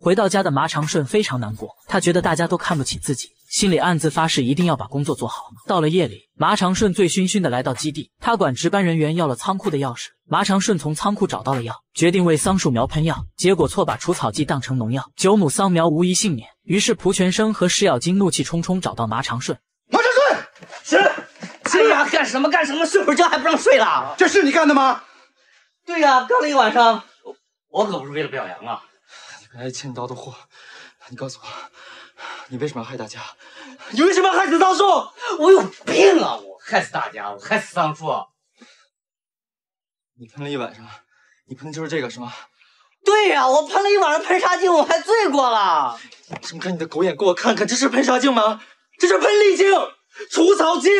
回到家的麻长顺非常难过，他觉得大家都看不起自己。心里暗自发誓，一定要把工作做好。到了夜里，麻长顺醉醺醺的来到基地，他管值班人员要了仓库的钥匙。麻长顺从仓库找到了药，决定为桑树苗喷药，结果错把除草剂当成农药，九亩桑苗无一幸免。于是蒲全生和石咬金怒气冲冲找到麻长顺。麻长顺，起来！哎呀，干什么干什么？睡会儿觉还不让睡了？这是你干的吗？对呀，干了一晚上，我可不是为了表扬啊。你本来欠刀的货，你告诉我。你为什么要害大家？你为什么要害死桑树？我有病啊！我害死大家，我害死桑树。你喷了一晚上，你喷的就是这个是吗？对呀，我喷了一晚上喷砂镜，我还醉过了。睁开你的狗眼，给我看看，这是喷砂镜吗？这是喷沥镜、除草剂。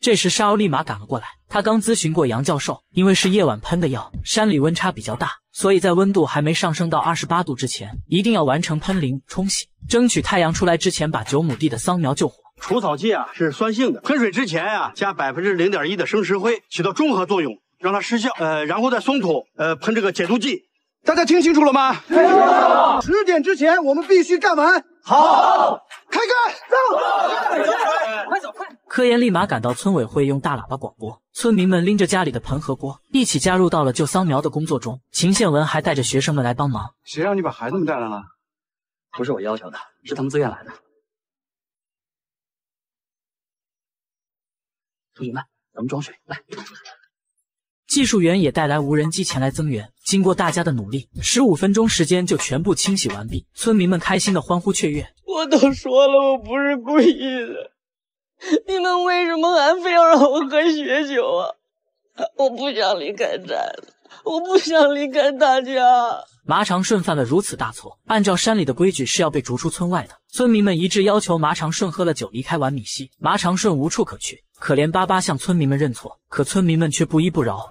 这时沙鸥立马赶了过来，他刚咨询过杨教授，因为是夜晚喷的药，山里温差比较大。所以在温度还没上升到二十八度之前，一定要完成喷淋冲洗，争取太阳出来之前把九亩地的桑苗救活。除草剂啊是酸性的，喷水之前啊加百分之零点一的生石灰，起到中和作用，让它失效。呃，然后再松土，呃，喷这个解毒剂。大家听清楚了吗？听清楚了。十点之前我们必须干完。好，开干，走，快走快。科研立马赶到村委会，用大喇叭广播，村民们拎着家里的盆和锅，一起加入到了救桑苗的工作中。秦宪文还带着学生们来帮忙。谁让你把孩子们带来了？不是我要求的，是他们自愿来的。同学们，咱们装水来。技术员也带来无人机前来增援。经过大家的努力，十五分钟时间就全部清洗完毕。村民们开心的欢呼雀跃。我都说了，我不是故意的，你们为什么还非要让我喝血酒啊？我不想离开这里，我不想离开大家。麻长顺犯了如此大错，按照山里的规矩是要被逐出村外的。村民们一致要求麻长顺喝了酒离开碗米溪。麻长顺无处可去，可怜巴巴向村民们认错，可村民们却不依不饶。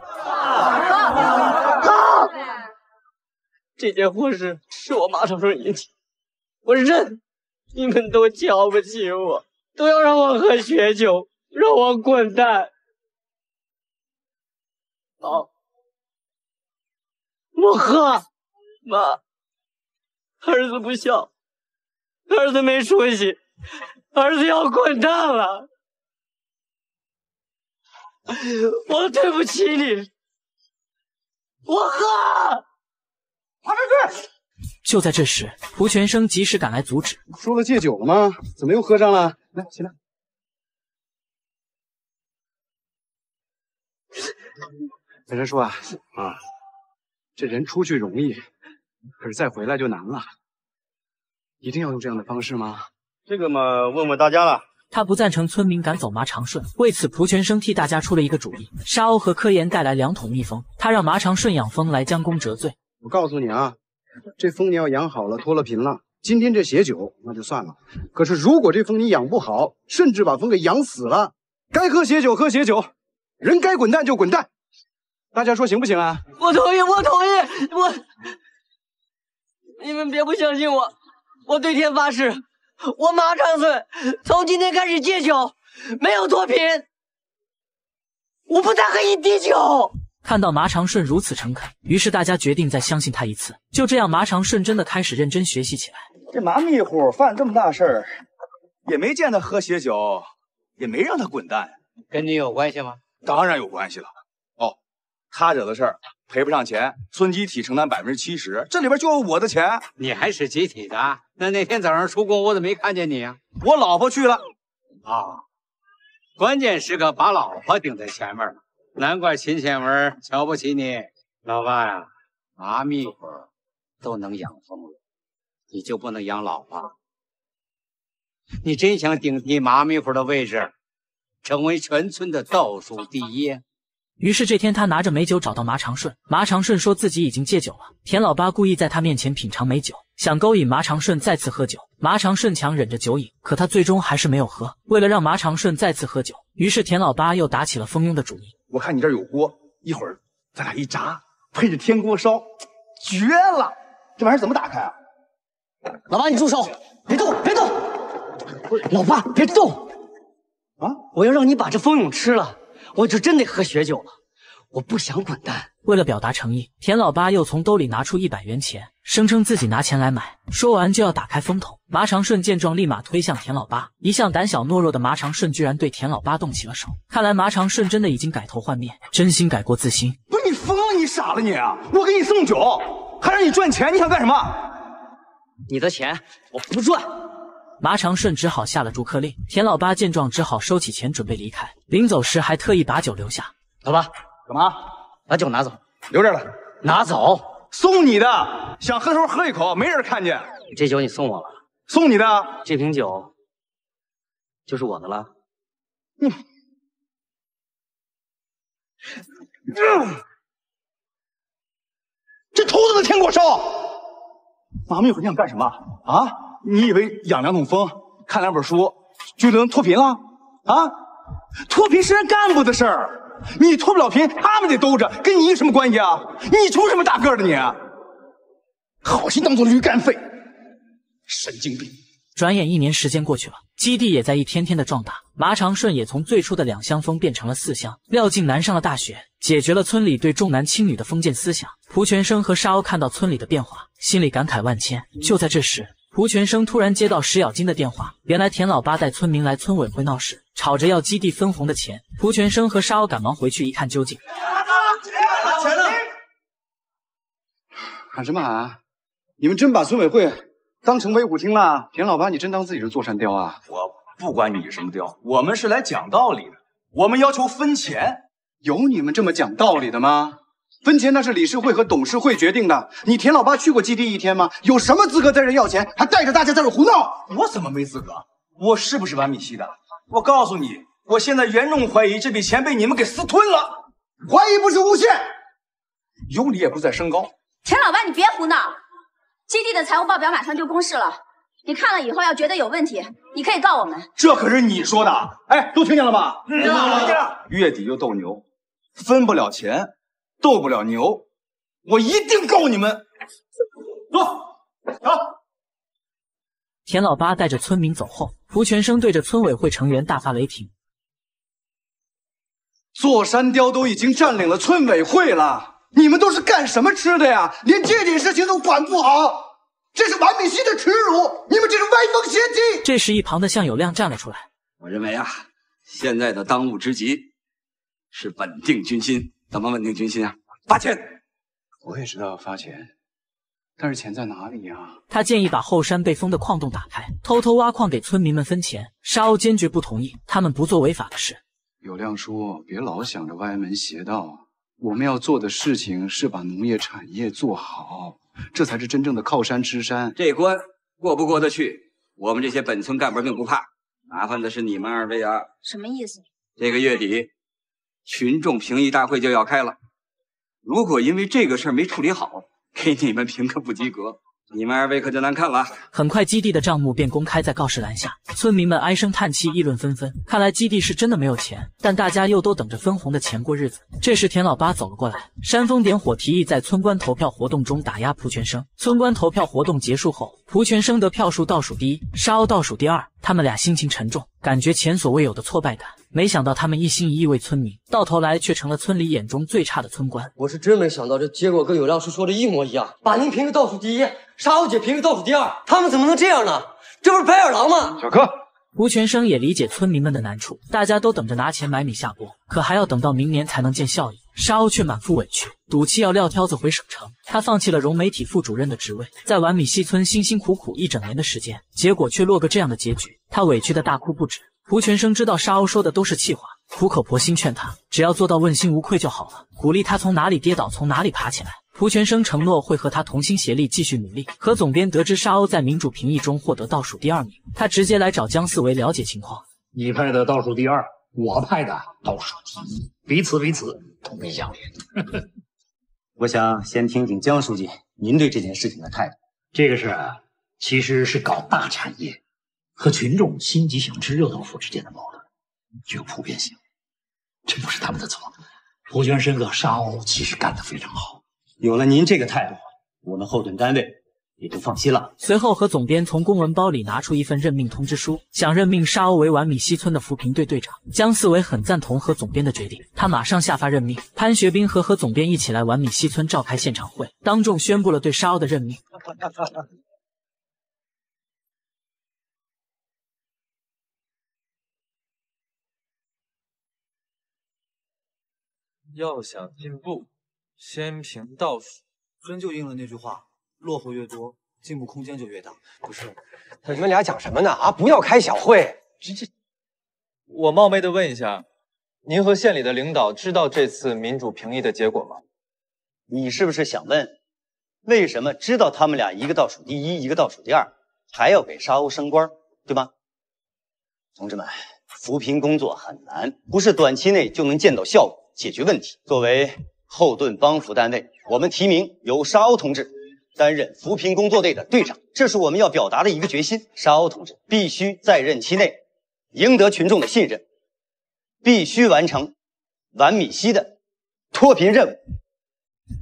这件祸事是我马长顺引起，我认。你们都瞧不起我，都要让我喝血酒，让我滚蛋。好，我喝。妈，儿子不孝，儿子没出息，儿子要滚蛋了。(laughs) 我对不起你，我喝。马上去！就在这时，蒲全生及时赶来阻止。说了戒酒了吗？怎么又喝上了？来，起来。本山叔啊，啊，这人出去容易，可是再回来就难了。一定要用这样的方式吗？这个嘛，问问大家了。他不赞成村民赶走麻长顺，为此蒲全生替大家出了一个主意。沙鸥和柯岩带来两桶蜜蜂，他让麻长顺养蜂来将功折罪。我告诉你啊。这蜂你要养好了，脱了贫了，今天这血酒那就算了。可是如果这蜂你养不好，甚至把蜂给养死了，该喝血酒喝血酒，人该滚蛋就滚蛋，大家说行不行啊？我同意，我同意，我。你们别不相信我，我对天发誓，我马长顺从今天开始戒酒，没有脱贫，我不再喝一滴酒。看到马长顺如此诚恳，于是大家决定再相信他一次。就这样，马长顺真的开始认真学习起来。这麻迷糊犯这么大事儿，也没见他喝血酒，也没让他滚蛋，跟你有关系吗？当然有关系了。哦，他惹的事儿赔不上钱，村集体承担百分之七十，这里边就有我的钱。你还是集体的？那那天早上出工，我怎么没看见你啊？我老婆去了。啊，关键时刻把老婆顶在前面了，难怪秦显文瞧不起你。老爸呀，麻密户都能养疯了，你就不能养老婆？你真想顶替麻密户的位置，成为全村的倒数第一？于是这天，他拿着美酒找到麻长顺。麻长顺说自己已经戒酒了。田老八故意在他面前品尝美酒，想勾引麻长顺再次喝酒。麻长顺强忍着酒瘾，可他最终还是没有喝。为了让麻长顺再次喝酒，于是田老八又打起了蜂拥的主意。我看你这儿有锅，一会儿咱俩一炸，配着天锅烧，绝了！这玩意儿怎么打开啊？老八，你住手！别动，别动！老八，别动！啊！我要让你把这蜂蛹吃了。我就真得喝血酒了，我不想滚蛋。为了表达诚意，田老八又从兜里拿出一百元钱，声称自己拿钱来买。说完就要打开风筒。麻长顺见状，立马推向田老八。一向胆小懦弱的麻长顺居然对田老八动起了手。看来麻长顺真的已经改头换面，真心改过自新。不是你疯了，你傻了你！我给你送酒，还让你赚钱，你想干什么？你的钱我不赚。麻长顺只好下了逐客令。田老八见状，只好收起钱准备离开。临走时还特意把酒留下。老八，干嘛？把酒拿走，留着了。拿走，送你的。想喝时候喝一口，没人看见。这酒你送我了，送你的。这瓶酒就是我的了。你，这秃子能天过烧。麻密户，你想干什么啊？你以为养两桶蜂、看两本书就能脱贫了？啊，脱贫是人干部的事儿，你脱不了贫，他们得兜着，跟你有什么关系啊？你图什么大个的你？好心当做驴肝肺，神经病！转眼一年时间过去了，基地也在一天天的壮大，麻长顺也从最初的两箱蜂变成了四箱。廖静南上了大学，解决了村里对重男轻女的封建思想。蒲全生和沙鸥看到村里的变化，心里感慨万千。就在这时，蒲全生突然接到石咬金的电话，原来田老八带村民来村委会闹事，吵着要基地分红的钱。胡全生和沙鸥赶忙回去一看究竟。钱呢？喊什么喊？你们真把村委会当成威虎厅了？田老八，你真当自己是座山雕啊？我不管你是什么雕，我们是来讲道理的。我们要求分钱，有你们这么讲道理的吗？分钱那是理事会和董事会决定的。你田老八去过基地一天吗？有什么资格在这要钱？还带着大家在这胡闹？我怎么没资格？我是不是玩米西的？我告诉你，我现在严重怀疑这笔钱被你们给私吞了。怀疑不是诬陷，有理也不在声高。田老八，你别胡闹！基地的财务报表马上就公示了，你看了以后要觉得有问题，你可以告我们。这可是你说的，哎，都听见了吧？听见了。月底又斗牛，分不了钱。斗不了牛，我一定告你们！走，走。田老八带着村民走后，胡全生对着村委会成员大发雷霆：“座山雕都已经占领了村委会了，你们都是干什么吃的呀？连这点事情都管不好，这是王敏熙的耻辱！你们这是歪风邪气！”这时，一旁的向有亮站了出来：“我认为啊，现在的当务之急是稳定军心。”怎么稳定军心啊？发钱！我也知道要发钱，但是钱在哪里呀？他建议把后山被封的矿洞打开，偷偷挖矿给村民们分钱。沙鸥坚决不同意，他们不做违法的事。有亮叔，别老想着歪门邪道，我们要做的事情是把农业产业做好，这才是真正的靠山吃山。这关过不过得去，我们这些本村干部并不怕，麻烦的是你们二位啊！什么意思？这个月底。群众评议大会就要开了，如果因为这个事儿没处理好，给你们评个不及格，你们二位可就难看了。很快，基地的账目便公开在告示栏下，村民们唉声叹气，议论纷纷。看来基地是真的没有钱，但大家又都等着分红的钱过日子。这时，田老八走了过来，煽风点火，提议在村官投票活动中打压蒲全生。村官投票活动结束后，蒲全生得票数倒数第一，沙鸥倒数第二。他们俩心情沉重，感觉前所未有的挫败感。没想到他们一心一意为村民，到头来却成了村里眼中最差的村官。我是真没想到，这结果跟有亮叔说的一模一样，把您评个倒数第一，沙鸥姐评个倒数第二，他们怎么能这样呢？这不是白眼狼吗？小柯，吴全生也理解村民们的难处，大家都等着拿钱买米下锅，可还要等到明年才能见效益。沙鸥却满腹委屈，赌气要撂挑子回省城。他放弃了融媒体副主任的职位，在皖米西村辛辛苦苦一整年的时间，结果却落个这样的结局，他委屈的大哭不止。蒲全生知道沙鸥说的都是气话，苦口婆心劝他，只要做到问心无愧就好了，鼓励他从哪里跌倒从哪里爬起来。胡全生承诺会和他同心协力继续努力。何总编得知沙鸥在民主评议中获得倒数第二名，他直接来找姜四维了解情况。你派的倒数第二，我派的倒数第一，彼此彼此，同病相怜。(laughs) 我想先听听姜书记您对这件事情的态度。这个事啊，其实是搞大产业。和群众心急想吃热豆腐之间的矛盾具有普遍性，这不是他们的错。胡全生和沙鸥其实干得非常好，有了您这个态度，我们后盾单位也就放心了。随后，何总编从公文包里拿出一份任命通知书，想任命沙鸥为完米西村的扶贫队队长。姜四维很赞同何总编的决定，他马上下发任命。潘学兵和何总编一起来完米西村召开现场会，当众宣布了对沙鸥的任命。要想进步，先评倒数，真就应了那句话：落后越多，进步空间就越大。不是，你们俩讲什么呢？啊，不要开小会。这这，我冒昧的问一下，您和县里的领导知道这次民主评议的结果吗？你是不是想问，为什么知道他们俩一个倒数第一，一个倒数第二，还要给沙鸥升官，对吗？同志们，扶贫工作很难，不是短期内就能见到效果。解决问题。作为后盾帮扶单位，我们提名由沙鸥同志担任扶贫工作队的队长，这是我们要表达的一个决心。沙鸥同志必须在任期内赢得群众的信任，必须完成完米西的脱贫任务。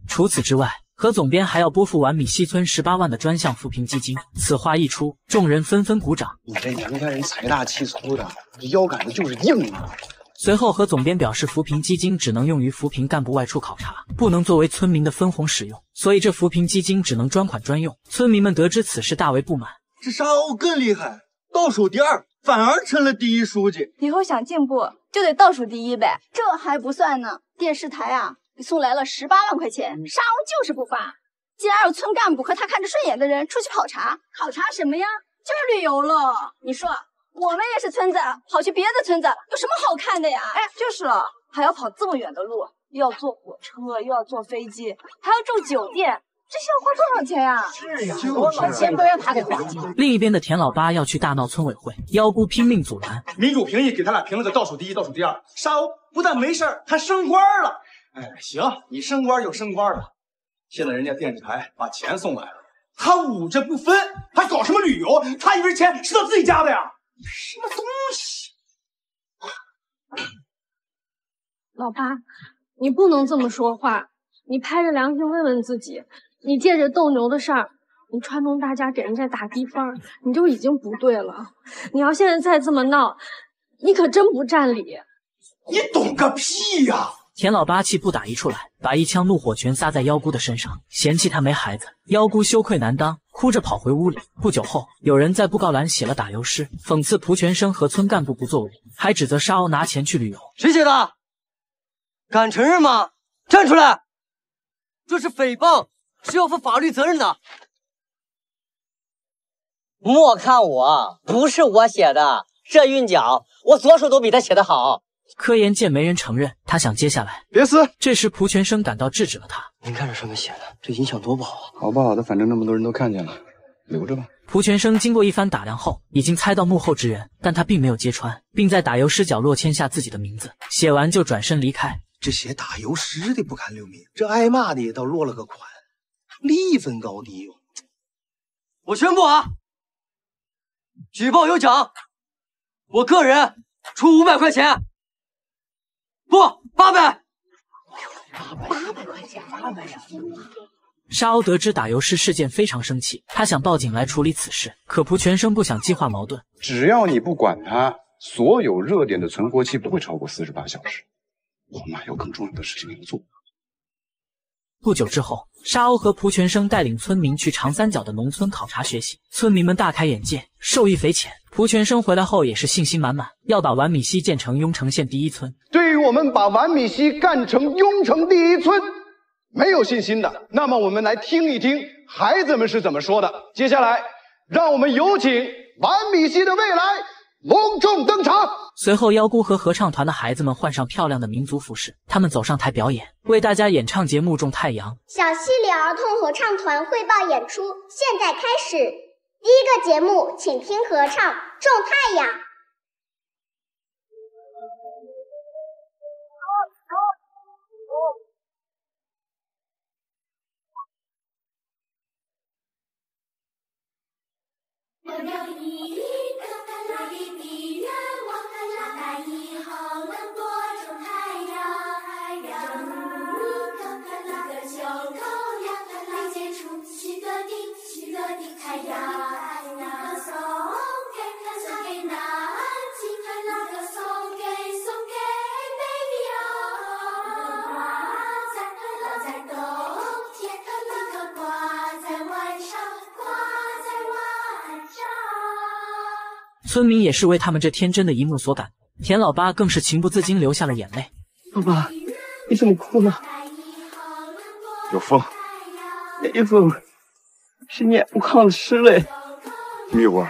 除此之外，何总编还要拨付完米西村十八万的专项扶贫基金。此话一出，众人纷纷鼓掌。你这杨家人财大气粗的，这腰杆子就是硬啊！随后，何总编表示，扶贫基金只能用于扶贫干部外出考察，不能作为村民的分红使用，所以这扶贫基金只能专款专用。村民们得知此事，大为不满。这沙鸥更厉害，倒数第二，反而成了第一书记。以后想进步，就得倒数第一呗。这还不算呢，电视台啊，送来了十八万块钱，沙鸥就是不发。竟然有村干部和他看着顺眼的人出去考察，考察什么呀？就是旅游了。你说。我们也是村子，跑去别的村子有什么好看的呀？哎，就是了，还要跑这么远的路，又要坐火车，又要坐飞机，还要住酒店，这些要花多少钱呀？是呀，把钱都让他给花了。另一边的田老八要去大闹村委会，妖姑拼命阻拦。民主评议给他俩评了个倒数第一、倒数第二，沙鸥不但没事还升官了。哎，行，你升官就升官了。现在人家电视台把钱送来了，他捂着不分，还搞什么旅游？他以为钱是他自己家的呀？什么东西！老八，你不能这么说话。你拍着良心问问自己，你借着斗牛的事儿，你串通大家给人家打低分，你就已经不对了。你要现在再这么闹，你可真不占理。你懂个屁呀！田老八气不打一处来，把一腔怒火全撒在妖姑的身上，嫌弃她没孩子。妖姑羞愧难当，哭着跑回屋里。不久后，有人在布告栏写了打油诗，讽刺蒲全生和村干部不作为，还指责沙鸥拿钱去旅游。谁写的？敢承认吗？站出来！这是诽谤，是要负法律责任的。莫看我，不是我写的，这韵脚我左手都比他写的好。科研见没人承认，他想接下来。别撕！这时蒲全生赶到制止了他。您看这上面写的，这影响多不好啊！好不好的，反正那么多人都看见了，留着吧。蒲全生经过一番打量后，已经猜到幕后之人，但他并没有揭穿，并在打油诗角落签下自己的名字。写完就转身离开。这写打油诗的不敢留名，这挨骂的也倒落了个款，立分高低哟。我宣布啊，举报有奖，我个人出五百块钱，不八百。八百块钱，八百呀！沙鸥得知打油诗事件，非常生气，他想报警来处理此事。可蒲全生不想激化矛盾，只要你不管他，所有热点的存活期不会超过四十八小时。我们还有更重要的事情要做。不久之后，沙鸥和蒲全生带领村民去长三角的农村考察学习，村民们大开眼界，受益匪浅。蒲全生回来后也是信心满满，要把完米溪建成雍城县第一村。对于我们把完米溪干成雍城第一村，没有信心的，那么我们来听一听孩子们是怎么说的。接下来，让我们有请完米溪的未来隆重登场。随后，幺姑和合唱团的孩子们换上漂亮的民族服饰，他们走上台表演，为大家演唱节目《种太阳》。小溪里儿童合唱团汇报演出现在开始。第一个节目，请听合唱《种太阳》。有了一个美丽的愿望，长大以后能多种太阳。阳，一个一个就够了，能结出许多的许多的太阳。那个送给南极，那个送给送给北冰洋。挂在挂在冬天，一个挂在晚上，挂在晚上。村民也是为他们这天真的一幕所感，田老八更是情不自禁流下了眼泪。老爸，你怎么哭呢？有风，没风，是眼不抗湿嘞。蜜花，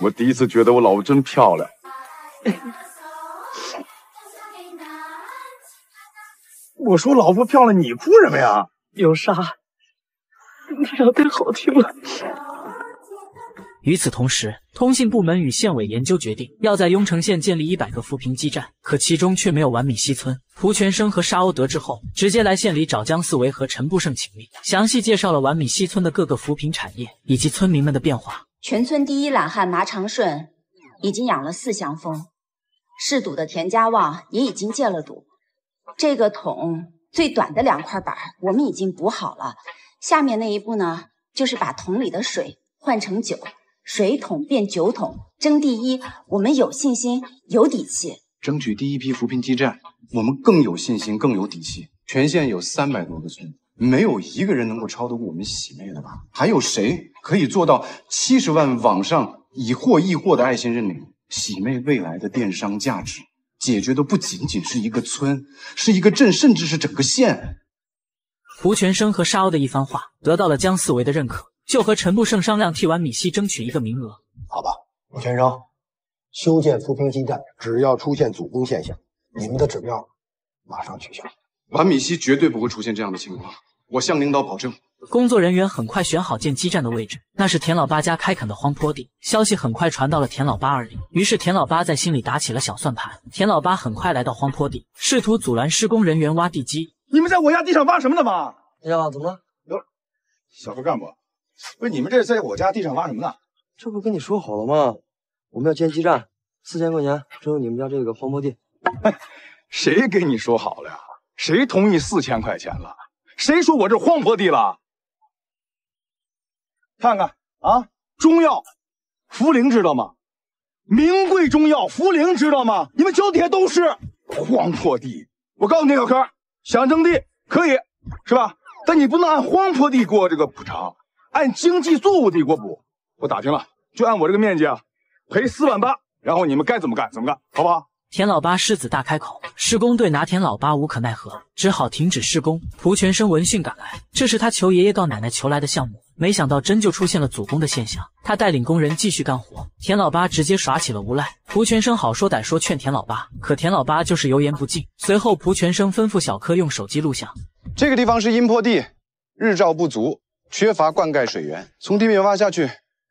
我第一次觉得我老婆真漂亮。(laughs) 我说老婆漂亮，你哭什么呀？有啥？那样太好听了。与此同时，通信部门与县委研究决定，要在雍城县建立一百个扶贫基站，可其中却没有完米西村。蒲全生和沙鸥得知后，直接来县里找姜四维和陈布胜请命，详细介绍了完米西村的各个扶贫产业以及村民们的变化。全村第一懒汉麻长顺已经养了四箱蜂，嗜赌的田家旺也已经戒了赌。这个桶最短的两块板我们已经补好了，下面那一步呢，就是把桶里的水换成酒。水桶变酒桶，争第一，我们有信心，有底气。争取第一批扶贫基站，我们更有信心，更有底气。全县有三百多个村，没有一个人能够超得过我们喜妹的吧？还有谁可以做到七十万网上以货易货的爱心认领？喜妹未来的电商价值，解决的不仅仅是一个村，是一个镇，甚至是整个县。胡全生和沙鸥的一番话，得到了姜四维的认可。就和陈步胜商量替完米西争取一个名额。好吧，胡全生，修建扶贫基站，只要出现阻工现象，你们的指标马上取消。完米西绝对不会出现这样的情况，我向领导保证。工作人员很快选好建基站的位置，那是田老八家开垦的荒坡地。消息很快传到了田老八耳里，于是田老八在心里打起了小算盘。田老八很快来到荒坡地，试图阻拦施工人员挖地基。你们在我家地上挖什么呢嘛？哎呀，怎么了？哟，小副干部。不是你们这在我家地上挖什么呢？这不跟你说好了吗？我们要建基站，四千块钱征用你们家这个荒坡地。(laughs) 谁跟你说好了呀？谁同意四千块钱了？谁说我这荒坡地了？看看啊，中药茯苓知道吗？名贵中药茯苓知道吗？你们脚底下都是荒坡地。我告诉你，小柯，想征地可以是吧？但你不能按荒坡地给我这个补偿。按经济作物地给我补，我打听了，就按我这个面积啊，赔四万八。然后你们该怎么干怎么干，好不好？田老八狮子大开口，施工队拿田老八无可奈何，只好停止施工。蒲全生闻讯赶来，这是他求爷爷告奶奶求来的项目，没想到真就出现了阻工的现象。他带领工人继续干活，田老八直接耍起了无赖。蒲全生好说歹说劝田老八，可田老八就是油盐不进。随后蒲全生吩咐小柯用手机录像，这个地方是阴坡地，日照不足。缺乏灌溉水源，从地面挖下去，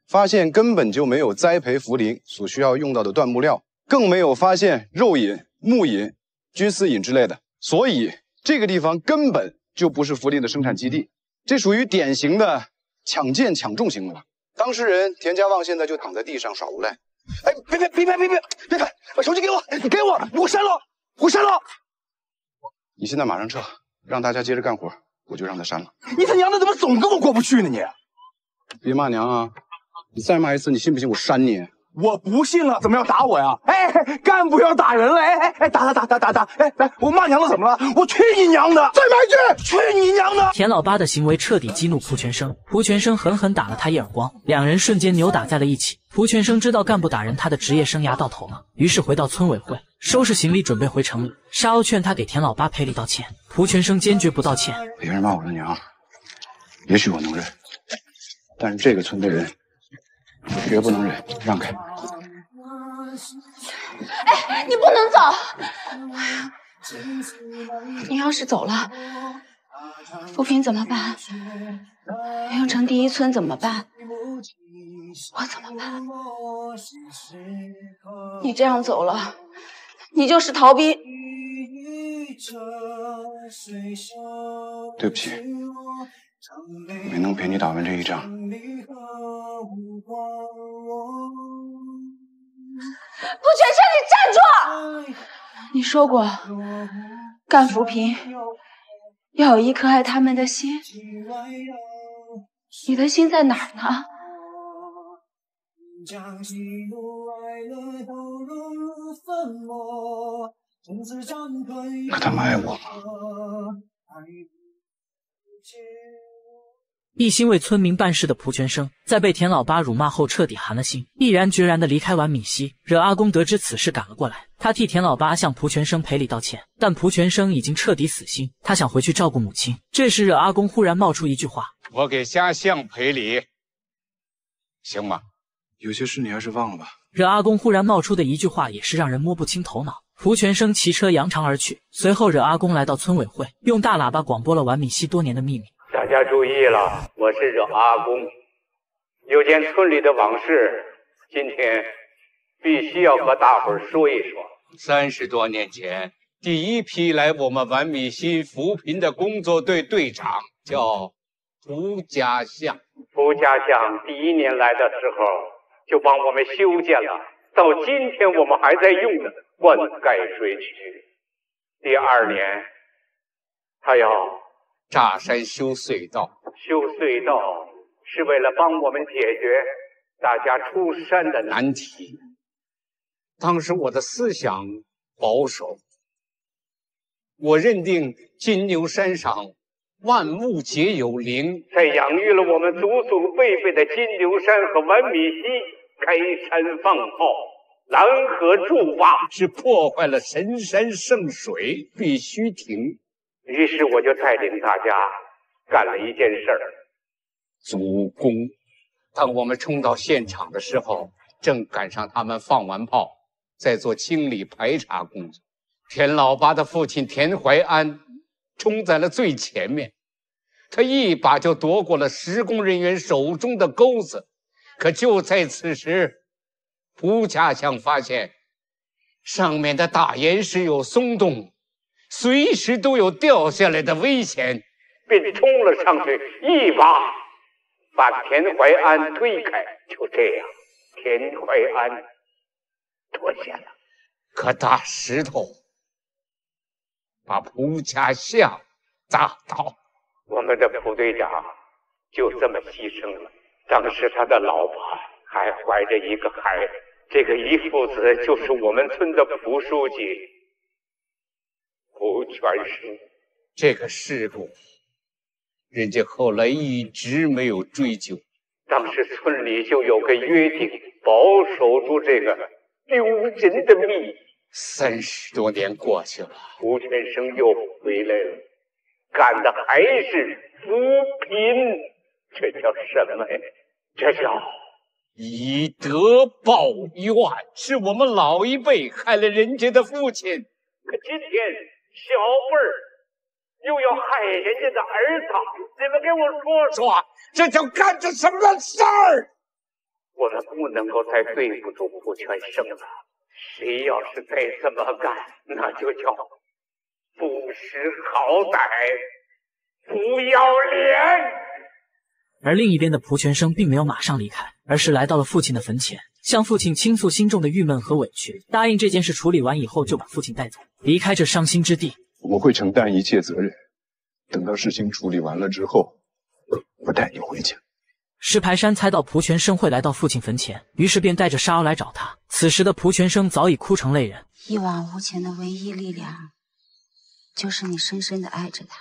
发现根本就没有栽培茯苓所需要用到的椴木料，更没有发现肉引、木引、菌丝引之类的，所以这个地方根本就不是福利的生产基地，这属于典型的抢建抢重行为。当事人田家旺现在就躺在地上耍无赖。哎，别别别别别别别拍！把手机给我，给我，给我删了，给我删了。你现在马上撤，让大家接着干活，我就让他删了。你他娘的怎么总跟我过不去呢？你别骂娘啊！你再骂一次，你信不信我扇你？我不信了，怎么要打我呀？哎，干部要打人了！哎哎哎，打打打打打打！哎来，我骂娘了怎么了？我去你娘的！再骂一句，去你娘的！田老八的行为彻底激怒蒲全生，蒲全生狠狠打了他一耳光，两人瞬间扭打在了一起。蒲全生知道干部打人，他的职业生涯到头了，于是回到村委会，收拾行李准备回城里。沙鸥劝他给田老八赔礼道歉，蒲全生坚决不道歉。别人骂我的娘，也许我能忍，但是这个村的人，我绝不能忍。让开！哎，你不能走！你要是走了，扶贫怎么办？永城第一村怎么办？我怎么办？你这样走了，你就是逃兵。对不起，没能陪你打完这一仗。不全生，你站住！你说过，干扶贫要有一颗爱他们的心。你的心在哪儿呢？可他们爱我吗？一心为村民办事的蒲全生，在被田老八辱骂后，彻底寒了心，毅然决然地离开完米溪。惹阿公得知此事，赶了过来，他替田老八向蒲全生赔礼道歉，但蒲全生已经彻底死心，他想回去照顾母亲。这时，惹阿公忽然冒出一句话：“我给家相赔礼，行吗？”有些事你还是忘了吧。惹阿公忽然冒出的一句话，也是让人摸不清头脑。蒲全生骑车扬长而去，随后惹阿公来到村委会，用大喇叭广播了完米西多年的秘密。大家注意了，我是惹阿公，有件村里的往事，今天必须要和大伙儿说一说。三十多年前，第一批来我们完米溪扶贫的工作队队长叫胡家相。胡家相第一年来的时候就帮我们修建了，到今天我们还在用的灌溉水渠。第二年，他要。炸山修隧道，修隧道是为了帮我们解决大家出山的难题。当时我的思想保守，我认定金牛山上万物皆有灵，在养育了我们祖祖辈辈的金牛山和完米溪，开山放炮、拦河筑坝，是破坏了神山圣水，必须停。于是我就带领大家干了一件事儿，足工。当我们冲到现场的时候，正赶上他们放完炮，在做清理排查工作。田老八的父亲田怀安冲在了最前面，他一把就夺过了施工人员手中的钩子。可就在此时，胡家祥发现上面的大岩石有松动。随时都有掉下来的危险，便冲了上去，一把把田怀安推开。就这样，田怀安脱险了。可大石头把蒲家巷砸倒，我们的蒲队长就这么牺牲了。当时他的老婆还怀着一个孩子，这个一父子就是我们村的蒲书记。不全是这个事故，人家后来一直没有追究。当时村里就有个约定，保守住这个丢人的秘密。三十多年过去了，胡全生又回来了，干的还是扶贫，这叫什么呀？这叫以德报怨，是我们老一辈害了人家的父亲。可今天。小辈儿又要害人家的儿子，你们给我说说，这叫干着什么事儿？我们不能够再对不住顾全生了。谁要是再这么干，那就叫不识好歹、不要脸。而另一边的蒲全生并没有马上离开，而是来到了父亲的坟前，向父亲倾诉心中的郁闷和委屈，答应这件事处理完以后就把父亲带走，离开这伤心之地。我会承担一切责任。等到事情处理完了之后，我带你回家。石排山猜到蒲全生会来到父亲坟前，于是便带着沙鸥来找他。此时的蒲全生早已哭成泪人，一往无前的唯一力量，就是你深深的爱着他，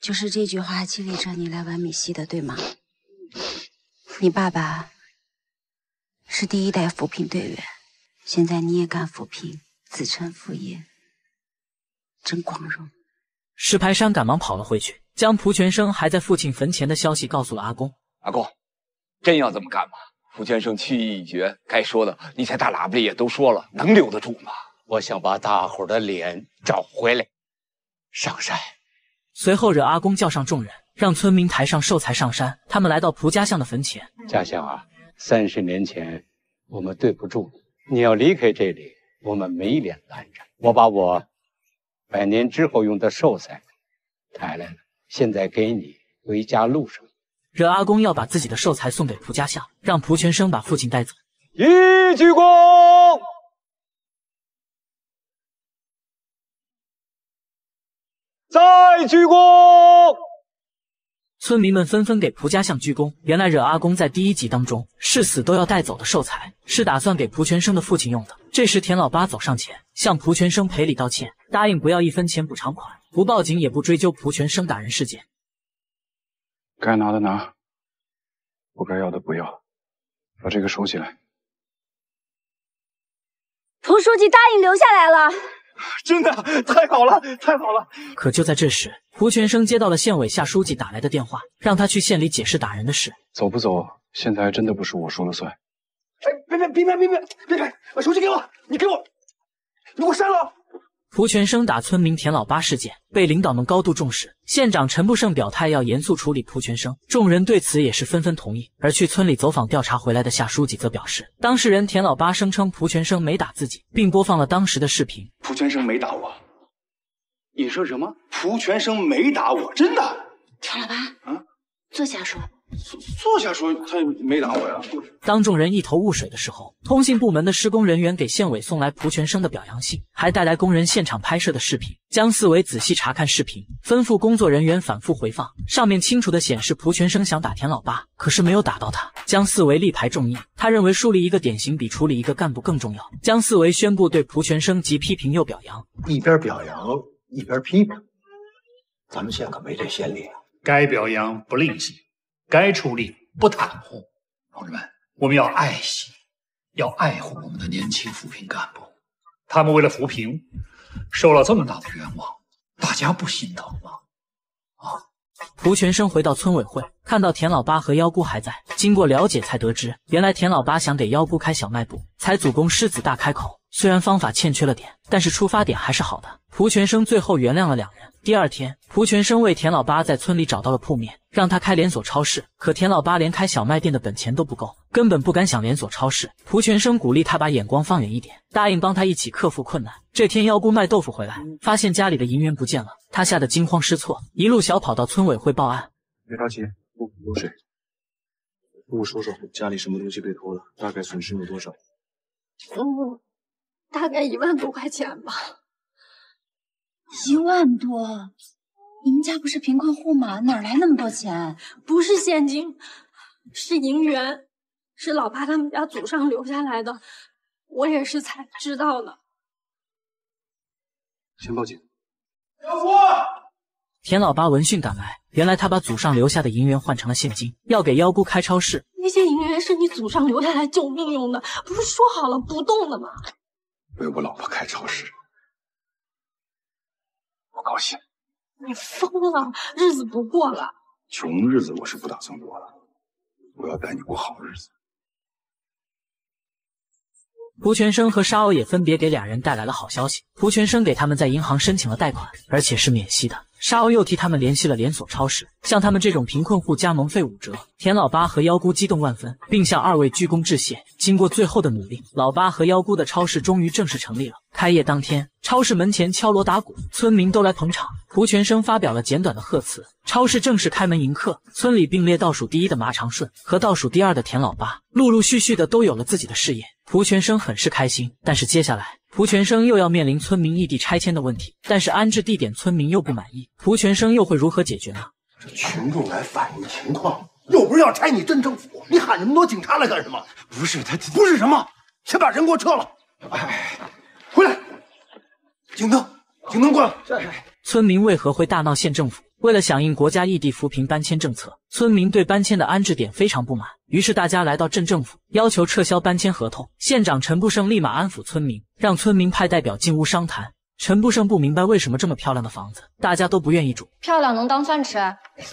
就是这句话激励着你来玩米西的，对吗？你爸爸是第一代扶贫队员，现在你也干扶贫，子承父业，真光荣。石排山赶忙跑了回去，将蒲全生还在父亲坟前的消息告诉了阿公。阿公。真要这么干吗？蒲全生去意已决，该说的你在大喇叭里也都说了，能留得住吗？我想把大伙的脸找回来。上山。随后惹阿公叫上众人，让村民抬上寿材上山。他们来到蒲家巷的坟前。家乡啊，三十年前我们对不住你，你要离开这里，我们没脸拦着。我把我百年之后用的寿材抬来了，现在给你回家路上。惹阿公要把自己的寿材送给蒲家巷，让蒲全生把父亲带走。一鞠躬，再鞠躬。村民们纷纷给蒲家相鞠躬。原来惹阿公在第一集当中誓死都要带走的寿材，是打算给蒲全生的父亲用的。这时田老八走上前，向蒲全生赔礼道歉，答应不要一分钱补偿款，不报警也不追究蒲全生打人事件。该拿的拿，不该要的不要，把这个收起来。蒲书记答应留下来了，真的太好了，太好了！可就在这时，胡全生接到了县委夏书记打来的电话，让他去县里解释打人的事。走不走，现在还真的不是我说了算。哎，别别别别别别别！把手机给我，你给我，你给我删了。蒲全生打村民田老八事件被领导们高度重视，县长陈步胜表态要严肃处理蒲全生，众人对此也是纷纷同意。而去村里走访调查回来的夏书记则表示，当事人田老八声称蒲全生没打自己，并播放了当时的视频。蒲全生没打我，你说什么？蒲全生没打我，真的？田老八，啊，坐下说。坐坐下说，他也没打我呀。当众人一头雾水的时候，通信部门的施工人员给县委送来蒲全生的表扬信，还带来工人现场拍摄的视频。江四维仔细查看视频，吩咐工作人员反复回放，上面清楚的显示蒲全生想打田老八，可是没有打到他。江四维力排众议，他认为树立一个典型比处理一个干部更重要。江四维宣布对蒲全生既批评又表扬，一边表扬一边批评，咱们县可没这先例啊！该表扬不吝惜。该出力不袒护，同志们，我们要爱惜，要爱护我们的年轻扶贫干部。他们为了扶贫，受了这么大的冤枉，大家不心疼吗？啊！蒲全生回到村委会，看到田老八和妖姑还在，经过了解才得知，原来田老八想给妖姑开小卖部，才祖公狮子大开口。虽然方法欠缺了点，但是出发点还是好的。蒲全生最后原谅了两人。第二天，蒲全生为田老八在村里找到了铺面，让他开连锁超市。可田老八连开小卖店的本钱都不够，根本不敢想连锁超市。蒲全生鼓励他把眼光放远一点，答应帮他一起克服困难。这天，幺姑卖豆腐回来，发现家里的银元不见了，他吓得惊慌失措，一路小跑到村委会报案。别着急，喝口水。跟我说说家里什么东西被偷了，大概损失有多少？嗯，大概一万多块钱吧。一万多，你们家不是贫困户吗？哪来那么多钱？不是现金，是银元，是老爸他们家祖上留下来的。我也是才知道的。先报警。妖姑，田老八闻讯赶来，原来他把祖上留下的银元换成了现金，要给妖姑开超市。那些银元是你祖上留下来救命用的，不是说好了不动的吗？为我老婆开超市。我高兴，你疯了！日子不过了，穷日子我是不打算过了，我要带你过好日子。蒲全生和沙鸥也分别给俩人带来了好消息。蒲全生给他们在银行申请了贷款，而且是免息的。沙鸥又替他们联系了连锁超市，像他们这种贫困户加盟费五折。田老八和妖姑激动万分，并向二位鞠躬致谢。经过最后的努力，老八和妖姑的超市终于正式成立了。开业当天，超市门前敲锣打鼓，村民都来捧场。蒲全生发表了简短的贺词，超市正式开门迎客。村里并列倒数第一的马长顺和倒数第二的田老八，陆陆续续的都有了自己的事业。蒲全生很是开心，但是接下来蒲全生又要面临村民异地拆迁的问题，但是安置地点村民又不满意，蒲全生又会如何解决呢？这群众来反映情况，又不是要拆你镇政府，你喊那么多警察来干什么？不是他，不是什么？先把人给我撤了！哎，回来！警灯，警灯过来！村民为何会大闹县政府？为了响应国家异地扶贫搬迁政策，村民对搬迁的安置点非常不满，于是大家来到镇政府，要求撤销搬迁合同。县长陈步胜立马安抚村民，让村民派代表进屋商谈。陈步胜不明白为什么这么漂亮的房子，大家都不愿意住。漂亮能当饭吃？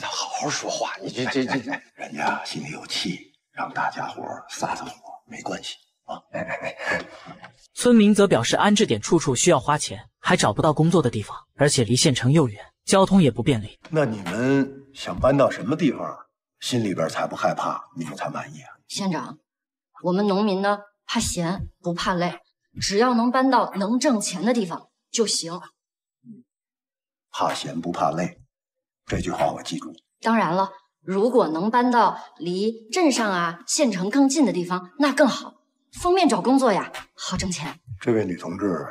好好说话，你这这这这，(laughs) 人家心里有气，让大家伙撒撒火没关系啊。哎哎哎，村民则表示，安置点处处需要花钱，还找不到工作的地方，而且离县城又远，交通也不便利。那你们想搬到什么地方，心里边才不害怕，你们才满意啊？县长，我们农民呢，怕闲不怕累，只要能搬到能挣钱的地方就行。怕闲不怕累，这句话我记住。当然了，如果能搬到离镇上啊、县城更近的地方，那更好，方便找工作呀，好挣钱。这位女同志，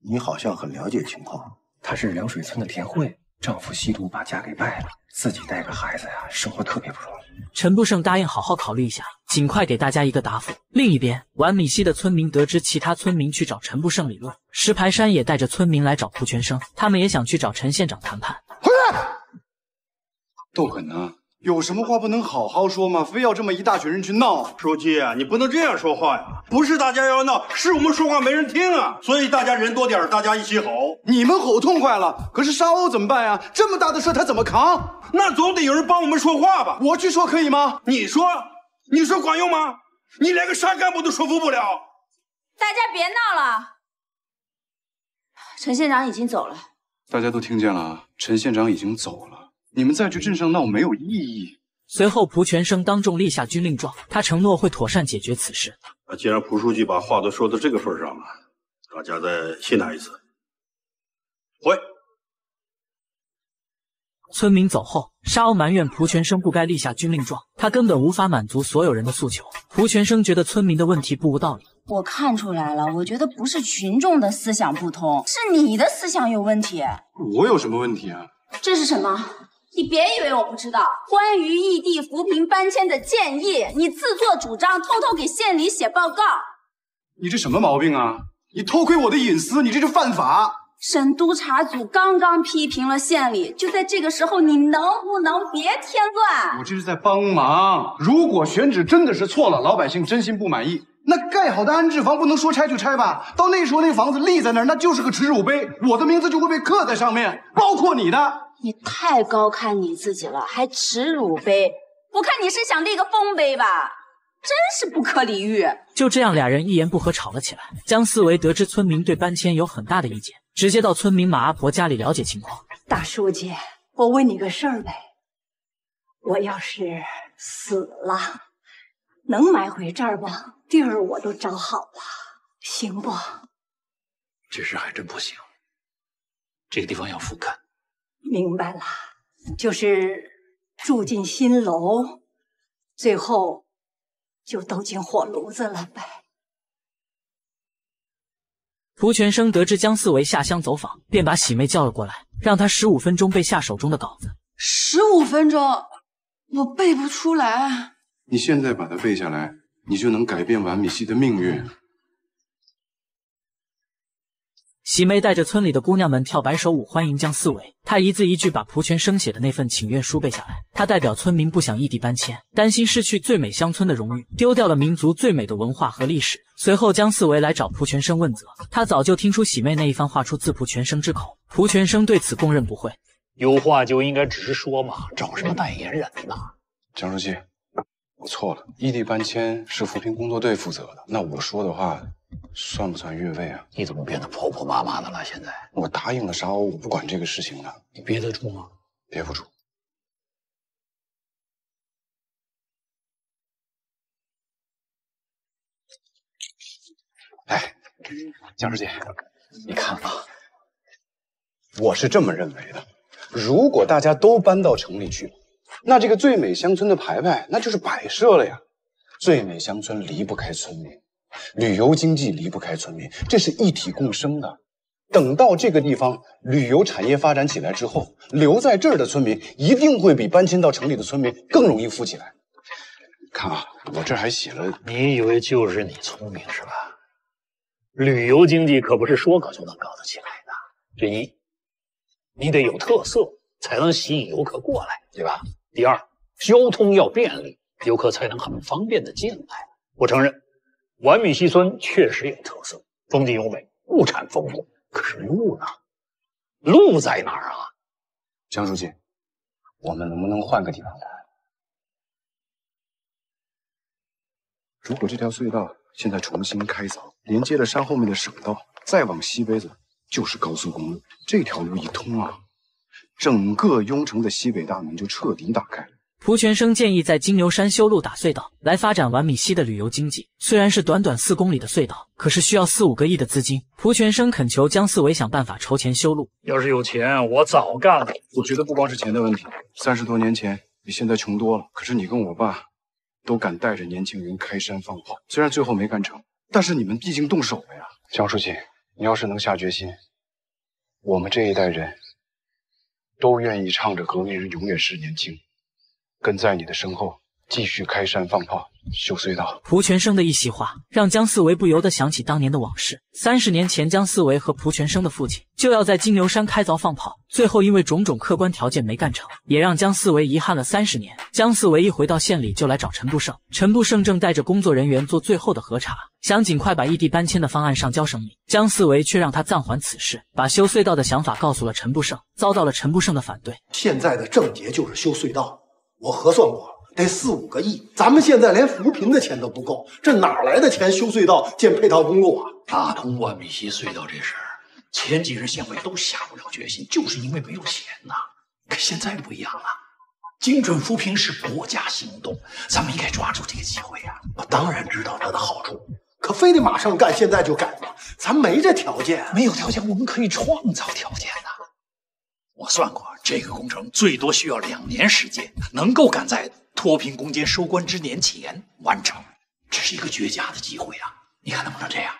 你好像很了解情况。她是凉水村的田慧，丈夫吸毒把家给败了，自己带个孩子呀，生活特别不容易。陈不胜答应好好考虑一下，尽快给大家一个答复。另一边，玩米西的村民得知其他村民去找陈不胜理论，石排山也带着村民来找蒲全生，他们也想去找陈县长谈判。回来，窦肯呢？有什么话不能好好说吗？非要这么一大群人去闹？书记啊，你不能这样说话呀！不是大家要闹，是我们说话没人听啊！所以大家人多点大家一起吼。你们吼痛快了，可是沙鸥怎么办呀？这么大的事他怎么扛？那总得有人帮我们说话吧？我去说可以吗？你说，你说管用吗？你连个山干部都说服不了。大家别闹了，陈县长已经走了。大家都听见了啊，陈县长已经走了。你们再去镇上闹没有意义。随后，蒲全生当众立下军令状，他承诺会妥善解决此事。那既然蒲书记把话都说到这个份上了，大家再信他一次。回。村民走后，沙鸥埋怨蒲全生不该立下军令状，他根本无法满足所有人的诉求。蒲全生觉得村民的问题不无道理。我看出来了，我觉得不是群众的思想不通，是你的思想有问题。我有什么问题啊？这是什么？你别以为我不知道，关于异地扶贫搬迁的建议，你自作主张，偷偷给县里写报告。你这什么毛病啊？你偷窥我的隐私，你这是犯法。省督察组刚刚批评了县里，就在这个时候，你能不能别添乱？我这是在帮忙。如果选址真的是错了，老百姓真心不满意，那盖好的安置房不能说拆就拆吧？到那时候那房子立在那儿，那就是个耻辱碑，我的名字就会被刻在上面，包括你的。你太高看你自己了，还耻辱碑？我看你是想立个丰碑吧？真是不可理喻！就这样，俩人一言不合吵了起来。江思维得知村民对搬迁有很大的意见，直接到村民马阿婆家里了解情况。大书记，我问你个事儿呗，我要是死了，能埋回这儿不？地儿我都找好了，行不？这事还真不行，这个地方要复勘。明白了，就是住进新楼，最后就都进火炉子了呗。蒲全生得知江四维下乡走访，便把喜妹叫了过来，让她十五分钟背下手中的稿子。十五分钟，我背不出来。你现在把它背下来，你就能改变完米西的命运。喜妹带着村里的姑娘们跳摆手舞，欢迎江四维。她一字一句把蒲全生写的那份请愿书背下来。她代表村民不想异地搬迁，担心失去最美乡村的荣誉，丢掉了民族最美的文化和历史。随后，江四维来找蒲全生问责。他早就听出喜妹那一番话出自蒲全生之口，蒲全生对此供认不讳。有话就应该直说嘛，找什么代言人呢？江书记，我错了，异地搬迁是扶贫工作队负责的，那我说的话。算不算越位啊？你怎么变得婆婆妈妈的了？现在我答应了沙鸥，我不管这个事情的。你憋得住吗？憋不住。哎，江书记，你看啊，我是这么认为的：如果大家都搬到城里去，那这个最美乡村的牌牌那就是摆设了呀。最美乡村离不开村民，旅游经济离不开村民，这是一体共生的。等到这个地方旅游产业发展起来之后，留在这儿的村民一定会比搬迁到城里的村民更容易富起来。看啊，我这还写了，你以为就是你聪明是吧？旅游经济可不是说搞就能搞得起来的。第一，你得有特色，才能吸引游客过来，对吧？第二，交通要便利，游客才能很方便的进来。我承认，完米西村确实有特色，风景优美，物产丰富。可是路呢？路在哪儿啊？江书记，我们能不能换个地方谈？如果这条隧道现在重新开凿，连接了山后面的省道，再往西北走就是高速公路。这条路一通啊，整个雍城的西北大门就彻底打开了。蒲全生建议在金牛山修路打隧道，来发展完米西的旅游经济。虽然是短短四公里的隧道，可是需要四五个亿的资金。蒲全生恳求姜四维想办法筹钱修路。要是有钱，我早干了。我觉得不光是钱的问题，三十多年前比现在穷多了。可是你跟我爸都敢带着年轻人开山放炮，虽然最后没干成，但是你们毕竟动手了呀。姜书记，你要是能下决心，我们这一代人都愿意唱着“革命人永远是年轻”。跟在你的身后，继续开山放炮、修隧道。蒲全生的一席话，让姜四维不由得想起当年的往事。三十年前，姜四维和蒲全生的父亲就要在金牛山开凿放炮，最后因为种种客观条件没干成，也让姜四维遗憾了三十年。姜四维一回到县里，就来找陈布胜。陈布胜正带着工作人员做最后的核查，想尽快把异地搬迁的方案上交省里。姜四维却让他暂缓此事，把修隧道的想法告诉了陈布胜，遭到了陈布胜的反对。现在的症结就是修隧道。我核算过，得四五个亿。咱们现在连扶贫的钱都不够，这哪来的钱修隧道、建配套公路啊？打通万米溪隧道这事儿，前几任县委都下不了决心，就是因为没有钱呐。可现在不一样了，精准扶贫是国家行动，咱们应该抓住这个机会啊！我当然知道它的好处，可非得马上干，现在就干吗？咱没这条件，没有条件，我们可以创造条件呐。我算过，这个工程最多需要两年时间，能够赶在脱贫攻坚收官之年前完成，这是一个绝佳的机会啊！你看能不能这样？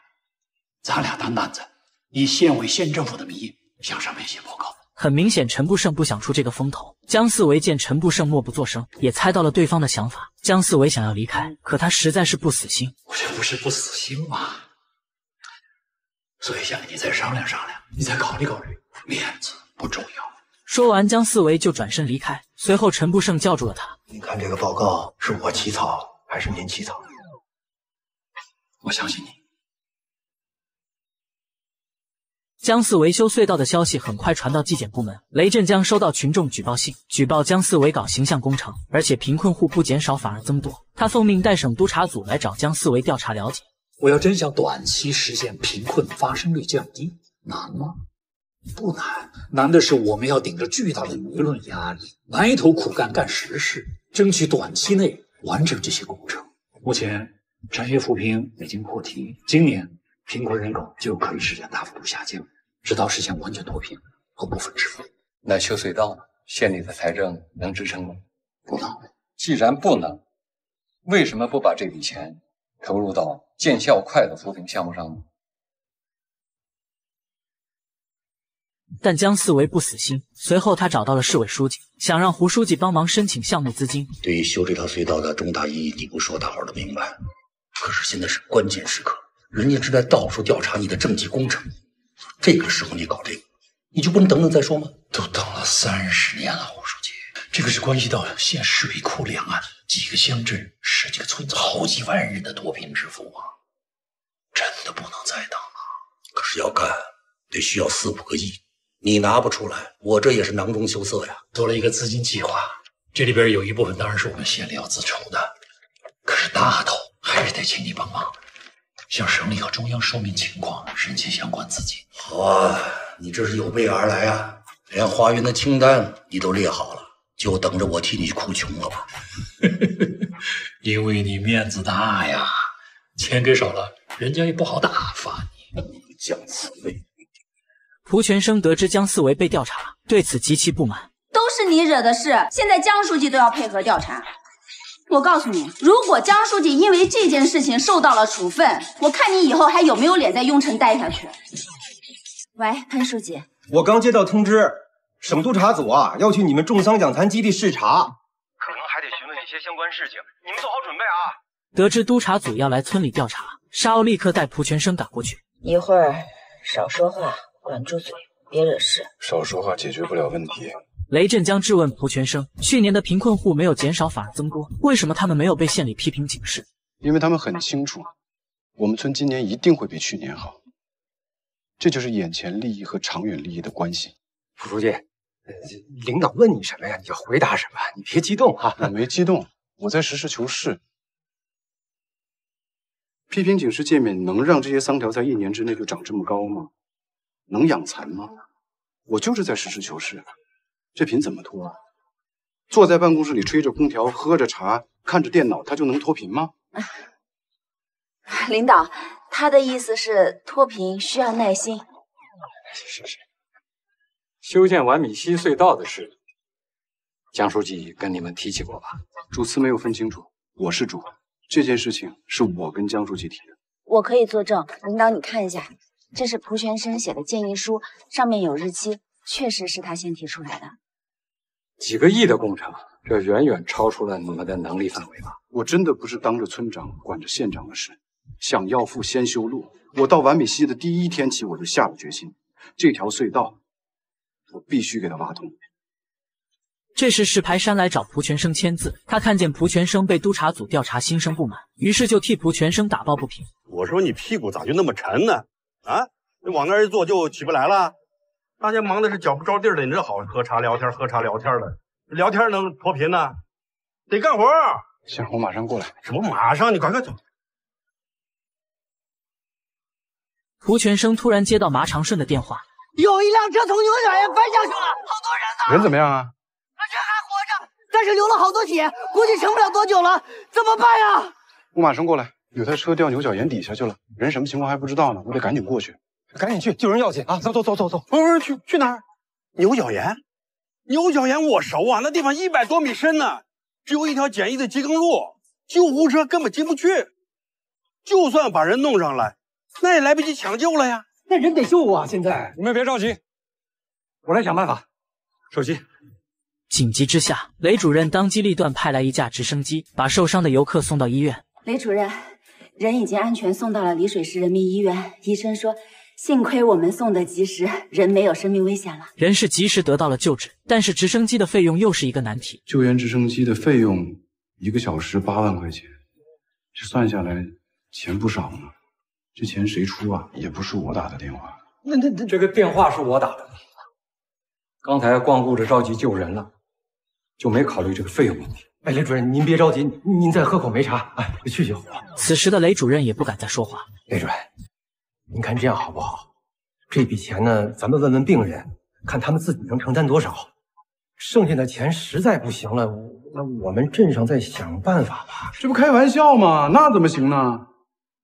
咱俩担担子，以县委县政府的名义向上面写报告。很明显，陈布胜不想出这个风头。姜四维见陈布胜默不作声，也猜到了对方的想法。姜四维想要离开，可他实在是不死心。我这不是不死心吗？所以想跟你再商量商量，你再考虑考虑，面子不重要。说完，姜四维就转身离开。随后，陈不胜叫住了他：“你看这个报告是我起草还是您起草？”我相信你。姜四维修隧道的消息很快传到纪检部门，雷震江收到群众举报信，举报姜四维搞形象工程，而且贫困户不减少反而增多。他奉命带省督察组来找姜四维调查了解。我要真想短期实现贫困发生率降低，难吗？不难，难的是我们要顶着巨大的舆论压力，埋头苦干干实事，争取短期内完成这些工程。目前产业扶贫已经破题，今年贫困人口就可以实现大幅度下降，直到实现完全脱贫和部分致富。那修隧道呢？县里的财政能支撑吗？不能。既然不能，为什么不把这笔钱投入到见效快的扶贫项目上呢？但姜四维不死心，随后他找到了市委书记，想让胡书记帮忙申请项目资金。对于修这条隧道的重大意义，你不说，大伙都明白。可是现在是关键时刻，人家正在到处调查你的政绩工程，这个时候你搞这个，你就不能等等再说吗？都等了三十年了，胡书记，这个是关系到县水库两岸几个乡镇、十几个村子、好几万人的脱贫致富啊！真的不能再等了。可是要干，得需要四五个亿。你拿不出来，我这也是囊中羞涩呀。做了一个资金计划，这里边有一部分当然是我们县里要自筹的，可是大头还是得请你帮忙，向省里和中央说明情况，申请相关资金。好啊，你这是有备而来啊，连花园的清单你都列好了，就等着我替你哭穷了吧？(laughs) 因为你面子大呀，钱给少了，人家也不好打发你。姜思维。蒲全生得知江思维被调查，对此极其不满。都是你惹的事，现在江书记都要配合调查。我告诉你，如果江书记因为这件事情受到了处分，我看你以后还有没有脸在雍城待下去。喂，潘书记，我刚接到通知，省督察组啊要去你们重桑养蚕基地视察，可能还得询问一些相关事情，你们做好准备啊。得知督察组要来村里调查，沙鸥立刻带蒲全生赶过去。一会儿少说话，管住嘴，别惹事。少说话解决不了问题。雷震江质问蒲全生：去年的贫困户没有减少，反而增多，为什么他们没有被县里批评警示？因为他们很清楚，我们村今年一定会比去年好。这就是眼前利益和长远利益的关系。蒲书记，领导问你什么呀，你就回答什么，你别激动哈。我没激动，我在实事求是。批评警示诫勉能让这些桑条在一年之内就长这么高吗？能养蚕吗？我就是在实事求是。这贫怎么脱啊？坐在办公室里吹着空调，喝着茶，看着电脑，他就能脱贫吗？领导，他的意思是脱贫需要耐心。是是。修建完米西隧道的事，江书记跟你们提起过吧？主次没有分清楚，我是主，这件事情是我跟江书记提的。我可以作证，领导你看一下，这是蒲全生写的建议书，上面有日期。确实是他先提出来的，几个亿的工程，这远远超出了你们的能力范围吧？我真的不是当着村长管着县长的事，想要富先修路。我到完美溪的第一天起，我就下了决心，这条隧道我必须给他挖通。这时石排山来找蒲全生签字，他看见蒲全生被督察组调查，心生不满，于是就替蒲全生打抱不平。我说你屁股咋就那么沉呢？啊，你往那儿一坐就起不来了。大家忙的是脚不着地的，你这好喝茶聊天，喝茶聊天的，聊天能脱贫呢？得干活。行，我马上过来。什么马上？你快快走。胡全生突然接到马长顺的电话，有一辆车从牛角岩翻下去了，好多人呢。人怎么样啊？人还活着，但是流了好多血，估计撑不了多久了，怎么办呀？我马上过来。有台车掉牛角岩底下去了，人什么情况还不知道呢，我得赶紧过去。赶紧去，救人要紧啊！走走走走走，不是去去哪儿？牛角岩，牛角岩我熟啊，那地方一百多米深呢，只有一条简易的机耕路，救护车根本进不去。就算把人弄上来，那也来不及抢救了呀。那人得救啊！现在你们别着急，我来想办法。手机。紧急之下，雷主任当机立断派来一架直升机，把受伤的游客送到医院。雷主任，人已经安全送到了丽水市人民医院，医生说。幸亏我们送的及时，人没有生命危险了。人是及时得到了救治，但是直升机的费用又是一个难题。救援直升机的费用一个小时八万块钱，这算下来钱不少呢。这钱谁出啊？也不是我打的电话。那那那这个电话是我打的。刚才光顾着着急救人了，就没考虑这个费用问题。哎，雷主任，您别着急，您再喝口梅茶，哎，去去。此时的雷主任也不敢再说话。雷主任。您看这样好不好？这笔钱呢，咱们问问病人，看他们自己能承担多少。剩下的钱实在不行了，那我们镇上再想办法吧。这不开玩笑吗？那怎么行呢？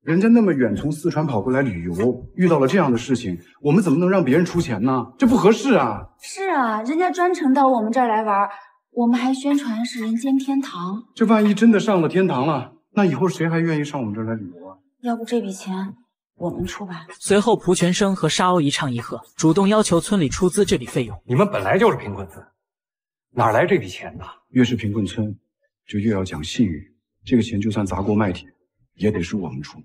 人家那么远从四川跑过来旅游，遇到了这样的事情，我们怎么能让别人出钱呢？这不合适啊！是啊，人家专程到我们这儿来玩，我们还宣传是人间天堂。这万一真的上了天堂了，那以后谁还愿意上我们这儿来旅游啊？要不这笔钱？我们出吧。随后，蒲全生和沙鸥一唱一和，主动要求村里出资这笔费用。你们本来就是贫困村，哪来这笔钱呢？越是贫困村，就越要讲信誉。这个钱就算砸锅卖铁，也得是我们出。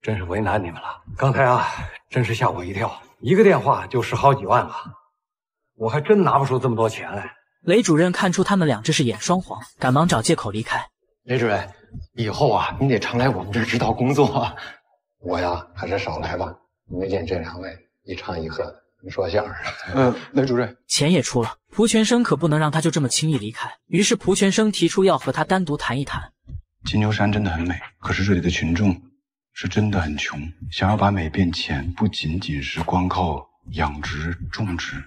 真是为难你们了。刚才啊，真是吓我一跳，一个电话就十好几万了！我还真拿不出这么多钱来。雷主任看出他们俩这是演双簧，赶忙找借口离开。雷主任，以后啊，你得常来我们这儿指导工作。(laughs) 我呀，还是少来吧。没见这两位一唱一和的说相声。嗯，雷主任，钱也出了，蒲全生可不能让他就这么轻易离开。于是蒲全生提出要和他单独谈一谈。金牛山真的很美，可是这里的群众是真的很穷。想要把美变钱，不仅仅是光靠养殖种植，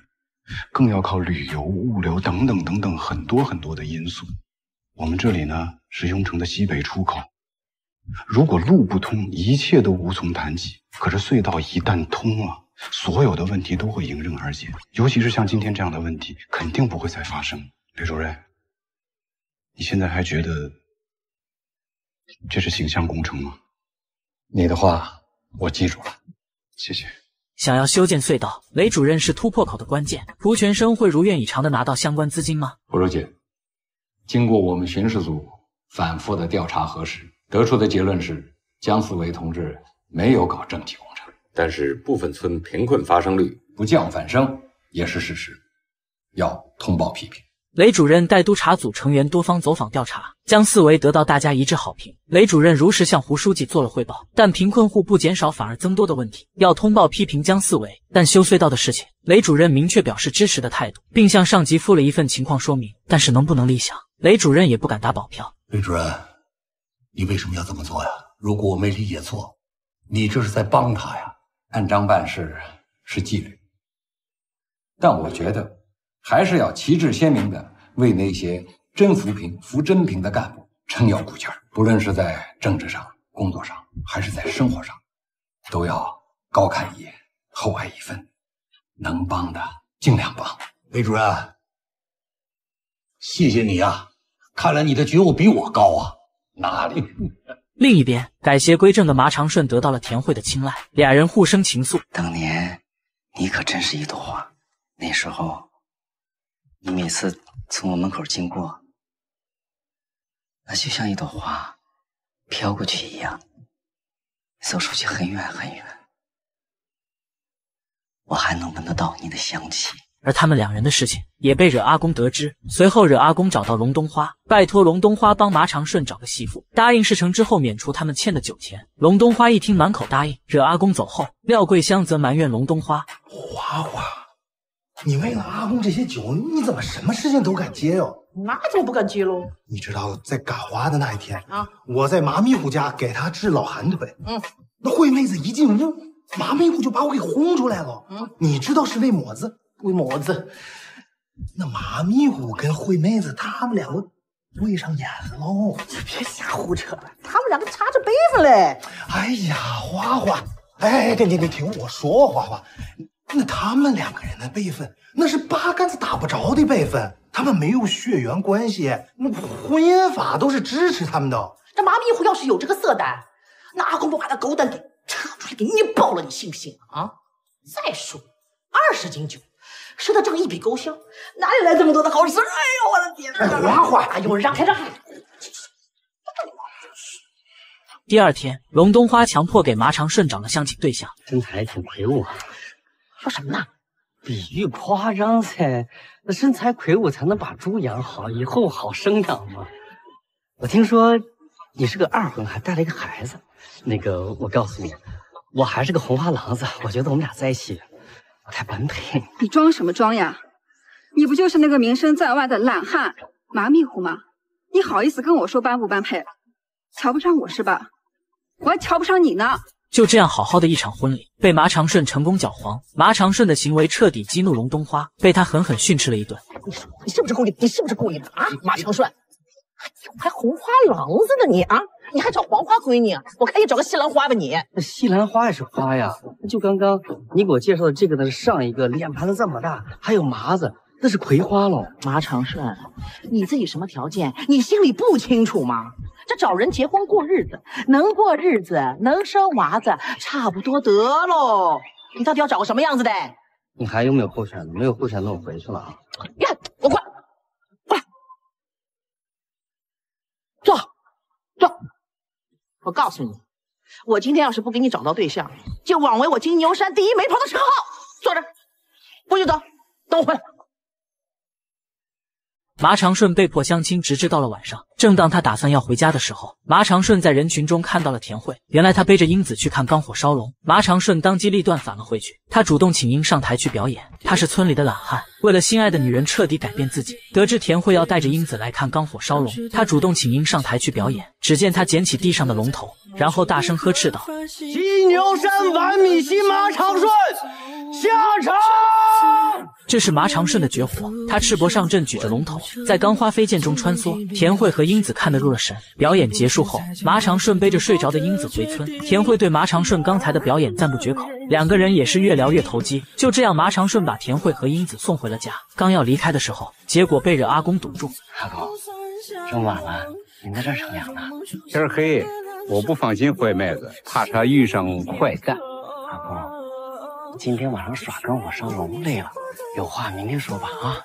更要靠旅游、物流等等等等很多很多的因素。我们这里呢，是雍城的西北出口。如果路不通，一切都无从谈起。可是隧道一旦通了，所有的问题都会迎刃而解。尤其是像今天这样的问题，肯定不会再发生。雷主任，你现在还觉得这是形象工程吗？你的话我记住了，谢谢。想要修建隧道，雷主任是突破口的关键。蒲全生会如愿以偿的拿到相关资金吗？胡书记，经过我们巡视组反复的调查核实，得出的结论是姜思维同志没有搞政绩工程，但是部分村贫困发生率不降反升也是事实，要通报批评。雷主任带督察组成员多方走访调查，姜四维得到大家一致好评。雷主任如实向胡书记做了汇报，但贫困户不减少反而增多的问题，要通报批评姜四维。但修隧道的事情，雷主任明确表示支持的态度，并向上级附了一份情况说明。但是能不能立项，雷主任也不敢打保票。雷主任，你为什么要这么做呀？如果我没理解错，你这是在帮他呀？按章办事是纪律，但我觉得。还是要旗帜鲜明的为那些真扶贫、扶真贫的干部撑腰鼓劲儿，不论是在政治上、工作上，还是在生活上，都要高看一眼，厚爱一分，能帮的尽量帮。魏主任，谢谢你啊！看来你的觉悟比我高啊。哪里？(laughs) 另一边，改邪归正的马长顺得到了田慧的青睐，俩人互生情愫。当年你可真是一朵花，那时候。你每次从我门口经过，那就像一朵花飘过去一样，走出去很远很远。我还能闻得到你的香气。而他们两人的事情也被惹阿公得知，随后惹阿公找到龙冬花，拜托龙冬花帮马长顺找个媳妇，答应事成之后免除他们欠的酒钱。龙冬花一听，满口答应。惹阿公走后，廖桂香则埋怨龙冬花：花花。你为了阿公这些酒，你怎么什么事情都敢接哟？那怎么不敢接喽？你知道在赶花的那一天啊，我在麻咪虎家给他治老寒腿。嗯，那惠妹子一进屋，麻咪虎就把我给轰出来了。嗯，你知道是为么子？为么子？那麻咪虎跟惠妹子他们两个对上眼喽。你别瞎胡扯了，他们两个差着辈分嘞。哎呀，花花，哎，停停停，听我说，花花。那他们两个人的辈分，那是八竿子打不着的辈分。他们没有血缘关系，那婚姻法都是支持他们的。这马迷糊要是有这个色胆，那阿公不把他狗胆给扯出来给你爆了，你信不信啊？再说二十斤酒，赊得账一笔勾销，哪里来这么多的好事？哎呦，我的天！花花，哎呦，让开让开！第二天，龙冬花强迫给马长顺找了相亲对象，身材挺魁梧啊。说什么呢？比喻夸张噻，那身材魁梧才能把猪养好，以后好生养嘛。我听说你是个二婚，还带了一个孩子。那个，我告诉你，我还是个红花郎子，我觉得我们俩在一起不太般配。你装什么装呀？你不就是那个名声在外的懒汉麻咪虎吗？你好意思跟我说般不般配？瞧不上我是吧？我还瞧不上你呢。就这样，好好的一场婚礼被马长顺成功搅黄。马长顺的行为彻底激怒龙冬花，被他狠狠训斥了一顿。你说你是不是故意？你是不是故意的啊？马长顺，还红花郎子呢你啊？你还找黄花闺女？我看你找个西兰花吧你。那西兰花也是花呀。就刚刚你给我介绍的这个呢，是上一个，脸盘子这么大，还有麻子，那是葵花喽。马长顺，你自己什么条件？你心里不清楚吗？这找人结婚过日子，能过日子，能生娃子，差不多得喽。你到底要找个什么样子的？你还有没有候选的？没有候选的，我回去了啊。呀，我过来，过来，坐，坐。我告诉你，我今天要是不给你找到对象，就枉为我金牛山第一媒婆的称号。坐着，不许走，等我回来。马长顺被迫相亲，直至到了晚上。正当他打算要回家的时候，马长顺在人群中看到了田慧。原来他背着英子去看钢火烧龙。马长顺当机立断返了回去，他主动请缨上台去表演。他是村里的懒汉，为了心爱的女人彻底改变自己。得知田慧要带着英子来看钢火烧龙，他主动请缨上台去表演。只见他捡起地上的龙头，然后大声呵斥道：“金牛山完米西马长顺下场。”这是麻长顺的绝活，他赤膊上阵，举着龙头，在钢花飞溅中穿梭。田慧和英子看得入了神。表演结束后，麻长顺背着睡着的英子回村。田慧对麻长顺刚才的表演赞不绝口，两个人也是越聊越投机。就这样，麻长顺把田慧和英子送回了家。刚要离开的时候，结果被惹阿公堵住。阿公，这么晚了，您在这乘凉呢？天黑，我不放心坏妹子，怕她遇上坏蛋。阿公，今天晚上耍跟我上龙累了，有话明天说吧啊。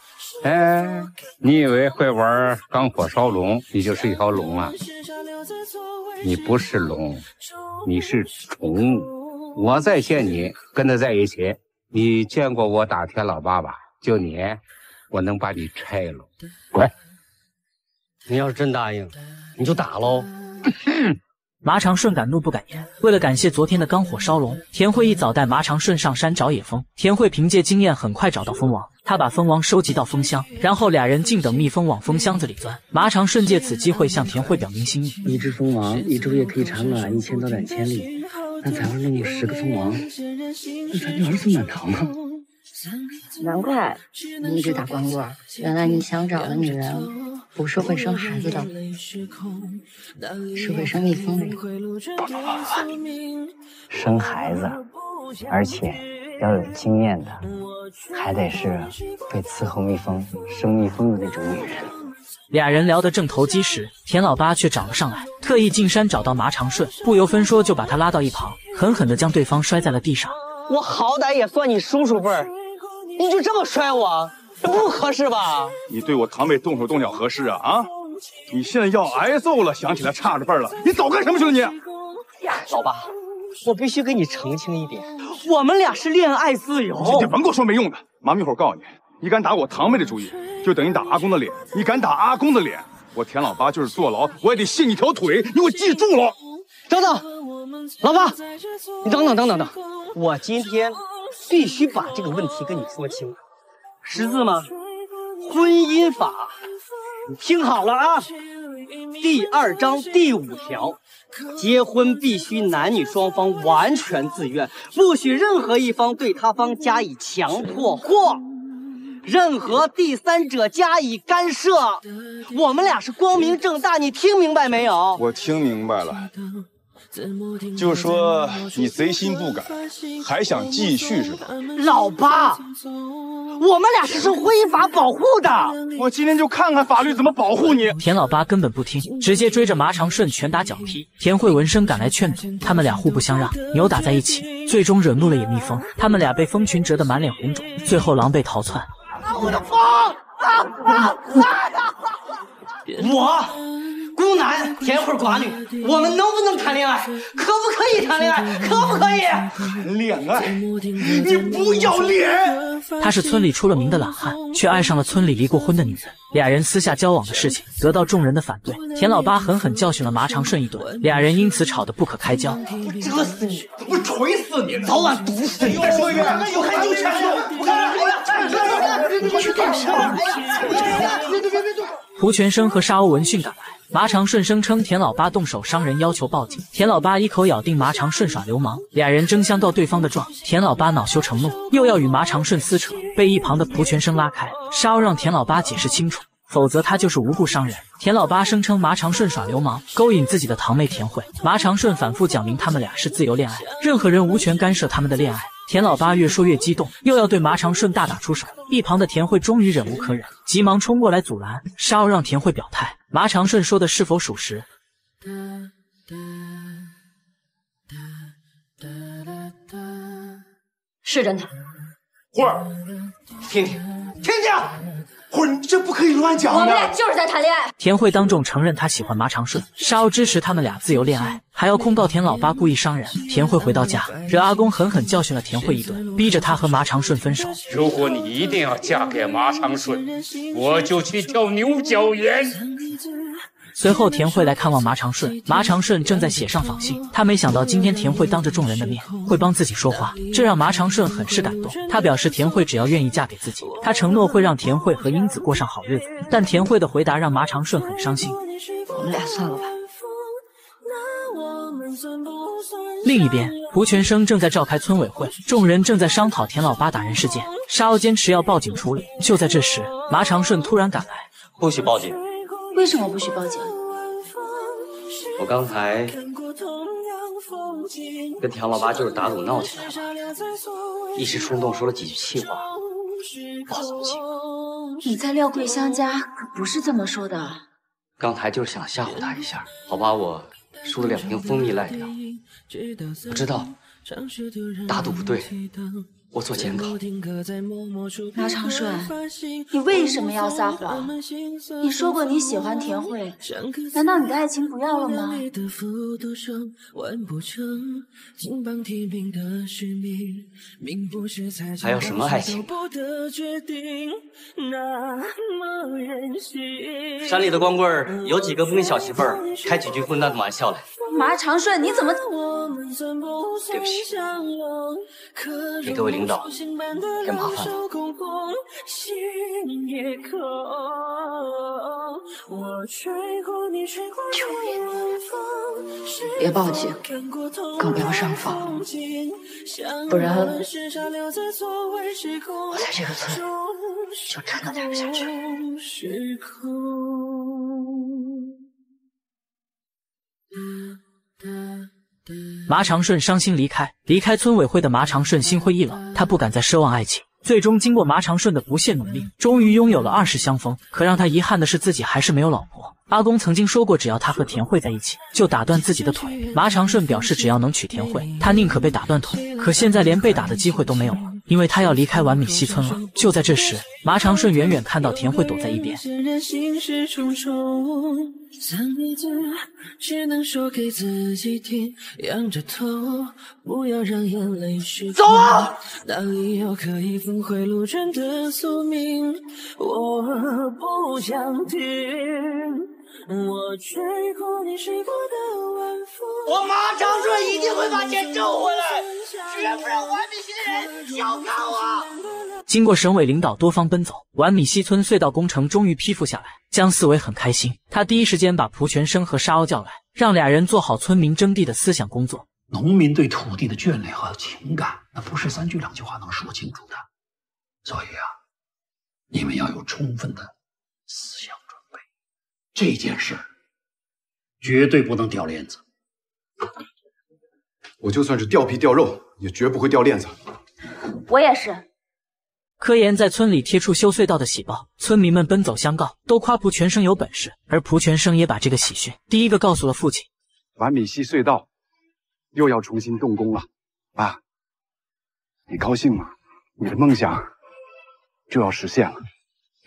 哎，你以为会玩钢火烧龙，你就是一条龙啊？你不是龙，你是虫。我再见你，跟他在一起。你见过我打天老八吧？就你，我能把你拆了。滚！你要是真答应，你就打喽。(laughs) 麻长顺敢怒不敢言。为了感谢昨天的钢火烧龙，田慧一早带麻长顺上山找野蜂。田慧凭借经验很快找到蜂王，他把蜂王收集到蜂箱，然后俩人静等蜜蜂往蜂箱子里钻。麻长顺借此机会向田慧表明心意：一只蜂王一周也可以产卵一千到两千粒，那才会弄十个蜂王，那咱就儿孙满堂了。难怪你一直打光棍，原来你想找的女人。不是会生孩子的，是会生蜜蜂的。生孩子，而且要有经验的，还得是会伺候蜜蜂、生蜜蜂的那种女人。俩人聊得正投机时，田老八却找了上来，特意进山找到麻长顺，不由分说就把他拉到一旁，狠狠地将对方摔在了地上。我好歹也算你叔叔辈儿，你就这么摔我？不合适吧？你对我堂妹动手动脚合适啊？啊！你现在要挨揍了，想起来差着辈儿了。你早干什么去了？你，老爸，我必须给你澄清一点，我们俩是恋爱自由。你甭给我说没用的。妈咪，一会儿告诉你，你敢打我堂妹的主意，就等于打阿公的脸。你敢打阿公的脸，我田老八就是坐牢，我也得卸你条腿。你给我记住了。等等，老爸，你等等等等等，我今天必须把这个问题跟你说清楚。识字吗？婚姻法，你听好了啊！第二章第五条，结婚必须男女双方完全自愿，不许任何一方对他方加以强迫或任何第三者加以干涉。我们俩是光明正大，你听明白没有？我听明白了。就说你贼心不改，还想继续是吧？老八，我们俩是受婚姻法保护的。我今天就看看法律怎么保护你。田老八根本不听，直接追着麻长顺拳打脚踢。田慧闻声赶来劝阻，他们俩互不相让，扭打在一起，最终惹怒了野蜜蜂，他们俩被蜂群蛰得满脸红肿，最后狼狈逃窜。我的蜂！我。孤男田会寡女，我们能不能谈恋爱？可不可以谈恋爱？可不可以？谈恋爱？你不要脸！他是村里出了名的懒汉，却爱上了村里离过婚的女人。俩人私下交往的事情得到众人的反对，田老八狠狠教训了麻长顺一顿，俩人因此吵得不可开交。我蛰死你！我锤死你！早晚毒死你！再说一遍！有还有钱我看你去干什么？蒲全生和沙鸥闻讯赶来。麻长顺声称田老八动手伤人，要求报警。田老八一口咬定麻长顺耍流氓，俩人争相告对方的状。田老八恼羞成怒，又要与麻长顺撕扯，被一旁的蒲全生拉开。沙鸥让田老八解释清楚，否则他就是无故伤人。田老八声称麻长顺耍流氓，勾引自己的堂妹田慧。麻长顺反复讲明他们俩是自由恋爱，任何人无权干涉他们的恋爱。田老八越说越激动，又要对麻长顺大打出手。一旁的田慧终于忍无可忍，急忙冲过来阻拦。沙鸥让田慧表态。麻长顺说的是否属实？是真的。慧儿，听听，听听，慧儿，你这不可以乱讲。我们俩就是在谈恋爱。田慧当众承认她喜欢麻长顺，沙鸥支持他们俩自由恋爱，还要控告田老八故意伤人。田慧回到家，惹阿公狠狠教训了田慧一顿，逼着她和麻长顺分手。如果你一定要嫁给麻长顺，我就去跳牛角岩。随后，田慧来看望麻长顺，麻长顺正在写上访信。他没想到今天田慧当着众人的面会帮自己说话，这让麻长顺很是感动。他表示田慧只要愿意嫁给自己，他承诺会让田慧和英子过上好日子。但田慧的回答让麻长顺很伤心。我们俩算了吧。另一边，胡全生正在召开村委会，众人正在商讨田老八打人事件。沙鸥坚持要报警处理。就在这时，麻长顺突然赶来，不许报警！为什么不许报警？我刚才跟田老八就是打赌闹起来了，一时冲动说了几句气话，不好意思。你在廖桂香家可不是这么说的。刚才就是想吓唬他一下，好把我输了两瓶蜂蜜赖掉。我知道打赌不对，我做检讨。马长顺，你为什么要撒谎？你说过你喜欢田慧，难道你的爱情不要了吗？还要什么爱情？山里的光棍有几个不跟小媳妇儿开几句混蛋的玩笑嘞？马长顺，你怎么？对不起，(laughs) 给各位领导添麻烦了。别报警，更不要上访，不然我在这个村就真的待不下去。麻长顺伤心离开，离开村委会的麻长顺心灰意冷，他不敢再奢望爱情。最终，经过麻长顺的不懈努力，终于拥有了二世相逢。可让他遗憾的是，自己还是没有老婆。阿公曾经说过，只要他和田慧在一起，就打断自己的腿。麻长顺表示，只要能娶田慧，他宁可被打断腿。可现在连被打的机会都没有了，因为他要离开完米西村了。就在这时，麻长顺远远看到田慧躲在一边。三个字，只能说给自己听，仰着头，不要让眼泪湿。走啊！哪里有可以峰回路转的宿命？我不想听。我吹过你睡过的晚风。我马长顺一定会把钱挣回来，绝不让完美西的人小看我。经过省委领导多方奔走，完米西村隧道工程终于批复下来。江思维很开心，他第一时间把蒲全生和沙鸥叫来，让俩人做好村民征地的思想工作。农民对土地的眷恋和情感，那不是三句两句话能说清楚的。所以啊，你们要有充分的思想。这件事绝对不能掉链子。我就算是掉皮掉肉，也绝不会掉链子。我也是。科研在村里贴出修隧道的喜报，村民们奔走相告，都夸蒲全生有本事。而蒲全生也把这个喜讯第一个告诉了父亲。完米溪隧道又要重新动工了，爸，你高兴吗？你的梦想就要实现了。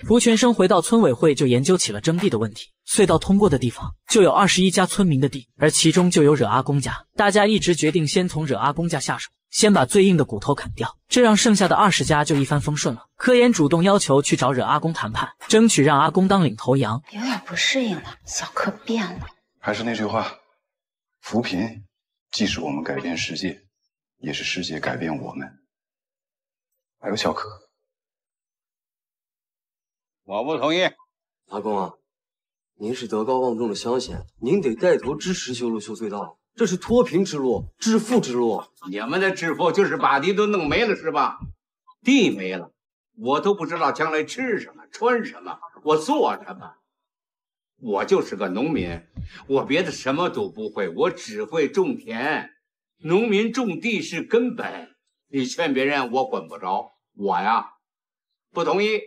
蒲全生回到村委会，就研究起了征地的问题。隧道通过的地方就有二十一家村民的地，而其中就有惹阿公家。大家一直决定先从惹阿公家下手。先把最硬的骨头砍掉，这让剩下的二十家就一帆风顺了。柯岩主动要求去找惹阿公谈判，争取让阿公当领头羊。有点不适应了，小柯变了。还是那句话，扶贫既是我们改变世界，也是世界改变我们。还有小柯，我不同意。阿公啊，您是德高望重的乡贤，您得带头支持修路修隧道。这是脱贫之路，致富之路。你们的致富就是把地都弄没了，是吧？地没了，我都不知道将来吃什么、穿什么，我做什么。我就是个农民，我别的什么都不会，我只会种田。农民种地是根本。你劝别人，我管不着。我呀，不同意。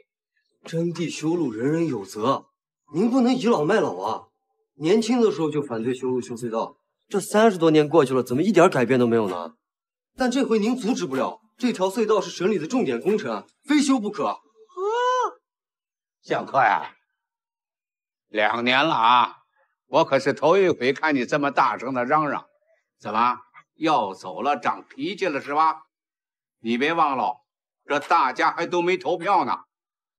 征地修路，人人有责。您不能倚老卖老啊！年轻的时候就反对修路修隧道。这三十多年过去了，怎么一点改变都没有呢？但这回您阻止不了，这条隧道是省里的重点工程，非修不可。啊，小柯呀，两年了啊，我可是头一回看你这么大声的嚷嚷，怎么要走了，长脾气了是吧？你别忘了，这大家还都没投票呢。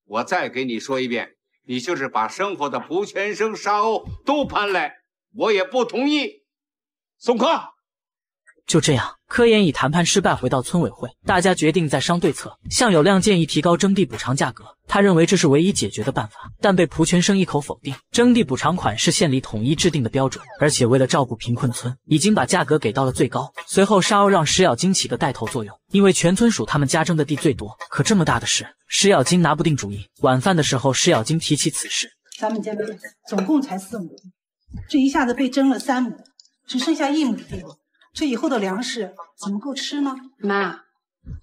我再给你说一遍，你就是把生活的蒲全生、沙鸥都搬来，我也不同意。宋科，就这样，科研以谈判失败回到村委会，大家决定再商对策。向有亮建议提高征地补偿价格，他认为这是唯一解决的办法，但被蒲全生一口否定。征地补偿款是县里统一制定的标准，而且为了照顾贫困村，已经把价格给到了最高。随后，沙鸥让石咬金起个带头作用，因为全村属他们家征的地最多。可这么大的事，石咬金拿不定主意。晚饭的时候，石咬金提起此事，咱们家总共才四亩，这一下子被征了三亩，只剩下一亩地了。这以后的粮食怎么够吃呢？妈，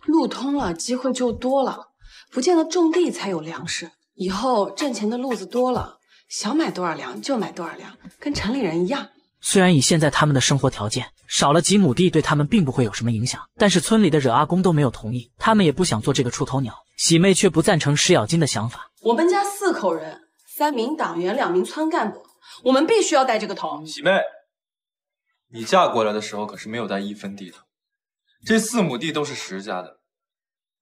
路通了，机会就多了，不见得种地才有粮食。以后挣钱的路子多了，想买多少粮就买多少粮，跟城里人一样。虽然以现在他们的生活条件，少了几亩地对他们并不会有什么影响，但是村里的惹阿公都没有同意，他们也不想做这个出头鸟。喜妹却不赞成石咬金的想法。我们家四口人，三名党员，两名村干部，我们必须要带这个头。喜妹。你嫁过来的时候可是没有带一分地的，这四亩地都是石家的，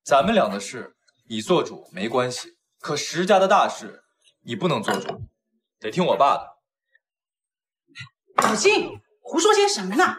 咱们俩的事你做主没关系，可石家的大事你不能做主，得听我爸的。老金，胡说些什么呢？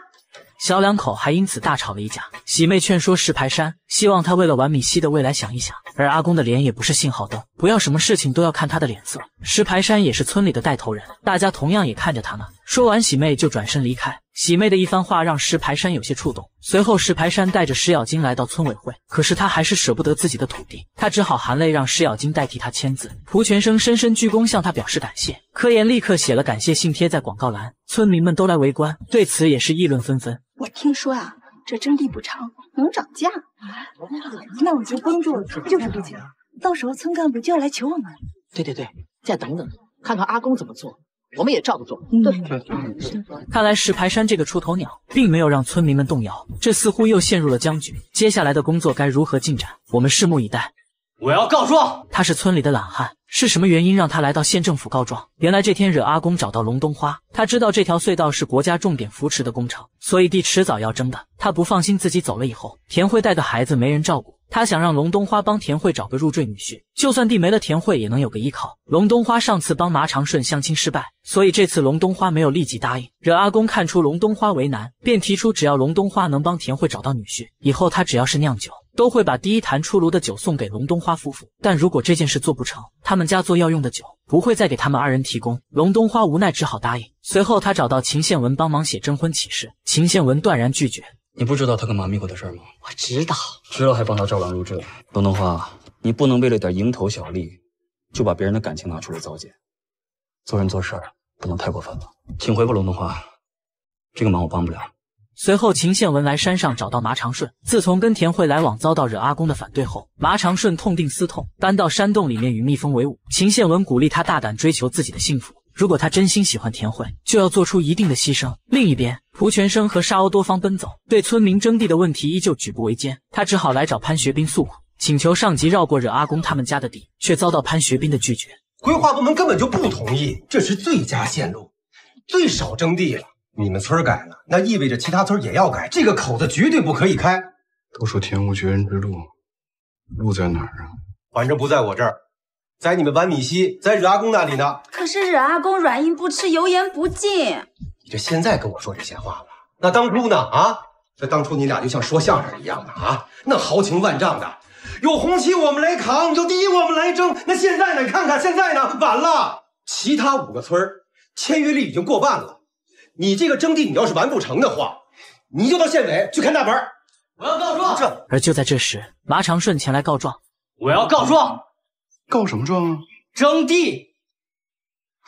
小两口还因此大吵了一架。喜妹劝说石排山，希望他为了王米西的未来想一想。而阿公的脸也不是信号灯，不要什么事情都要看他的脸色。石排山也是村里的带头人，大家同样也看着他呢。说完，喜妹就转身离开。喜妹的一番话让石排山有些触动。随后，石排山带着石咬金来到村委会，可是他还是舍不得自己的土地，他只好含泪让石咬金代替他签字。蒲全生深深鞠躬向他表示感谢。科研立刻写了感谢信贴在广告栏，村民们都来围观，对此也是议论纷纷。我听说啊，这征地补偿能涨价啊，那我就绷住了就是不行，到时候村干部就要来求我们。对对对，再等等，看看阿公怎么做。我们也照着做。对，看来石排山这个出头鸟并没有让村民们动摇，这似乎又陷入了僵局。接下来的工作该如何进展？我们拭目以待。我要告状。他是村里的懒汉，是什么原因让他来到县政府告状？原来这天惹阿公找到龙冬花，他知道这条隧道是国家重点扶持的工程，所以地迟早要征的。他不放心自己走了以后，田慧带个孩子没人照顾。他想让龙冬花帮田慧找个入赘女婿，就算地没了，田慧也能有个依靠。龙冬花上次帮马长顺相亲失败，所以这次龙冬花没有立即答应。惹阿公看出龙冬花为难，便提出只要龙冬花能帮田慧找到女婿，以后他只要是酿酒，都会把第一坛出炉的酒送给龙冬花夫妇。但如果这件事做不成，他们家做药用的酒不会再给他们二人提供。龙冬花无奈只好答应。随后他找到秦宪文帮忙写征婚启事，秦宪文断然拒绝。你不知道他跟马密虎的事吗？我知道，知道还帮他照狼入赘。龙东花，你不能为了点蝇头小利，就把别人的感情拿出来糟践。做人做事不能太过分了。请回吧，龙东花，这个忙我帮不了。随后，秦宪文来山上找到马长顺。自从跟田慧来往遭到惹阿公的反对后，马长顺痛定思痛，搬到山洞里面与蜜蜂为伍。秦宪文鼓励他大胆追求自己的幸福。如果他真心喜欢田慧，就要做出一定的牺牲。另一边，蒲全生和沙鸥多方奔走，对村民征地的问题依旧举步维艰。他只好来找潘学兵诉苦，请求上级绕过惹阿公他们家的地，却遭到潘学兵的拒绝。规划部门根本就不同意，这是最佳线路，最少征地了。你们村改了，那意味着其他村也要改，这个口子绝对不可以开。都说天无绝人之路，路在哪儿啊？反正不在我这儿。在你们碗米西，在惹阿公那里呢。可是惹阿公软硬不吃，油盐不进。你这现在跟我说这些话了，那当初呢？啊，这当初你俩就像说相声一样的啊，那豪情万丈的，有红旗我们来扛，有敌我们来争。那现在呢？你看看现在呢？晚了，其他五个村签约率已经过半了。你这个征地，你要是完不成的话，你就到县委去看大门。我要告状。这。而就在这时，马长顺前来告状。我要告状。告什么状啊？征地！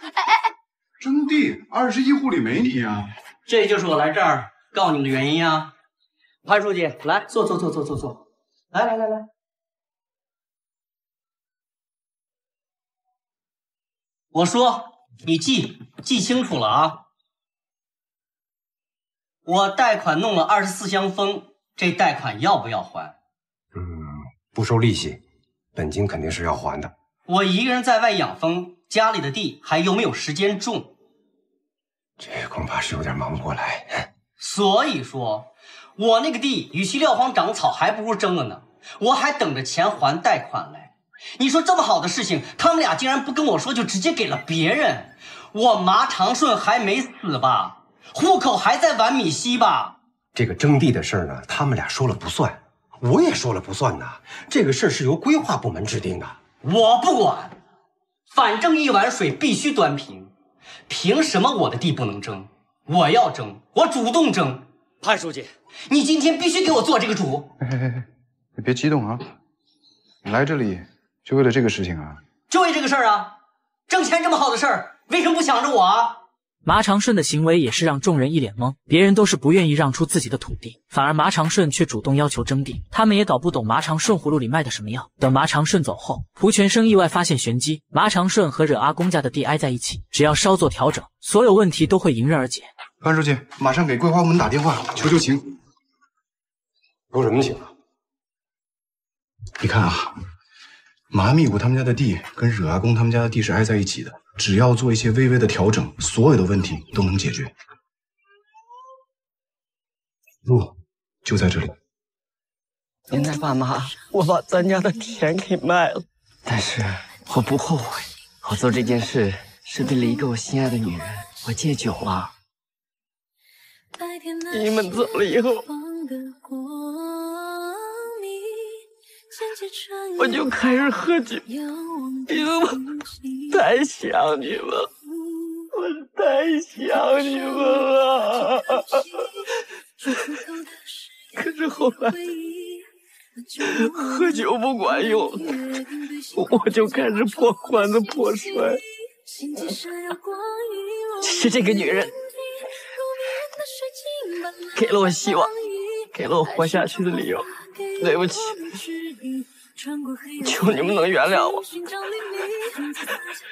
哎哎哎！征地！二十一户里没你啊！这就是我来这儿告你们的原因啊！潘书记，来坐坐坐坐坐坐，来来来来，我说你记记清楚了啊！我贷款弄了二十四箱蜂，这贷款要不要还？嗯，不收利息。本金肯定是要还的。我一个人在外养蜂，家里的地还有没有时间种？这恐怕是有点忙不过来。所以说，我那个地与其撂荒长草，还不如征了呢。我还等着钱还贷款嘞。你说这么好的事情，他们俩竟然不跟我说，就直接给了别人。我马长顺还没死吧？户口还在碗米西吧？这个征地的事儿呢，他们俩说了不算，我也说了不算呐。这个事儿是由规划部门制定的。我不管，反正一碗水必须端平。凭什么我的地不能争？我要争，我主动争。潘书记，你今天必须给我做这个主。嘿嘿嘿，你别激动啊！你来这里就为了这个事情啊？就为这个事儿啊！挣钱这么好的事儿，为什么不想着我啊？马长顺的行为也是让众人一脸懵，别人都是不愿意让出自己的土地，反而马长顺却主动要求征地。他们也搞不懂马长顺葫芦里卖的什么药。等马长顺走后，蒲全生意外发现玄机，马长顺和惹阿公家的地挨在一起，只要稍作调整，所有问题都会迎刃而解。潘书记，马上给桂花部门打电话求求情。求什么情啊？你看啊，麻密谷他们家的地跟惹阿公他们家的地是挨在一起的。只要做一些微微的调整，所有的问题都能解决。路就在这里。现在爸妈，我把咱家的田给卖了，但是我不后悔。我做这件事是为了一个我心爱的女人。我戒酒了。你们走了以后，我就开始喝酒，因为我太想你们，我太想你们了。可是后来喝酒不管用，我就开始破罐子破摔。是这个女人给了我希望，给了我活下去的理由。对不起。求 (laughs) 你们能原谅我。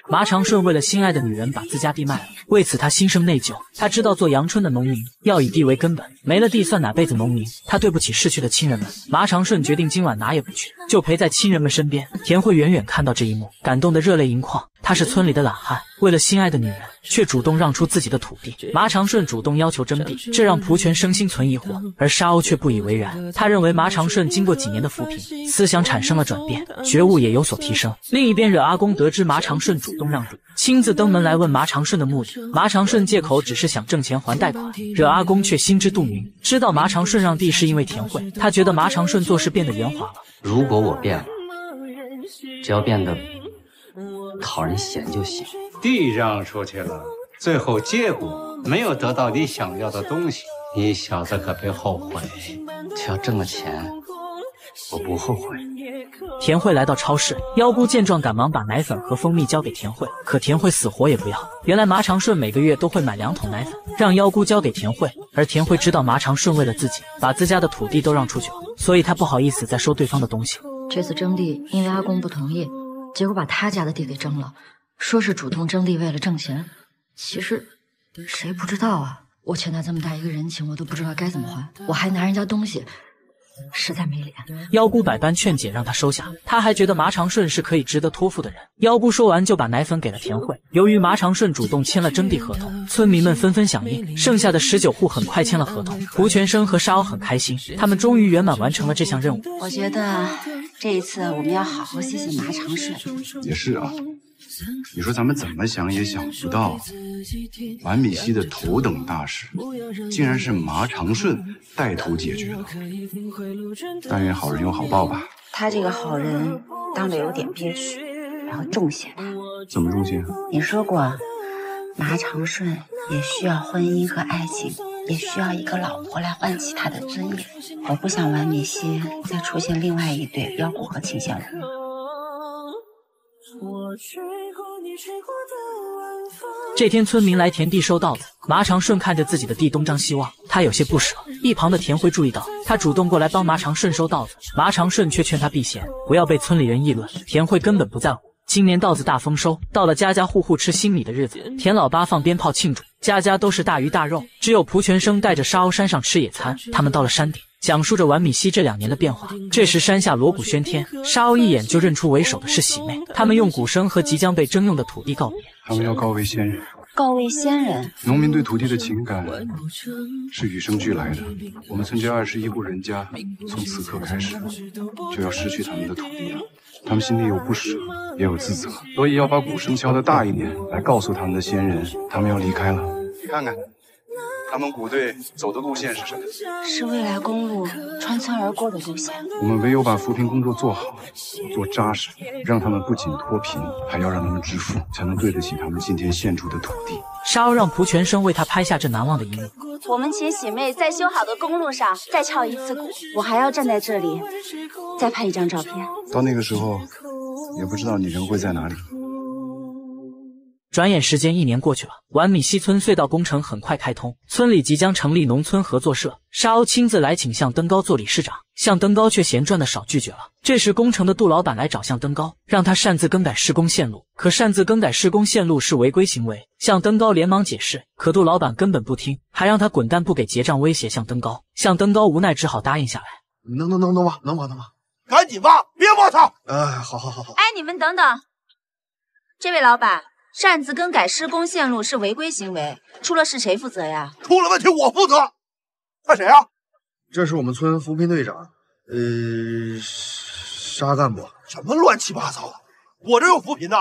马长顺为了心爱的女人把自家地卖了，为此他心生内疚。他知道做阳春的农民要以地为根本，没了地算哪辈子农民？他对不起逝去的亲人们。马长顺决定今晚哪也不去，就陪在亲人们身边。田慧远远看到这一幕，感动得热泪盈眶。他是村里的懒汉，为了心爱的女人，却主动让出自己的土地。马长顺主动要求征地，这让蒲全生心存疑惑，而沙鸥却不以为然。他认为马长顺经过几年的扶贫，思想产生了转变，觉悟也有所提升。另一边，惹阿公得知马长顺主动让地，亲自登门来问马长顺的目的。马长顺借口只是想挣钱还贷款，惹阿公却心知肚明，知道马长顺让地是因为田慧。他觉得马长顺做事变得圆滑了。如果我变了，只要变得……讨人嫌就行。地让出去了，最后结果没有得到你想要的东西，你小子可别后悔。只要挣了钱，我不后悔。田慧来到超市，妖姑见状，赶忙把奶粉和蜂蜜交给田慧，可田慧死活也不要。原来麻长顺每个月都会买两桶奶粉，让妖姑交给田慧，而田慧知道麻长顺为了自己把自家的土地都让出去了，所以他不好意思再收对方的东西。这次征地，因为阿公不同意。结果把他家的地给征了，说是主动征地为了挣钱，其实谁不知道啊？我欠他这么大一个人情，我都不知道该怎么还，我还拿人家东西，实在没脸。妖姑百般劝解，让他收下。他还觉得马长顺是可以值得托付的人。妖姑说完就把奶粉给了田慧。由于马长顺主动签了征地合同，村民们纷纷响应，剩下的十九户很快签了合同。胡全生和沙鸥很开心，他们终于圆满完成了这项任务。我觉得。这一次我们要好好谢谢马长顺。也是啊，你说咱们怎么想也想不到，完米溪的头等大事，竟然是马长顺带头解决了。但愿好人有好报吧。他这个好人当的有点憋屈，然后重谢他。怎么重谢？你说过，马长顺也需要婚姻和爱情。也需要一个老婆来唤起他的尊严。我不想完米溪再出现另外一对妖狐和秦仙文。这天，村民来田地收稻子，马长顺看着自己的地东张西望，他有些不舍。一旁的田慧注意到他主动过来帮马长顺收稻子，马长顺却劝他避嫌，不要被村里人议论。田慧根本不在乎。今年稻子大丰收，到了家家户户吃新米的日子，田老八放鞭炮庆祝，家家都是大鱼大肉，只有蒲全生带着沙鸥山上吃野餐。他们到了山顶，讲述着完米西这两年的变化。这时山下锣鼓喧天，沙鸥一眼就认出为首的是喜妹。他们用鼓声和即将被征用的土地告别。他们要告慰先人，告慰先人。农民对土地的情感是与生俱来的。我们村这二十一户人家，从此刻开始就要失去他们的土地了。他们心里有不舍，也有自责，所以要把鼓声敲得大一点，来告诉他们的先人，他们要离开了。你看看，他们鼓队走的路线是什么？是未来公路穿村而过的路线。我们唯有把扶贫工作做好，做扎实，让他们不仅脱贫，还要让他们致富，才能对得起他们今天献出的土地。沙鸥让蒲全生为他拍下这难忘的一幕。我们请喜妹在修好的公路上再敲一次鼓，我还要站在这里再拍一张照片。到那个时候，也不知道你人会在哪里。转眼时间一年过去了，完米西村隧道工程很快开通，村里即将成立农村合作社。沙鸥亲自来请向登高做理事长，向登高却嫌赚的少，拒绝了。这时，工程的杜老板来找向登高，让他擅自更改施工线路。可擅自更改施工线路是违规行为，向登高连忙解释，可杜老板根本不听，还让他滚蛋不给结账，威胁向登高。向登高无奈只好答应下来。能能能能挖能挖能挖，赶紧挖，别磨蹭！哎，好好好好。哎，你们等等，这位老板。擅自更改施工线路是违规行为，出了事谁负责呀？出了问题我负责。派谁啊？这是我们村扶贫队长，呃，沙干部。什么乱七八糟的？我这有扶贫呢。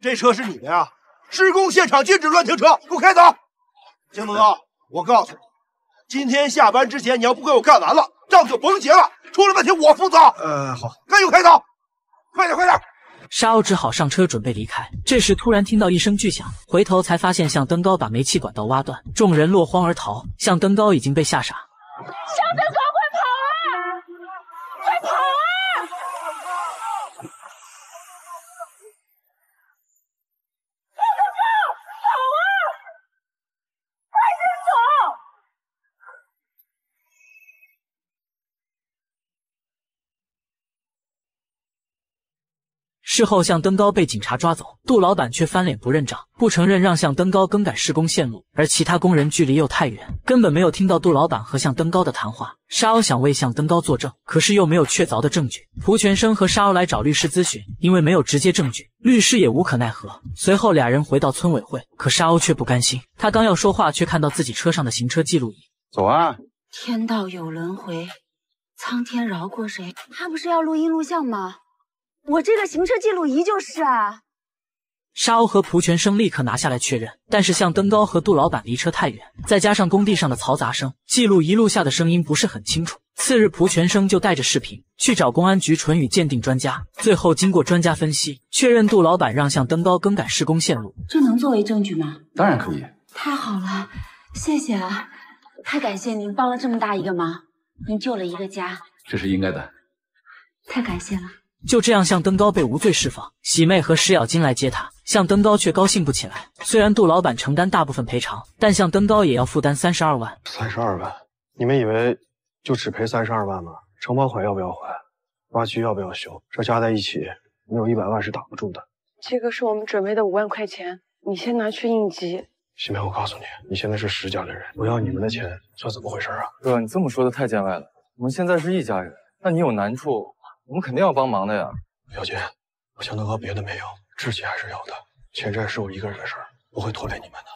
这车是你的呀？施工现场禁止乱停车，给我开走。金东高，我告诉你，今天下班之前你要不给我干完了，账就甭结了。出了问题我负责。呃，好，赶紧开走，快点快点。沙鸥只好上车准备离开，这时突然听到一声巨响，回头才发现向登高把煤气管道挖断，众人落荒而逃，向登高已经被吓傻。向登，快跑啊！快跑啊！向登高，跑啊！快点走！事后，向登高被警察抓走，杜老板却翻脸不认账，不承认让向登高更改施工线路，而其他工人距离又太远，根本没有听到杜老板和向登高的谈话。沙鸥想为向登高作证，可是又没有确凿的证据。蒲全生和沙鸥来找律师咨询，因为没有直接证据，律师也无可奈何。随后，俩人回到村委会，可沙鸥却不甘心，他刚要说话，却看到自己车上的行车记录仪。走啊！天道有轮回，苍天饶过谁？他不是要录音录像吗？我这个行车记录仪就是啊。沙鸥和蒲全生立刻拿下来确认，但是向登高和杜老板离车太远，再加上工地上的嘈杂声，记录仪录下的声音不是很清楚。次日，蒲全生就带着视频去找公安局唇语鉴定专家，最后经过专家分析，确认杜老板让向登高更改施工线路。这能作为证据吗？当然可以。太好了，谢谢啊！太感谢您帮了这么大一个忙，您救了一个家，这是应该的。太感谢了。就这样，向登高被无罪释放，喜妹和石咬金来接他，向登高却高兴不起来。虽然杜老板承担大部分赔偿，但向登高也要负担三十二万。三十二万？你们以为就只赔三十二万吗？承包款要不要还？挖渠要不要修？这加在一起，没有一百万是挡不住的。这个是我们准备的五万块钱，你先拿去应急。喜妹，我告诉你，你现在是石家的人，我要你们的钱，算怎么回事啊？哥，你这么说的太见外了。我们现在是一家人，那你有难处。我们肯定要帮忙的呀，表姐，我向德高别的没有，志气还是有的。欠债是我一个人的事儿，不会拖累你们的。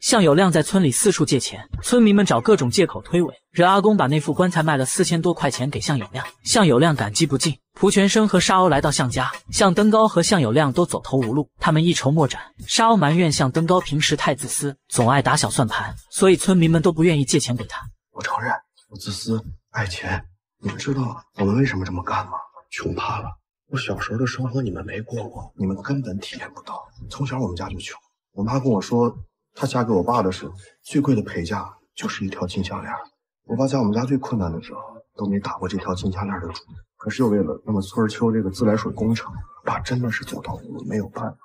向有亮在村里四处借钱，村民们找各种借口推诿，惹阿公把那副棺材卖了四千多块钱给向有亮。向有亮感激不尽。蒲全生和沙鸥来到向家，向登高和向有亮都走投无路，他们一筹莫展。沙鸥埋怨向登高平时太自私，总爱打小算盘，所以村民们都不愿意借钱给他。我承认，我自私，爱钱。你们知道我们为什么这么干吗？穷怕了。我小时候的生活你们没过过，你们根本体验不到。从小我们家就穷，我妈跟我说，她嫁给我爸的时候，最贵的陪嫁就是一条金项链。我爸在我们家最困难的时候都没打过这条金项链的主意，可是又为了那么村儿秋这个自来水工程，爸真的是走投无路，没有办法，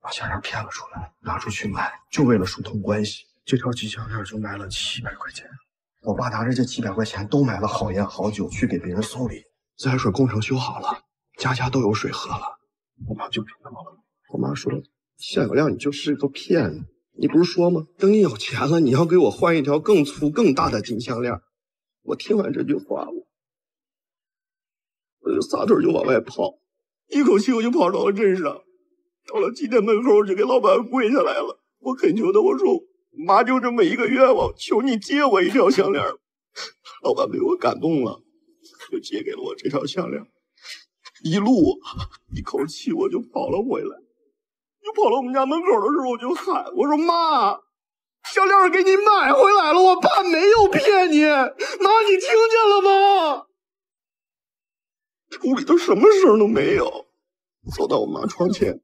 把项链骗了出来，拿出去卖，就为了疏通关系。这条金项链就卖了七百块钱。我爸拿着这几百块钱都买了好烟好酒去给别人送礼，自来水工程修好了，家家都有水喝了。我妈就知道了。我妈说：“向有亮，你就是个骗子！你不是说吗？等你有钱了，你要给我换一条更粗更大的金项链。”我听完这句话，我我就撒腿就往外跑，一口气我就跑到了镇上。到了祭奠门口，我就给老板跪下来了，我恳求他，我说。妈就这么一个愿望，求你借我一条项链。老板被我感动了，就借给了我这条项链。一路一口气我就跑了回来，就跑到我们家门口的时候，我就喊我说妈，项链给你买回来了，我爸没有骗你。妈，你听见了吗？屋里头什么声都没有。走到我妈床前，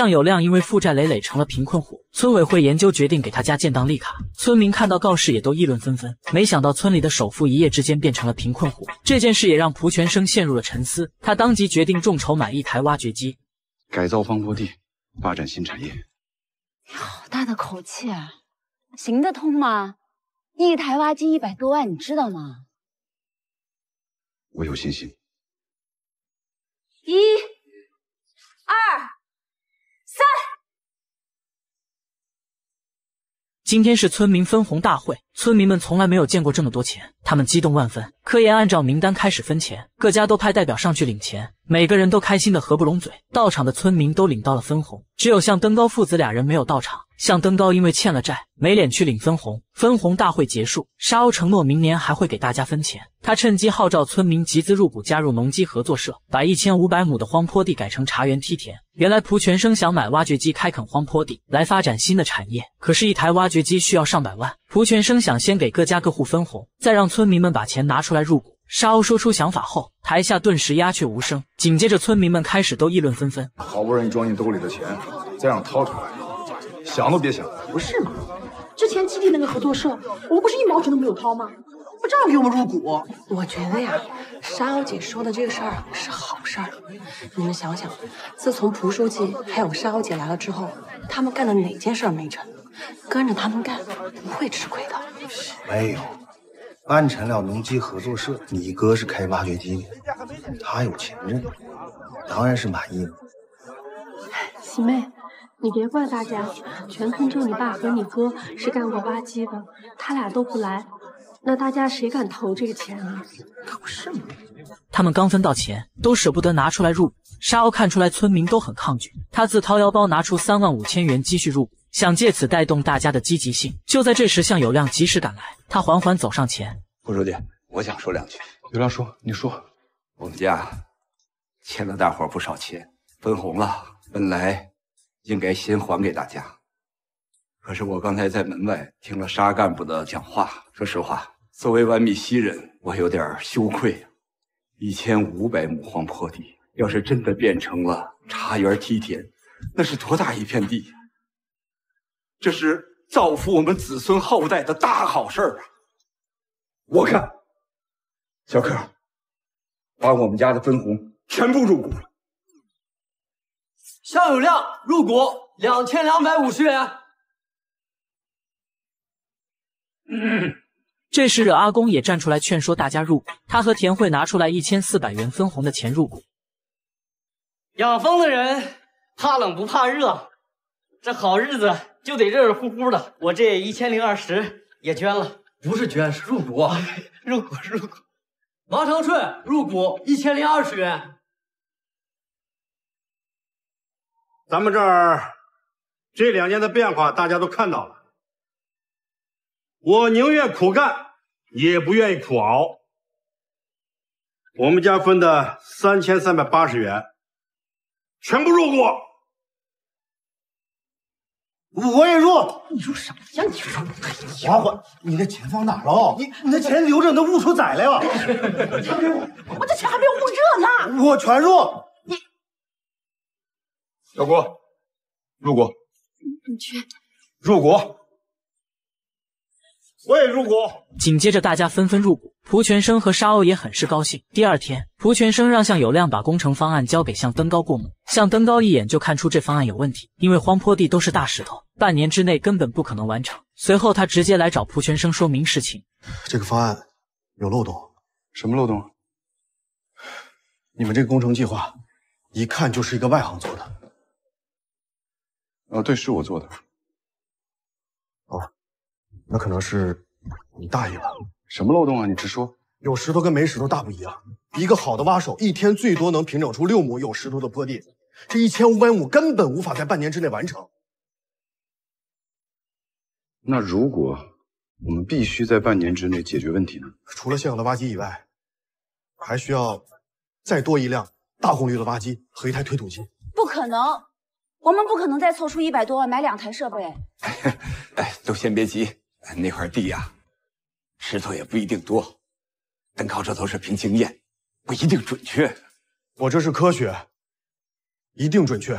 向有亮因为负债累累成了贫困户，村委会研究决定给他家建档立卡。村民看到告示也都议论纷纷。没想到村里的首富一夜之间变成了贫困户，这件事也让蒲全生陷入了沉思。他当即决定众筹买一台挖掘机，改造方坡地，发展新产业。你好大的口气啊！行得通吗？一台挖机一百多万，你知道吗？我有信心。一、二、三。今天是村民分红大会，村民们从来没有见过这么多钱，他们激动万分。科研按照名单开始分钱，各家都派代表上去领钱，每个人都开心的合不拢嘴。到场的村民都领到了分红，只有向登高父子俩人没有到场。向登高因为欠了债，没脸去领分红。分红大会结束，沙鸥承诺明年还会给大家分钱。他趁机号召村民集资入股，加入农机合作社，把一千五百亩的荒坡地改成茶园梯田。原来蒲全生想买挖掘机开垦荒坡地，来发展新的产业。可是，一台挖掘机需要上百万。蒲全生想先给各家各户分红，再让村民们把钱拿出来入股。沙鸥说出想法后，台下顿时鸦雀无声。紧接着，村民们开始都议论纷纷。好不容易装进兜里的钱，再让掏出来，想都别想！不是嘛？之前基地那个合作社，我们不是一毛钱都没有掏吗？不照样给我们入股？我觉得呀，沙鸥姐说的这个事儿是好事儿。你们想想，自从蒲书记还有沙鸥姐来了之后，他们干的哪件事没成？跟着他们干，不会吃亏的。没有。办成了农机合作社，你哥是开挖掘机的，他有钱着呢，当然是满意了。喜妹，你别怪大家，全村就你爸和你哥是干过挖机的，他俩都不来，那大家谁敢投这个钱啊？可不是嘛！他们刚分到钱，都舍不得拿出来入股。沙鸥看出来村民都很抗拒，他自掏腰包拿出三万五千元积蓄入股。想借此带动大家的积极性。就在这时，向有亮及时赶来，他缓缓走上前：“胡书记，我想说两句。”有亮说：“你说，我们家欠了大伙不少钱，分红了，本来应该先还给大家。可是我刚才在门外听了沙干部的讲话，说实话，作为完米西人，我有点羞愧。一千五百亩荒坡地，要是真的变成了茶园梯田，那是多大一片地呀！”这是造福我们子孙后代的大好事啊！我看，小柯，把我们家的分红全部入股了。向有亮入股两千两百五十元。嗯，这时惹阿公也站出来劝说大家入股，他和田慧拿出来一千四百元分红的钱入股。养蜂的人怕冷不怕热，这好日子。就得热热乎乎的，我这一千零二十也捐了，不是捐，是入股，(laughs) 入股入股。王长顺入股一千零二十元。咱们这儿这两年的变化，大家都看到了。我宁愿苦干，也不愿意苦熬。我们家分的三千三百八十元，全部入股。我也入，你入什么呀？你入？华华，你的钱放哪了？你你的钱留着，能捂出崽来了。我这钱还没有捂热呢。我全入。你，小郭，入股。你去。入股。我也入股。紧接着，大家纷纷入股。蒲全生和沙鸥也很是高兴。第二天，蒲全生让向有亮把工程方案交给向登高过目。向登高一眼就看出这方案有问题，因为荒坡地都是大石头，半年之内根本不可能完成。随后，他直接来找蒲全生说明事情。这个方案有漏洞。什么漏洞？你们这个工程计划，一看就是一个外行做的。哦，对，是我做的。哦，那可能是你大意了。什么漏洞啊？你直说。有石头跟没石头大不一样。一个好的挖手一天最多能平整出六亩有石头的坡地，这一千五百亩根本无法在半年之内完成。那如果我们必须在半年之内解决问题呢？除了现有的挖机以外，还需要再多一辆大功率的挖机和一台推土机。不可能，我们不可能再凑出一百多万买两台设备。(laughs) 哎，都先别急，那块地呀，石头也不一定多，单靠这都是凭经验，不一定准确。我这是科学，一定准确。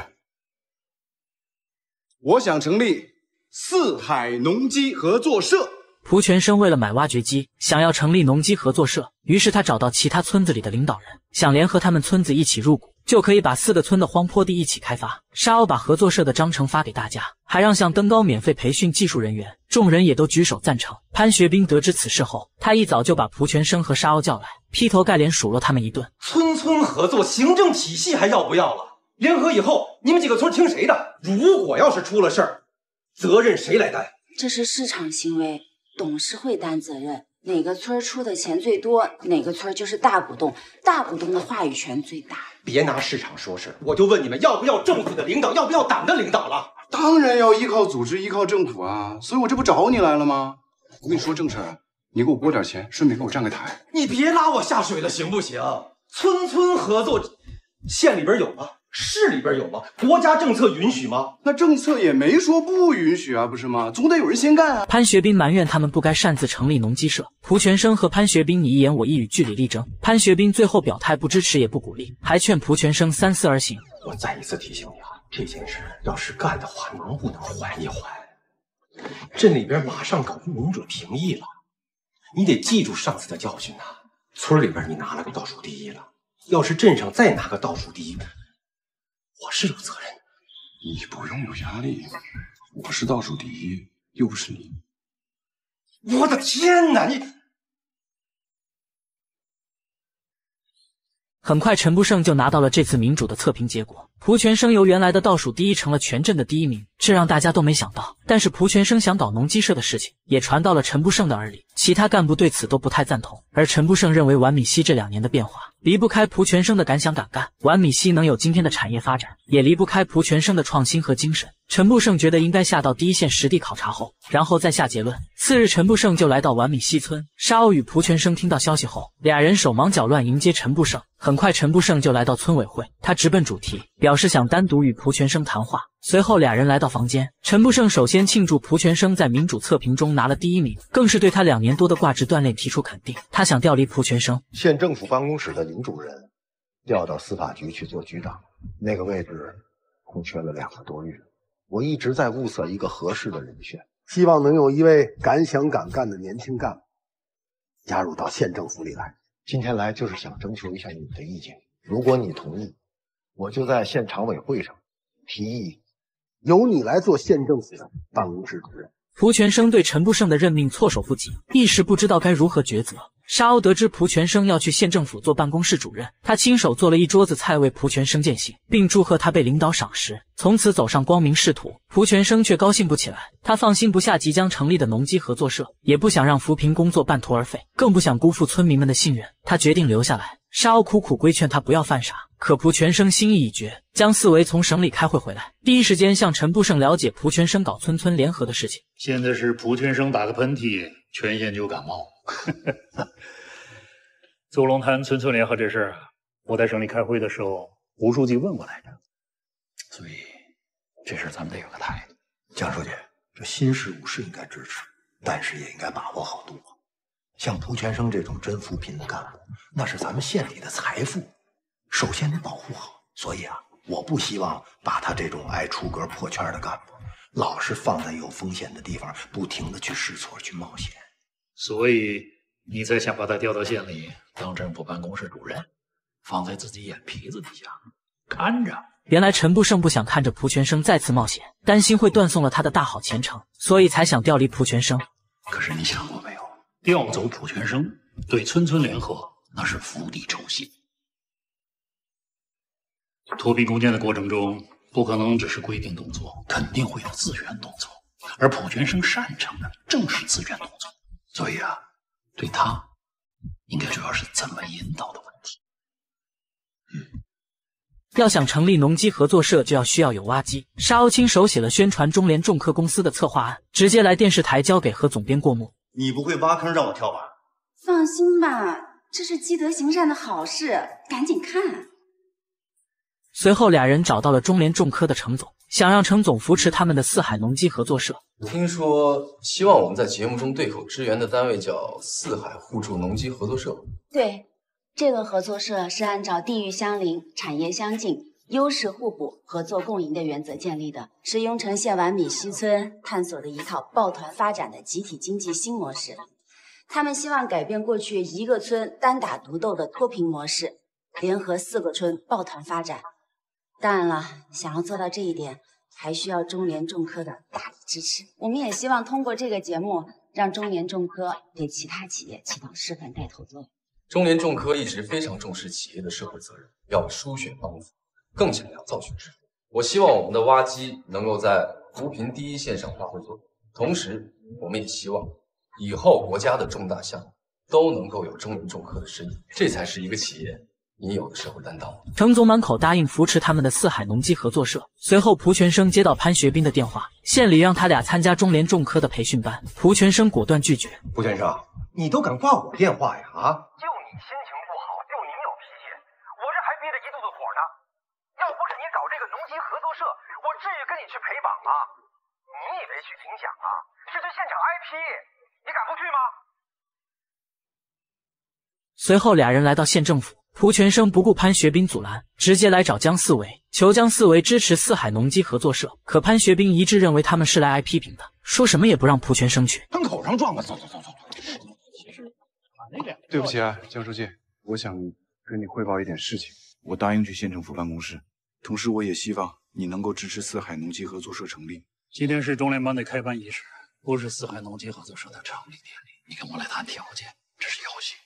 我想成立四海农机合作社。蒲全生为了买挖掘机，想要成立农机合作社，于是他找到其他村子里的领导人，想联合他们村子一起入股，就可以把四个村的荒坡地一起开发。沙鸥把合作社的章程发给大家，还让向登高免费培训技术人员，众人也都举手赞成。潘学兵得知此事后，他一早就把蒲全生和沙鸥叫来，劈头盖脸数落他们一顿。村村合作，行政体系还要不要了？联合以后，你们几个村听谁的？如果要是出了事儿，责任谁来担？这是市场行为。董事会担责任，哪个村出的钱最多，哪个村就是大股东，大股东的话语权最大。别拿市场说事，我就问你们要不要政府的领导，要不要党的领导了？当然要依靠组织，依靠政府啊！所以我这不找你来了吗？我跟你说正事儿，你给我拨点钱，顺便给我站个台。你别拉我下水了，行不行？村村合作，县里边有吗？市里边有吗？国家政策允许吗？那政策也没说不允许啊，不是吗？总得有人先干啊！潘学兵埋怨他们不该擅自成立农机社，蒲全生和潘学兵你一言我一语，据理力争。潘学兵最后表态不支持也不鼓励，还劝蒲全生三思而行。我再一次提醒你啊，这件事要是干的话，能不能缓一缓？镇里边马上搞民主评议了，你得记住上次的教训呐。村里边你拿了个倒数第一了，要是镇上再拿个倒数第一。我是有责任，你不用有压力。我是倒数第一，又不是你。我的天哪，你！很快，陈不胜就拿到了这次民主的测评结果。蒲全生由原来的倒数第一成了全镇的第一名，这让大家都没想到。但是蒲全生想搞农机社的事情也传到了陈不胜的耳里，其他干部对此都不太赞同。而陈不胜认为皖米西这两年的变化离不开蒲全生的敢想敢干，皖米西能有今天的产业发展，也离不开蒲全生的创新和精神。陈不胜觉得应该下到第一线实地考察后，然后再下结论。次日，陈不胜就来到皖米西村。沙鸥与蒲全生听到消息后，俩人手忙脚乱迎接陈不胜。很快，陈不胜就来到村委会，他直奔主题，表示想单独与蒲全生谈话。随后，俩人来到房间，陈不胜首先庆祝蒲全生在民主测评中拿了第一名，更是对他两年多的挂职锻炼提出肯定。他想调离蒲全生。县政府办公室的林主任调到司法局去做局长，那个位置空缺了两个多月。我一直在物色一个合适的人选，希望能有一位敢想敢干的年轻干部加入到县政府里来。今天来就是想征求一下你的意见，如果你同意，我就在县常委会上提议由你来做县政府的办公室主任。胡全生对陈不胜的任命措手不及，一时不知道该如何抉择。沙鸥得知蒲全生要去县政府做办公室主任，他亲手做了一桌子菜为蒲全生饯行，并祝贺他被领导赏识，从此走上光明仕途。蒲全生却高兴不起来，他放心不下即将成立的农机合作社，也不想让扶贫工作半途而废，更不想辜负村民们的信任。他决定留下来。沙鸥苦苦规劝他不要犯傻，可蒲全生心意已决。江四维从省里开会回来，第一时间向陈步胜了解蒲全生搞村村联合的事情。现在是蒲全生打个喷嚏，全县就感冒。邹龙潭村村联合这事，我在省里开会的时候，胡书记问过来着。所以这事咱们得有个态度。江书记，这新事物是应该支持，但是也应该把握好度。像蒲全生这种真扶贫的干部，那是咱们县里的财富，首先得保护好。所以啊，我不希望把他这种爱出格破圈的干部，老是放在有风险的地方，不停的去试错、去冒险。所以你才想把他调到县里当政府办公室主任，放在自己眼皮子底下看着。原来陈不胜不想看着蒲全生再次冒险，担心会断送了他的大好前程，所以才想调离蒲全生。可是你想过没有，调走蒲全生对村村联合那是釜底抽薪。脱贫攻坚的过程中，不可能只是规定动作，肯定会有自愿动作，而蒲全生擅长的正是自愿动作。所以啊，对他，应该主要是怎么引导的问题。要想成立农机合作社，就要需要有挖机。沙鸥亲手写了宣传中联重科公司的策划案，直接来电视台交给何总编过目。你不会挖坑让我跳吧？放心吧，这是积德行善的好事，赶紧看。随后，俩人找到了中联重科的程总，想让程总扶持他们的四海农机合作社。听说希望我们在节目中对口支援的单位叫四海互助农机合作社。对，这个合作社是按照地域相邻、产业相近、优势互补、合作共赢的原则建立的，是雍城县完米西村探索的一套抱团发展的集体经济新模式。他们希望改变过去一个村单打独斗的脱贫模式，联合四个村抱团发展。当然了，想要做到这一点，还需要中联重科的大力支持。我们也希望通过这个节目，让中联重科对其他企业起到示范带头作用。中联重科一直非常重视企业的社会责任，要输血帮扶，更强调造血制度。我希望我们的挖机能够在扶贫第一线上发挥作用，同时，我们也希望以后国家的重大项目都能够有中联重科的身影，这才是一个企业。应有的社会担当。程总满口答应扶持他们的四海农机合作社。随后，蒲全生接到潘学斌的电话，县里让他俩参加中联重科的培训班。蒲全生果断拒绝。蒲全生，你都敢挂我电话呀？啊！就你心情不好，就你有脾气，我这还憋着一肚子火呢。要不是你搞这个农机合作社，我至于跟你去陪绑吗？你以为去领奖啊？是去现场挨批，你敢不去吗？随后，俩人来到县政府。蒲全生不顾潘学斌阻拦，直接来找江四维，求江四维支持四海农机合作社。可潘学斌一致认为他们是来挨批评的，说什么也不让蒲全生去。跟口上撞吧，走走走走。对不起啊，江书记，我想跟你汇报一点事情。我答应去县政府办公室，同时我也希望你能够支持四海农机合作社成立。今天是中联班的开办仪式，不是四海农机合作社的成立典礼。你跟我来谈条件，这是要挟。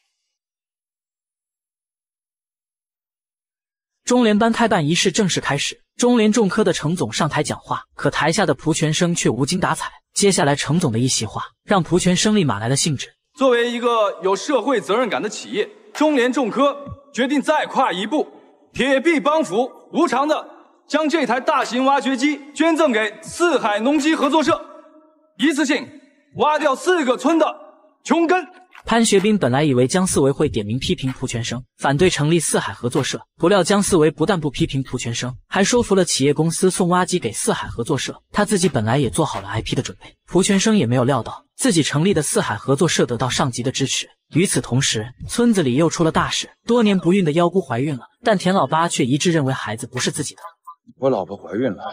中联班开办仪式正式开始，中联重科的程总上台讲话，可台下的蒲全生却无精打采。接下来，程总的一席话让蒲全生立马来了兴致。作为一个有社会责任感的企业，中联重科决定再跨一步，铁臂帮扶，无偿的将这台大型挖掘机捐赠给四海农机合作社，一次性挖掉四个村的穷根。潘学斌本来以为姜思维会点名批评蒲全生，反对成立四海合作社，不料姜思维不但不批评蒲全生，还说服了企业公司送挖机给四海合作社。他自己本来也做好了挨批的准备。蒲全生也没有料到自己成立的四海合作社得到上级的支持。与此同时，村子里又出了大事，多年不孕的妖姑怀孕了，但田老八却一致认为孩子不是自己的。我老婆怀孕了，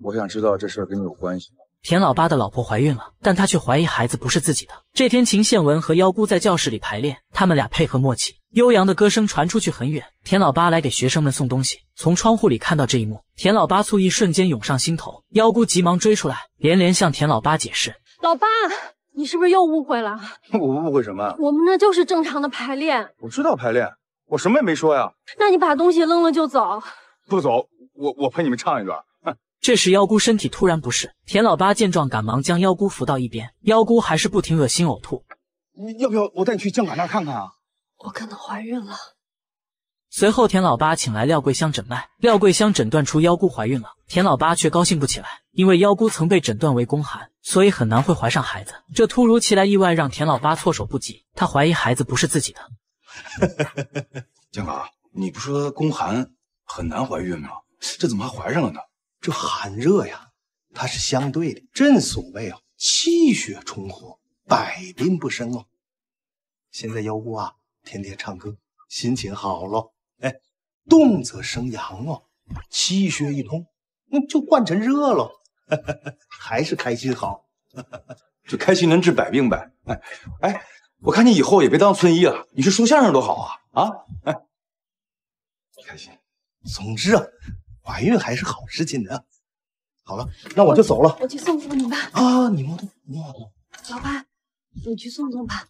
我想知道这事儿跟你有关系吗？田老八的老婆怀孕了，但他却怀疑孩子不是自己的。这天，秦宪文和幺姑在教室里排练，他们俩配合默契，悠扬的歌声传出去很远。田老八来给学生们送东西，从窗户里看到这一幕，田老八醋意瞬间涌上心头。幺姑急忙追出来，连连向田老八解释：“老八，你是不是又误会了？(laughs) 我误会什么？我们那就是正常的排练。我知道排练，我什么也没说呀。那你把东西扔了就走？不走，我我陪你们唱一段。”这时，妖姑身体突然不适，田老八见状，赶忙将妖姑扶到一边。妖姑还是不停恶心呕吐。你要不要我带你去酱馆那儿看看啊？我可能怀孕了。随后，田老八请来廖桂香诊脉，廖桂香诊断出妖姑怀孕了。田老八却高兴不起来，因为妖姑曾被诊断为宫寒，所以很难会怀上孩子。这突如其来意外让田老八措手不及，他怀疑孩子不是自己的。(laughs) 江哥，你不说宫寒很难怀孕吗？这怎么还怀上了呢？这寒热呀，它是相对的。正所谓啊，气血充和，百病不生哦。现在妖姑啊，天天唱歌，心情好了。哎，动则生阳哦，气血一通，那就换成热了，(laughs) 还是开心好。(laughs) 这开心能治百病呗。哎哎，我看你以后也别当村医了，你去说相声多好啊啊！哎，开心。总之啊。怀孕还是好事情呢。好了，那我就走了。我去送送你吧。啊，你莫动，你莫动。老八，你去送送吧。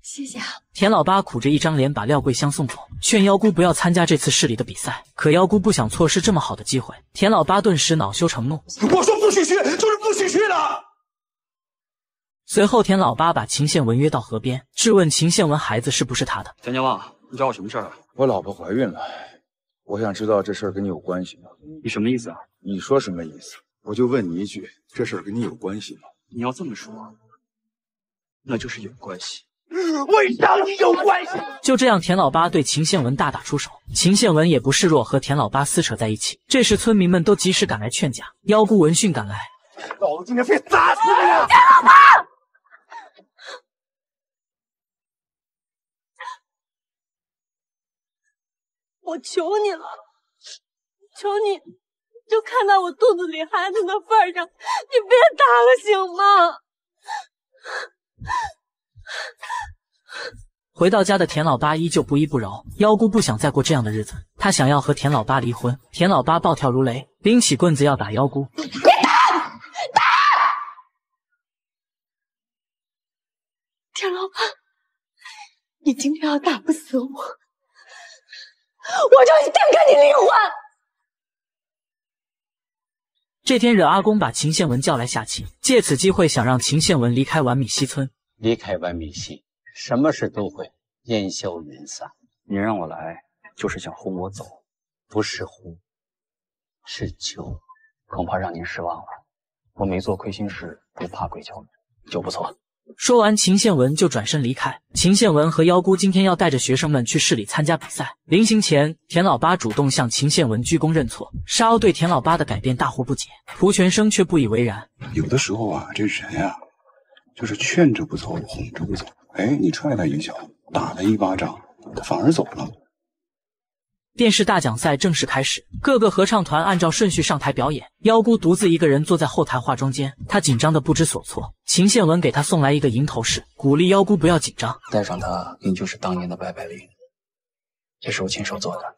谢谢啊。田老八苦着一张脸把廖桂香送走，劝妖姑不要参加这次市里的比赛。可妖姑不想错失这么好的机会。田老八顿时恼羞成怒。我说不许去，就是不许去了。随后，田老八把秦宪文约到河边，质问秦宪文孩子是不是他的。田家旺，你找我什么事儿啊？我老婆怀孕了。我想知道这事儿跟你有关系吗？你什么意思啊？你说什么意思？我就问你一句，这事儿跟你有关系吗？你要这么说，那就是有关系。我让你有关系。(laughs) 就这样，田老八对秦宪文大打出手，秦宪文也不示弱，和田老八撕扯在一起。这时，村民们都及时赶来劝架。妖姑闻讯赶来，老子今天非砸死你！田老八，我求你了，求你，就看在我肚子里孩子的份上，你别打了，行吗？回到家的田老八依旧不依不饶，妖姑不想再过这样的日子，她想要和田老八离婚。田老八暴跳如雷，拎起棍子要打妖姑。别打！打！田老八，你今天要打不死我，我就一定跟你离婚。这天，惹阿公把秦宪文叫来下棋，借此机会想让秦宪文离开完米西村。离开完米西，什么事都会烟消云散。你让我来，就是想轰我走，不是轰，是救。恐怕让您失望了。我没做亏心事，不怕鬼敲门，就不错。说完，秦宪文就转身离开。秦宪文和妖姑今天要带着学生们去市里参加比赛。临行前，田老八主动向秦宪文鞠躬认错。沙鸥对田老八的改变大惑不解，蒲全生却不以为然。有的时候啊，这人呀，就是劝着不走，哄着不走。哎，你踹他一脚，打他一巴掌，他反而走了。电视大奖赛正式开始，各个合唱团按照顺序上台表演。妖姑独自一个人坐在后台化妆间，她紧张的不知所措。秦宪文给她送来一个银头饰，鼓励妖姑不要紧张。戴上它，你就是当年的白百灵，也是我亲手做的。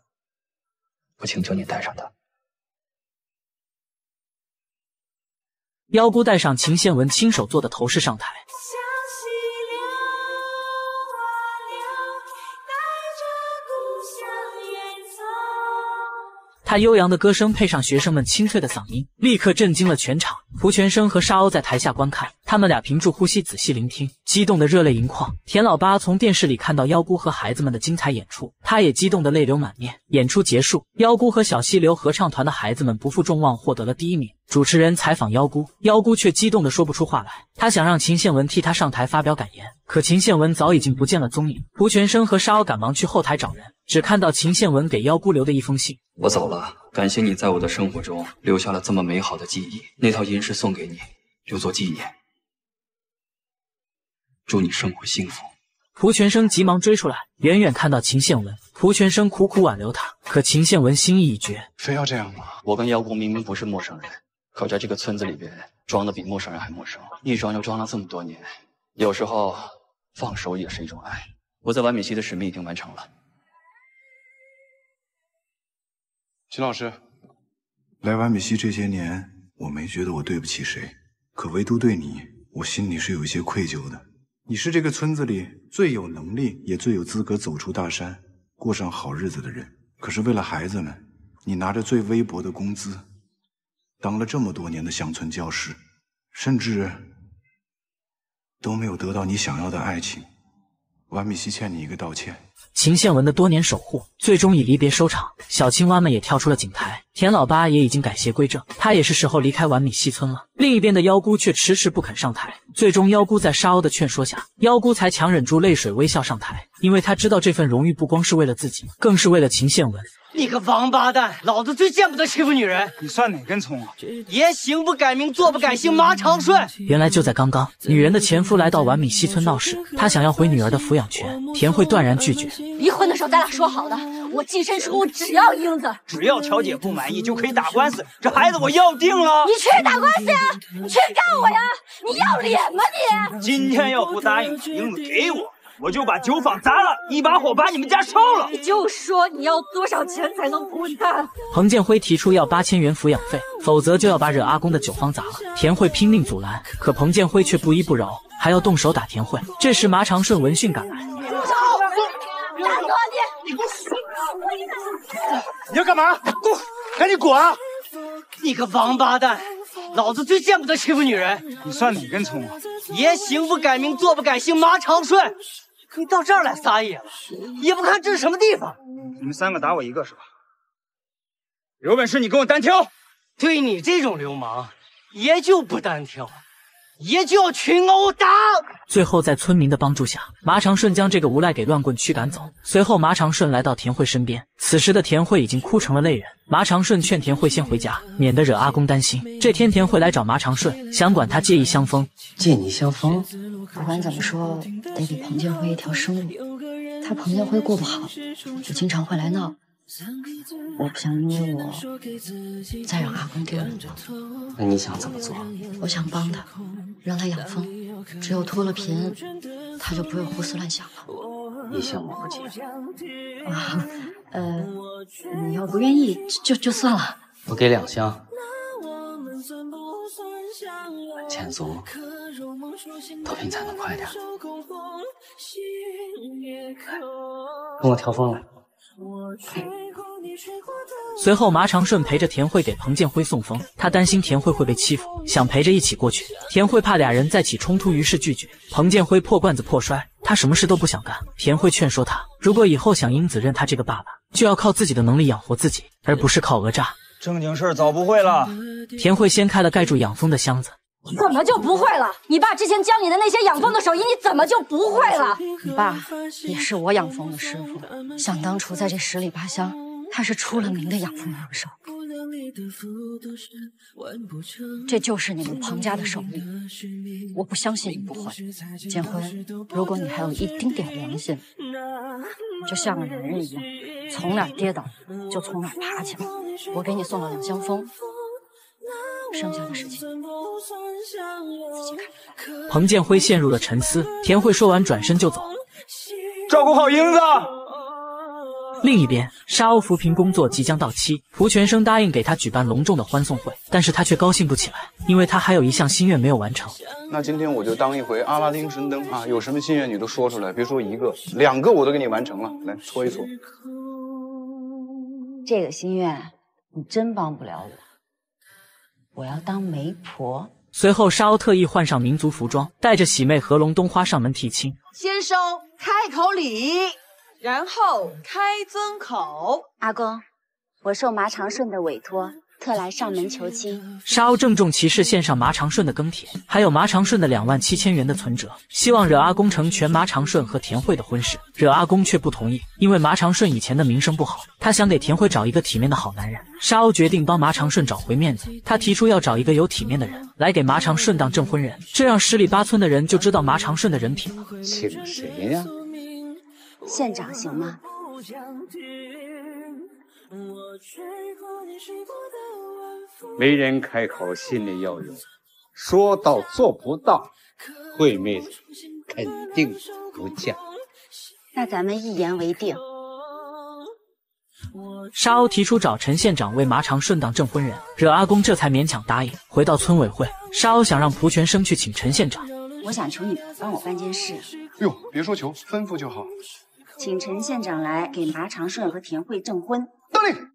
我请求你戴上它。妖姑戴上秦宪文亲手做的头饰上台。他悠扬的歌声配上学生们清脆的嗓音，立刻震惊了全场。蒲全生和沙鸥在台下观看，他们俩屏住呼吸，仔细聆听，激动的热泪盈眶。田老八从电视里看到妖姑和孩子们的精彩演出，他也激动的泪流满面。演出结束，妖姑和小溪流合唱团的孩子们不负众望，获得了第一名。主持人采访妖姑，妖姑却激动的说不出话来。她想让秦宪文替她上台发表感言，可秦宪文早已经不见了踪影。蒲全生和沙鸥赶忙去后台找人，只看到秦宪文给妖姑留的一封信。我走了，感谢你在我的生活中留下了这么美好的记忆。那套银饰送给你，留作纪念。祝你生活幸福。蒲全生急忙追出来，远远看到秦宪文，蒲全生苦苦挽留他，可秦宪文心意已决，非要这样吗？我跟妖姑明明不是陌生人，可在这个村子里边装的比陌生人还陌生，一装就装了这么多年。有时候放手也是一种爱。我在完美溪的使命已经完成了。秦老师，来完美溪这些年，我没觉得我对不起谁，可唯独对你，我心里是有一些愧疚的。你是这个村子里最有能力，也最有资格走出大山，过上好日子的人。可是为了孩子们，你拿着最微薄的工资，当了这么多年的乡村教师，甚至都没有得到你想要的爱情。完美西欠你一个道歉。秦宪文的多年守护，最终以离别收场。小青蛙们也跳出了井台，田老八也已经改邪归正，他也是时候离开完米西村了。另一边的妖姑却迟迟不肯上台，最终妖姑在沙鸥的劝说下，妖姑才强忍住泪水微笑上台，因为她知道这份荣誉不光是为了自己，更是为了秦宪文。你个王八蛋，老子最见不得欺负女人。你算哪根葱啊？爷行不改名，坐不改姓，马长顺。原来就在刚刚，女人的前夫来到完米西村闹事，他想要回女儿的抚养权，田慧断然拒绝。离婚的时候咱俩说好的，我净身出户只要英子，只要调解不满意就可以打官司，这孩子我要定了。你去打官司呀，你去告我呀，你要脸吗你？今天要不答应把英子给我。我就把酒坊砸了，一把火把你们家烧了。你就说你要多少钱才能滚蛋？彭建辉提出要八千元抚养费，否则就要把惹阿公的酒坊砸了。田慧拼命阻拦，可彭建辉却不依不饶，还要动手打田慧。这时马长顺闻讯赶来，住手！打死你！你给我死！你要干嘛？滚！赶紧滚！你个王八蛋，老子最见不得欺负女人。你算哪根葱啊？爷行不改名，坐不改姓，马长顺。你到这儿来撒野了，也不看这是什么地方。你们三个打我一个是吧？有本事你跟我单挑！对你这种流氓，爷就不单挑。也就要群殴打。最后，在村民的帮助下，麻长顺将这个无赖给乱棍驱赶走。随后，麻长顺来到田慧身边，此时的田慧已经哭成了泪人。麻长顺劝田慧先回家，免得惹阿公担心。这天，田慧来找麻长顺，想管他借一香风。借你香风？不管怎么说，得给彭建辉一条生路。他彭建辉过不好，就经常会来闹。我不想因为我再让阿公丢人了。那你想怎么做？我想帮他，让他养蜂。只有脱了贫，他就不会胡思乱想了。一香我不接。啊，呃，你要不愿意，就就算了。我给两箱。钱足，脱贫才能快点。跟我调风来。随后，马长顺陪着田慧给彭建辉送风。他担心田慧会被欺负，想陪着一起过去。田慧怕俩人再起冲突，于是拒绝。彭建辉破罐子破摔，他什么事都不想干。田慧劝说他，如果以后想英子认他这个爸爸，就要靠自己的能力养活自己，而不是靠讹诈。正经事早不会了。田慧掀开了盖住养蜂的箱子。怎么就不会了？你爸之前教你的那些养蜂的手艺，你怎么就不会了？你爸也是我养蜂的师傅，想当初在这十里八乡，他是出了名的养蜂能手。这就是你们彭家的手艺，我不相信你不会。建辉，如果你还有一丁点良心，就像个男人一样，从哪跌倒就从哪爬起来。我给你送了两箱蜂。剩下的事情自己看。彭建辉陷入了沉思。田慧说完，转身就走。照顾好英子。另一边，沙鸥扶贫工作即将到期，蒲全生答应给他举办隆重的欢送会，但是他却高兴不起来，因为他还有一项心愿没有完成。那今天我就当一回阿拉丁神灯啊！有什么心愿你都说出来，别说一个，两个我都给你完成了。来搓一搓。这个心愿你真帮不了我。我要当媒婆。随后，沙鸥特意换上民族服装，带着喜妹和龙冬花上门提亲。先收开口礼，然后开尊口。阿公，我受马长顺的委托。特来上门求亲。沙鸥郑重其事献上麻长顺的耕田，还有麻长顺的两万七千元的存折，希望惹阿公成全麻长顺和田慧的婚事。惹阿公却不同意，因为麻长顺以前的名声不好，他想给田慧找一个体面的好男人。沙鸥决定帮麻长顺找回面子，他提出要找一个有体面的人来给麻长顺当证婚人，这样十里八村的人就知道麻长顺的人品了。请谁呀？县长行吗？没人开口，心里要有，说到做不到，惠妹子肯定不嫁。那咱们一言为定。沙鸥提出找陈县长为马长顺当证婚人，惹阿公这才勉强答应。回到村委会，沙鸥想让蒲全生去请陈县长。我想求你帮我办件事。哟，别说求，吩咐就好。请陈县长来给马长顺和田慧证婚。得令。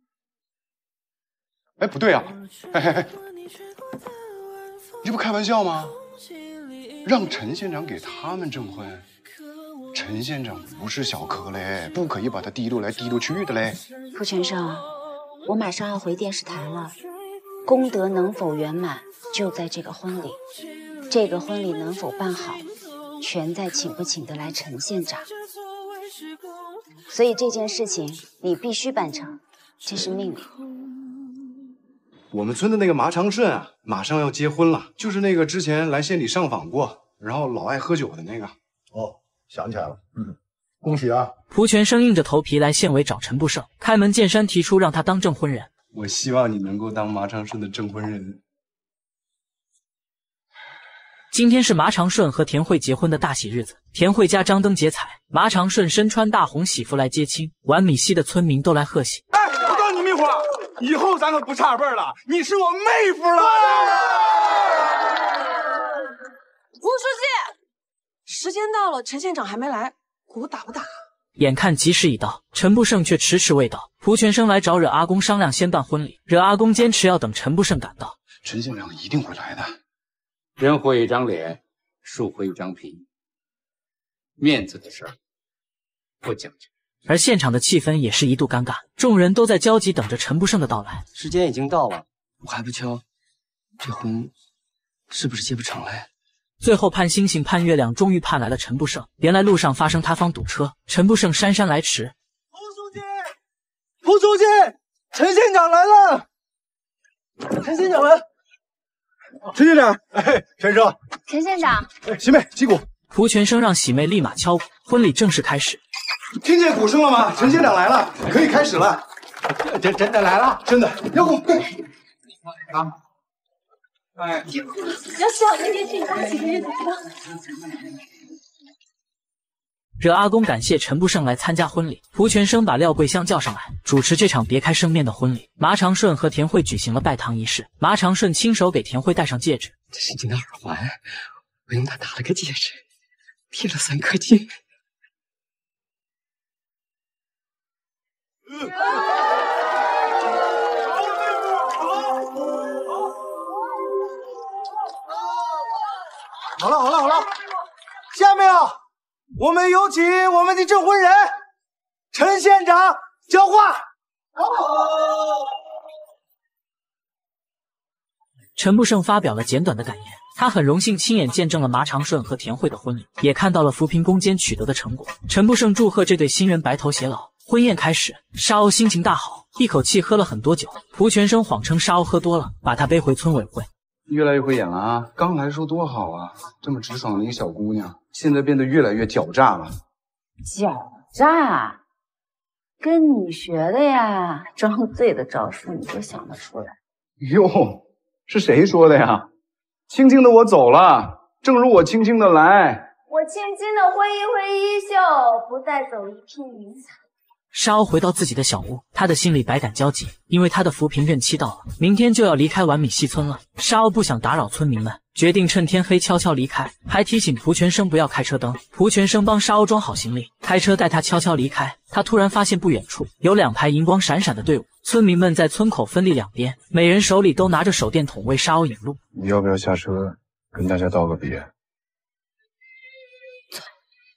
哎，不对啊！嘿嘿嘿，你这不开玩笑吗？让陈县长给他们证婚，陈县长不是小科嘞，不可以把他提溜来提溜去的嘞。傅全生，我马上要回电视台了，功德能否圆满，就在这个婚礼。这个婚礼能否办好，全在请不请得来陈县长。所以这件事情你必须办成，这是命令。我们村的那个马长顺啊，马上要结婚了，就是那个之前来县里上访过，然后老爱喝酒的那个。哦，想起来了，嗯，恭喜啊！蒲全生硬着头皮来县委找陈不胜，开门见山提出让他当证婚人。我希望你能够当马长顺的证婚人。今天是马长顺和田慧结婚的大喜日子，田慧家张灯结彩，马长顺身穿大红喜服来接亲，玩米西的村民都来贺喜。哎。以后咱可不差辈儿了，你是我妹夫了。吴书记，时间到了，陈县长还没来，鼓打不打？眼看吉时已到，陈不胜却迟迟未到。蒲全生来找惹阿公商量先办婚礼，惹阿公坚持要等陈不胜赶到。陈县长一定会来的。人活一张脸，树活一张皮，面子的事儿不讲究。而现场的气氛也是一度尴尬，众人都在焦急等着陈不胜的到来。时间已经到了，我还不敲，这婚是不是结不成了？最后盼星星盼月亮，终于盼来了陈不胜。原来路上发生塌方堵车，陈不胜姗姗来迟。胡书记，胡书记陈县长来了。陈县长来了。陈县长，哎，陈生，陈县长，哎，喜妹击鼓。蒲全生让喜妹立马敲鼓，婚礼正式开始。听见鼓声了吗？陈县长来了，可以开始了。真真的来了，真的，要鼓。啊。哎，要小一点，请大几个月的惹阿公感谢陈不胜来参加婚礼，胡全生把廖桂香叫上来主持这场别开生面的婚礼。马长顺和田慧举行了拜堂仪式，马长顺亲手给田慧戴上戒指，这是你的耳环，我用它打了个戒指，贴了三颗金。(laughs) 好了好了好了，下面啊，我们有请我们的证婚人陈县长讲话。陈不胜发表了简短的感言，他很荣幸亲眼见证了马长顺和田慧的婚礼，也看到了扶贫攻坚取得的成果。陈不胜祝贺这对新人白头偕老。婚宴开始，沙鸥心情大好，一口气喝了很多酒。蒲全生谎称沙鸥喝多了，把他背回村委会。越来越会演了啊！刚来时候多好啊，这么直爽的一个小姑娘，现在变得越来越狡诈了。狡诈？跟你学的呀！装醉的招数你都想得出来？哟，是谁说的呀？轻轻的我走了，正如我轻轻的来。我轻轻的挥一挥衣袖，不带走一片云彩。沙鸥回到自己的小屋，他的心里百感交集，因为他的扶贫任期到了，明天就要离开完米西村了。沙鸥不想打扰村民们，决定趁天黑悄悄离开，还提醒蒲全生不要开车灯。蒲全生帮沙鸥装好行李，开车带他悄悄离开。他突然发现不远处有两排银光闪闪的队伍，村民们在村口分立两边，每人手里都拿着手电筒为沙鸥引路。你要不要下车跟大家道个别？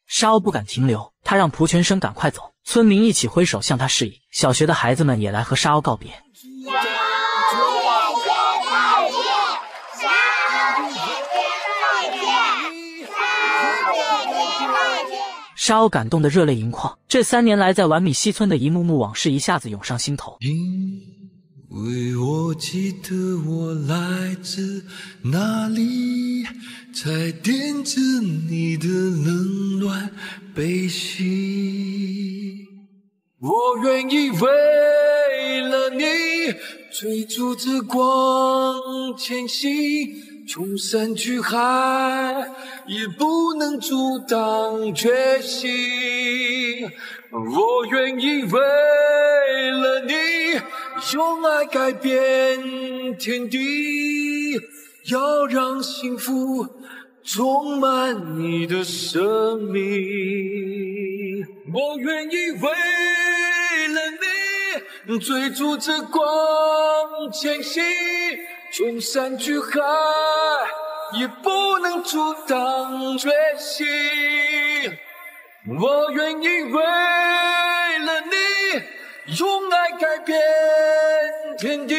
沙鸥不敢停留，他让蒲全生赶快走。村民一起挥手向他示意，小学的孩子们也来和沙鸥告别。沙鸥感动得热泪盈眶，这三年来在完米西村的一幕幕往事一下子涌上心头。为我记得我来自哪里，才点着你的冷暖悲喜。我愿意为了你追逐着光前行，冲山去海也不能阻挡决心。我愿意为了你用爱改变天地，要让幸福充满你的生命。我愿意为了你追逐着光前行，冲山去海也不能阻挡决心。我愿意为了你用爱改变天地，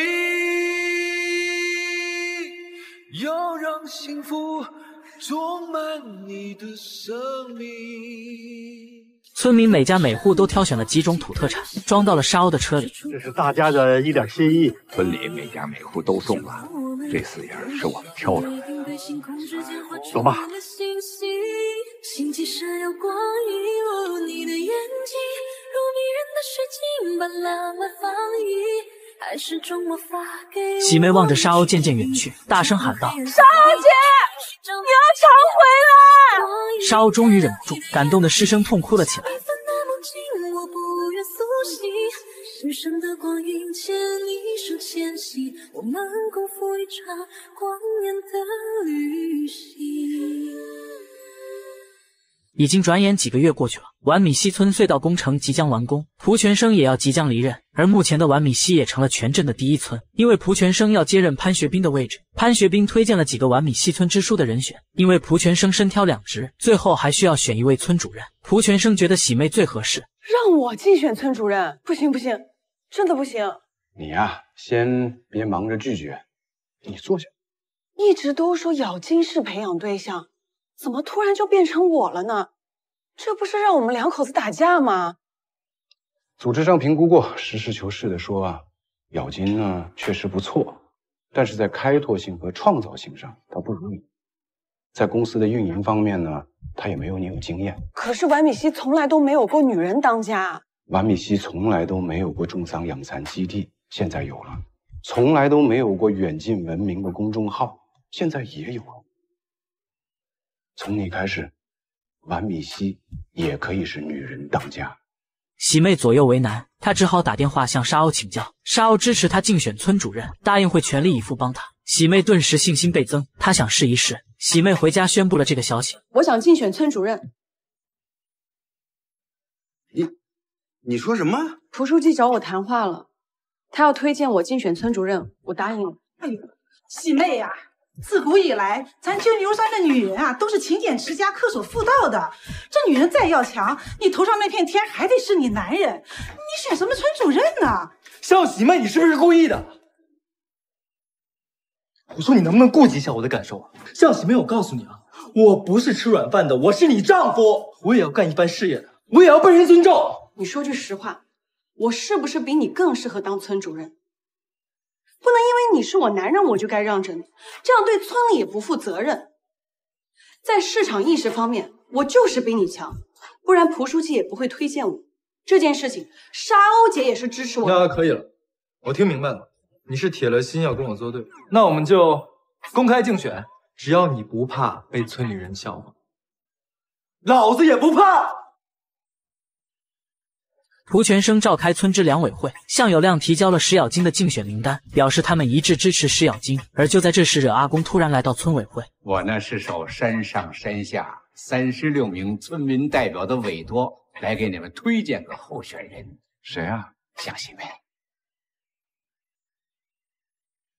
要让幸福充满你的生命。村民每家每户都挑选了几种土特产，装到了沙鸥的车里。这是大家的一点心意，村里每家每户都送了，这四样是我们挑的。走吧。星际闪耀光影，如你的眼睛，如迷人的水晶般浪漫放逸，还是种魔法给喜妹望着沙鸥渐渐远去，大声喊道：“沙鸥姐，你要常回来！”沙鸥终于忍不住，感动的失声痛哭了起来。我不愿苏醒，世上的光阴牵你手我们共赴一场光年的旅行。已经转眼几个月过去了，完米西村隧道工程即将完工，蒲全生也要即将离任。而目前的完米西也成了全镇的第一村，因为蒲全生要接任潘学兵的位置。潘学兵推荐了几个完米西村支书的人选，因为蒲全生身挑两职，最后还需要选一位村主任。蒲全生觉得喜妹最合适，让我竞选村主任？不行不行，真的不行！你呀，先别忙着拒绝，你坐下。一直都说咬金是培养对象，怎么突然就变成我了呢？这不是让我们两口子打架吗？组织上评估过，实事求是的说啊，咬金呢确实不错，但是在开拓性和创造性上，他不如你。在公司的运营方面呢，他也没有你有经验。可是宛米西从来都没有过女人当家。宛米西从来都没有过种桑养蚕基地，现在有了；从来都没有过远近闻名的公众号，现在也有了。从你开始，宛米西也可以是女人当家。喜妹左右为难，她只好打电话向沙鸥请教。沙鸥支持她竞选村主任，答应会全力以赴帮她。喜妹顿时信心倍增，她想试一试。喜妹回家宣布了这个消息。我想竞选村主任。你，你说什么？蒲书记找我谈话了，他要推荐我竞选村主任，我答应了。哎呦，喜妹呀！自古以来，咱金牛山的女人啊，都是勤俭持家、恪守妇道的。这女人再要强，你头上那片天还得是你男人。你选什么村主任呢？向喜妹，你是不是故意的？我说你能不能顾及一下我的感受啊？向喜妹，我告诉你啊，我不是吃软饭的，我是你丈夫，我也要干一番事业的，我也要被人尊重。你说句实话，我是不是比你更适合当村主任？不能因为你是我男人，我就该让着你，这样对村里也不负责任。在市场意识方面，我就是比你强，不然蒲书记也不会推荐我。这件事情，沙鸥姐也是支持我。那可以了，我听明白了，你是铁了心要跟我作对。那我们就公开竞选，只要你不怕被村里人笑话，老子也不怕。蒲全生召开村支两委会，向有亮提交了石咬金的竞选名单，表示他们一致支持石咬金。而就在这时，惹阿公突然来到村委会。我呢是受山上山下三十六名村民代表的委托，来给你们推荐个候选人。谁啊？向喜妹。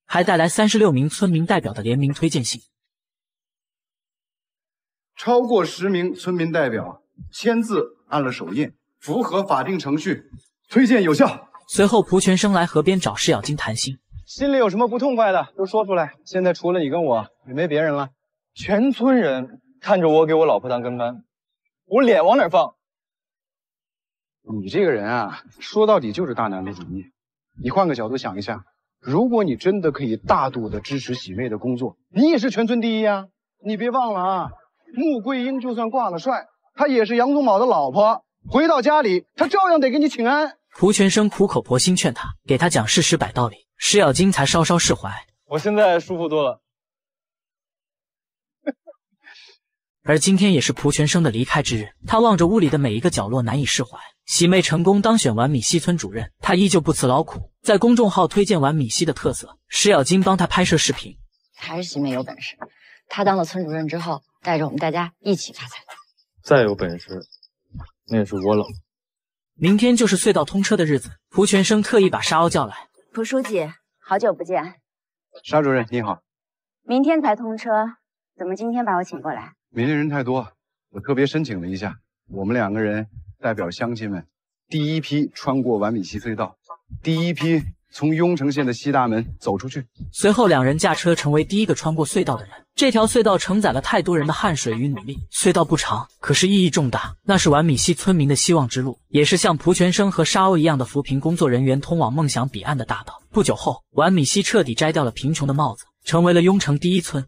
还带来三十六名村民代表的联名推荐信。超过十名村民代表签字按了手印。符合法定程序，推荐有效。随后，蒲全生来河边找石咬金谈心，心里有什么不痛快的都说出来。现在除了你跟我，也没别人了。全村人看着我给我老婆当跟班，我脸往哪放？你这个人啊，说到底就是大男子主义。你换个角度想一下，如果你真的可以大度的支持喜妹的工作，你也是全村第一啊！你别忘了啊，穆桂英就算挂了帅，她也是杨宗保的老婆。回到家里，他照样得给你请安。蒲全生苦口婆心劝他，给他讲事实摆道理，石咬金才稍稍释怀。我现在舒服多了。(laughs) 而今天也是蒲全生的离开之日，他望着屋里的每一个角落，难以释怀。喜妹成功当选完米西村主任，他依旧不辞劳苦，在公众号推荐完米西的特色。石咬金帮他拍摄视频，还是喜妹有本事。她当了村主任之后，带着我们大家一起发财。再有本事。那也是我冷。明天就是隧道通车的日子，蒲全生特意把沙鸥叫来。蒲书记，好久不见。沙主任你好。明天才通车，怎么今天把我请过来？明天人太多，我特别申请了一下，我们两个人代表乡亲们，第一批穿过完米溪隧道，第一批。从雍城县的西大门走出去，随后两人驾车成为第一个穿过隧道的人。这条隧道承载了太多人的汗水与努力。隧道不长，可是意义重大。那是完米西村民的希望之路，也是像蒲全生和沙鸥一样的扶贫工作人员通往梦想彼岸的大道。不久后，完米西彻底摘掉了贫穷的帽子，成为了雍城第一村。